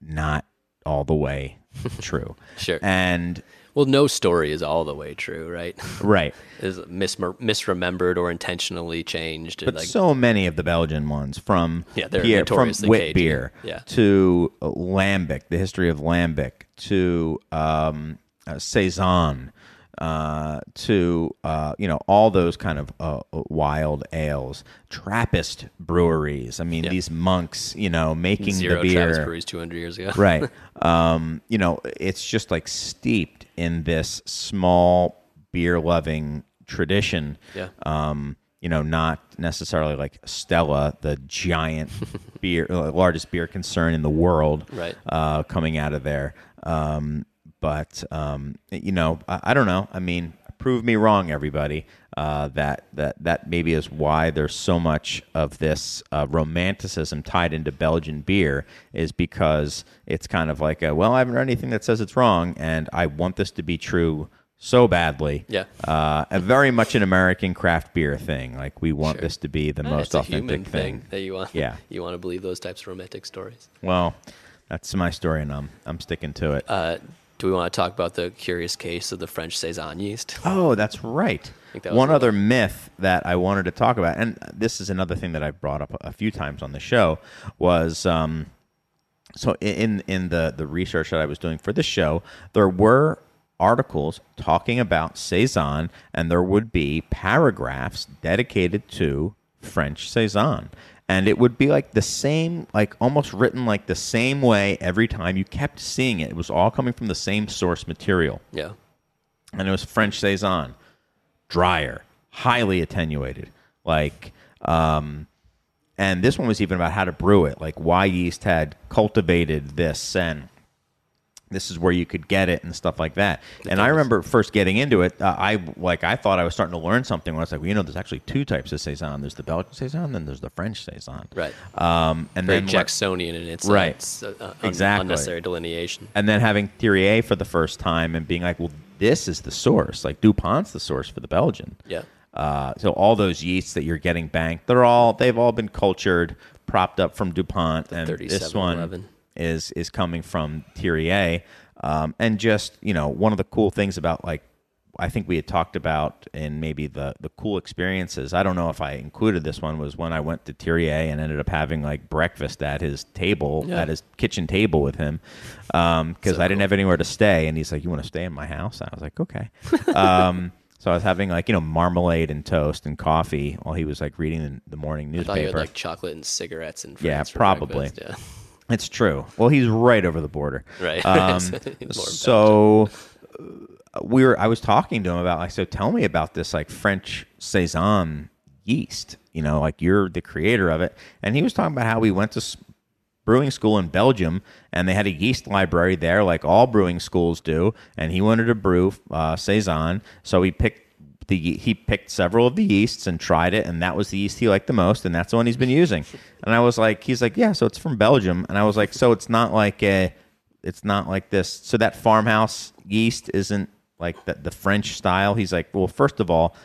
not all the way *laughs* true. Sure. And Well, no story is all the way true, right? right. *laughs* is mis- misremembered or intentionally changed. But like, so many of the Belgian ones, from Yeah, they're Pierre, from notoriously wit beer Yeah. to uh, Lambic, the history of Lambic, to um, uh, saison, uh, to uh, you know all those kind of uh, wild ales, Trappist breweries. I mean, Yeah. these monks, you know, making zero the beer. breweries 200 years ago. *laughs* right. *laughs* Um, you know, it's just like steeped in this small beer loving tradition. Yeah. Um, you know, not necessarily like Stella, the giant *laughs* beer, uh, largest beer concern in the world, Right. Uh, coming out of there. Um, but um, you know, I, I don't know. I mean, prove me wrong, everybody. Uh, that that that maybe is why there's so much of this uh, romanticism tied into Belgian beer is because it's kind of like, a, well, I haven't read anything that says it's wrong, and I want this to be true so badly. Yeah. uh, a very much an American craft beer thing. Like we want Sure. this to be the Eh, most authentic human thing. thing that you want. Yeah. *laughs* you want to believe those types of romantic stories. Well, that's my story, and I'm I'm sticking to it. Uh, do we want to talk about the curious case of the French saison yeast? Oh, that's right. that One other myth that I wanted to talk about, and this is another thing that I've brought up a few times on the show, was um, so in in the the research that I was doing for this show, there were articles talking about saison, and there would be paragraphs dedicated to French saison. And it would be like the same, like almost written like the same way every time you kept seeing it. It was all coming from the same source material Yeah. and it was French saison, drier, highly attenuated, like. Um, and this one was even about how to brew it, like why yeast had cultivated this, and this is where you could get it and stuff like that. And I remember first getting into it, uh, I like I thought I was starting to learn something when I was like, well, you know, there's actually two types of saison. There's the Belgian saison, then there's the French saison. Right. Um, and Very then Jacksonian in its, uh, Right. its, uh, Exactly. unnecessary delineation. and then having Thiriez for the first time and being like, well, this is the source. Like Dupont's the source for the Belgian. Yeah. Uh, so all those yeasts that you're getting banked, they're all they've all been cultured, propped up from Dupont, and this one 3711. Is is coming from Thiriez. Um, and just you know, one of the cool things about like I think we had talked about in maybe the the cool experiences. I don't know if I included this one was when I went to Thiriez and ended up having like breakfast at his table Yeah. at his kitchen table with him because I didn't have anywhere to stay, and he's like, "You want to stay in my house?" I was like, "Okay." um, *laughs* so I was having like you know marmalade and toast and coffee while he was like reading the, the morning I thought you had newspaper. like chocolate and cigarettes and Yeah, probably. breakfast, *laughs* It's true. Well, he's right over the border. Right. *laughs* Um, so uh, we were. I was talking to him about like, so tell me about this like French saison yeast. You know, like you're the creator of it, and he was talking about how we went to brewing school in Belgium, and they had a yeast library there, like all brewing schools do. And he wanted to brew uh, saison, so he picked the he picked several of the yeasts and tried it, and that was the yeast he liked the most, and that's the one he's been using. *laughs* And I was like, he's like, yeah, so it's from Belgium, and I was like, so it's not like a, it's not like this. So that farmhouse yeast isn't like the, the French style. He's like, well, first of all,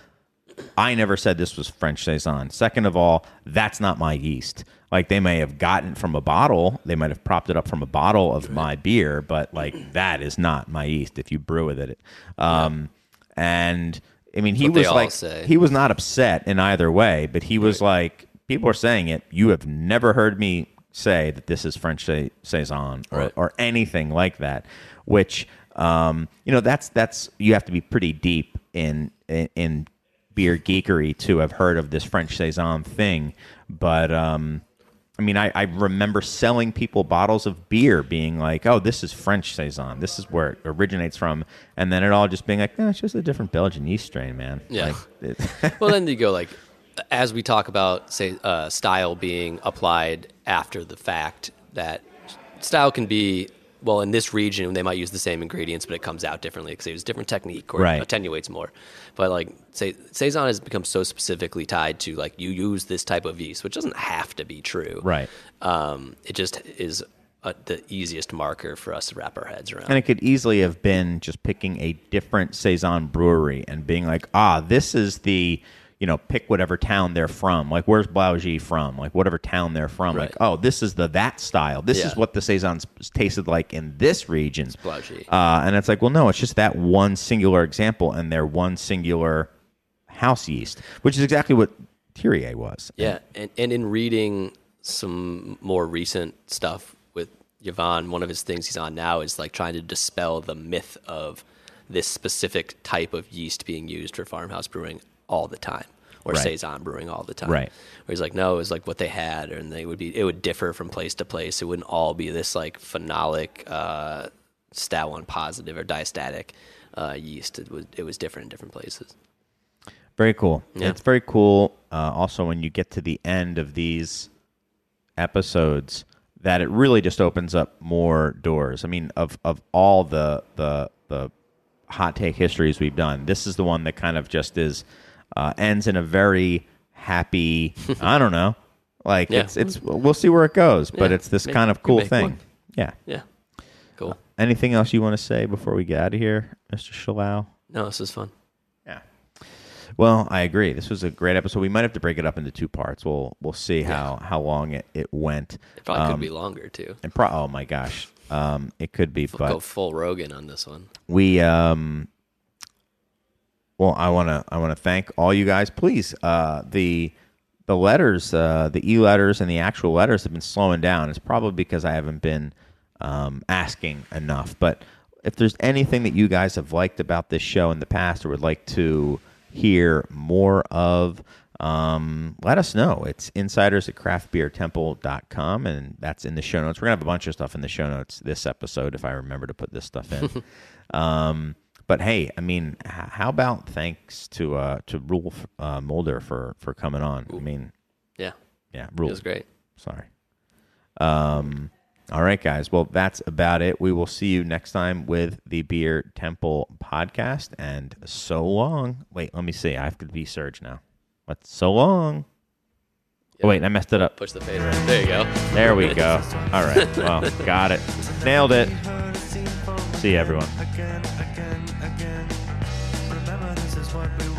I never said this was French saison. Second of all, that's not my yeast. Like they may have gotten from a bottle, they might have propped it up from a bottle of my beer, but like that is not my yeast. If you brew with it, um, and I mean, he was like, he was not upset in either way, but he was like, people are saying it. You have never heard me say that this is French sa- saison or, Right. or anything like that. Which, um, you know, that's that's you have to be pretty deep in in, in beer geekery to have heard of this French saison thing. But um, I mean, I, I remember selling people bottles of beer, being like, "Oh, this is French saison. This is where it originates from," and then it all just being like, "No, it's just a different Belgian yeast strain, man." Yeah. Like, *laughs* well, then you go like, as we talk about, say, uh, style being applied after the fact, that style can be, well, in this region, they might use the same ingredients, but it comes out differently because they use a different technique or Right. attenuates more. But like, say, Saison has become so specifically tied to like, you use this type of yeast, which doesn't have to be true. right. Um, it just is uh the easiest marker for us to wrap our heads around. And it could easily have been just picking a different saison brewery and being like, ah, this is the, you know, pick whatever town they're from. Like, where's Blaugies from? Like, whatever town they're from. Right. Like, oh, this is the that style. This is what the saisons tasted like in this region. Blaugies. Uh, and it's like, well, no, it's just that one singular example and their one singular house yeast, which is exactly what Thiriez was. Yeah, and, and in reading some more recent stuff with Yvan, one of his things he's on now is like trying to dispel the myth of this specific type of yeast being used for farmhouse brewing all the time, or Right. saison brewing all the time. Right. Where he's like, no, it was like what they had, and they would be. It would differ from place to place. It wouldn't all be this like phenolic, uh, STA1 positive or diastatic uh, yeast. It was it was different in different places. Very cool. Yeah. It's very cool. Uh, also, when you get to the end of these episodes, that it really just opens up more doors. I mean, of of all the the the hot take histories we've done, this is the one that kind of just is uh, ends in a very happy. *laughs* I don't know. Like Yeah. it's it's we'll see where it goes, but Yeah, it's this make- kind of cool make thing. one. Yeah. Yeah, cool. Anything else you want to say before we get out of here, Mr. Shalau? No, this is fun. Yeah. Well, I agree. This was a great episode. We might have to break it up into two parts. We'll we'll see how how long it, it went. It probably Um, could be longer too. And pro- oh my gosh, um, it could be. Go full Rogan on this one. we um, well, I want to I want to thank all you guys. Please, uh, the the letters, uh, the e letters, and the actual letters have been slowing down. It's probably because I haven't been um, asking enough. But if there's anything that you guys have liked about this show in the past or would like to hear more of, um, let us know. It's insiders at craftbeertemple.com, and that's in the show notes. We're going to have a bunch of stuff in the show notes this episode if I remember to put this stuff in. *laughs* um, but hey, I mean, how about thanks to uh, to Roel uh, Mulder for for coming on? I mean, Yeah, yeah, it Roel. was great. Sorry. Um, all right, guys. Well, that's about it. We will see you next time with the Beer Temple podcast. And so long. Wait, let me see. I have to be Surge now. What's so long? Oh, wait, I messed it up. Push the fade around. There you go. There we go. *laughs* All right. Well, got it. Nailed it. See you, everyone. Remember, this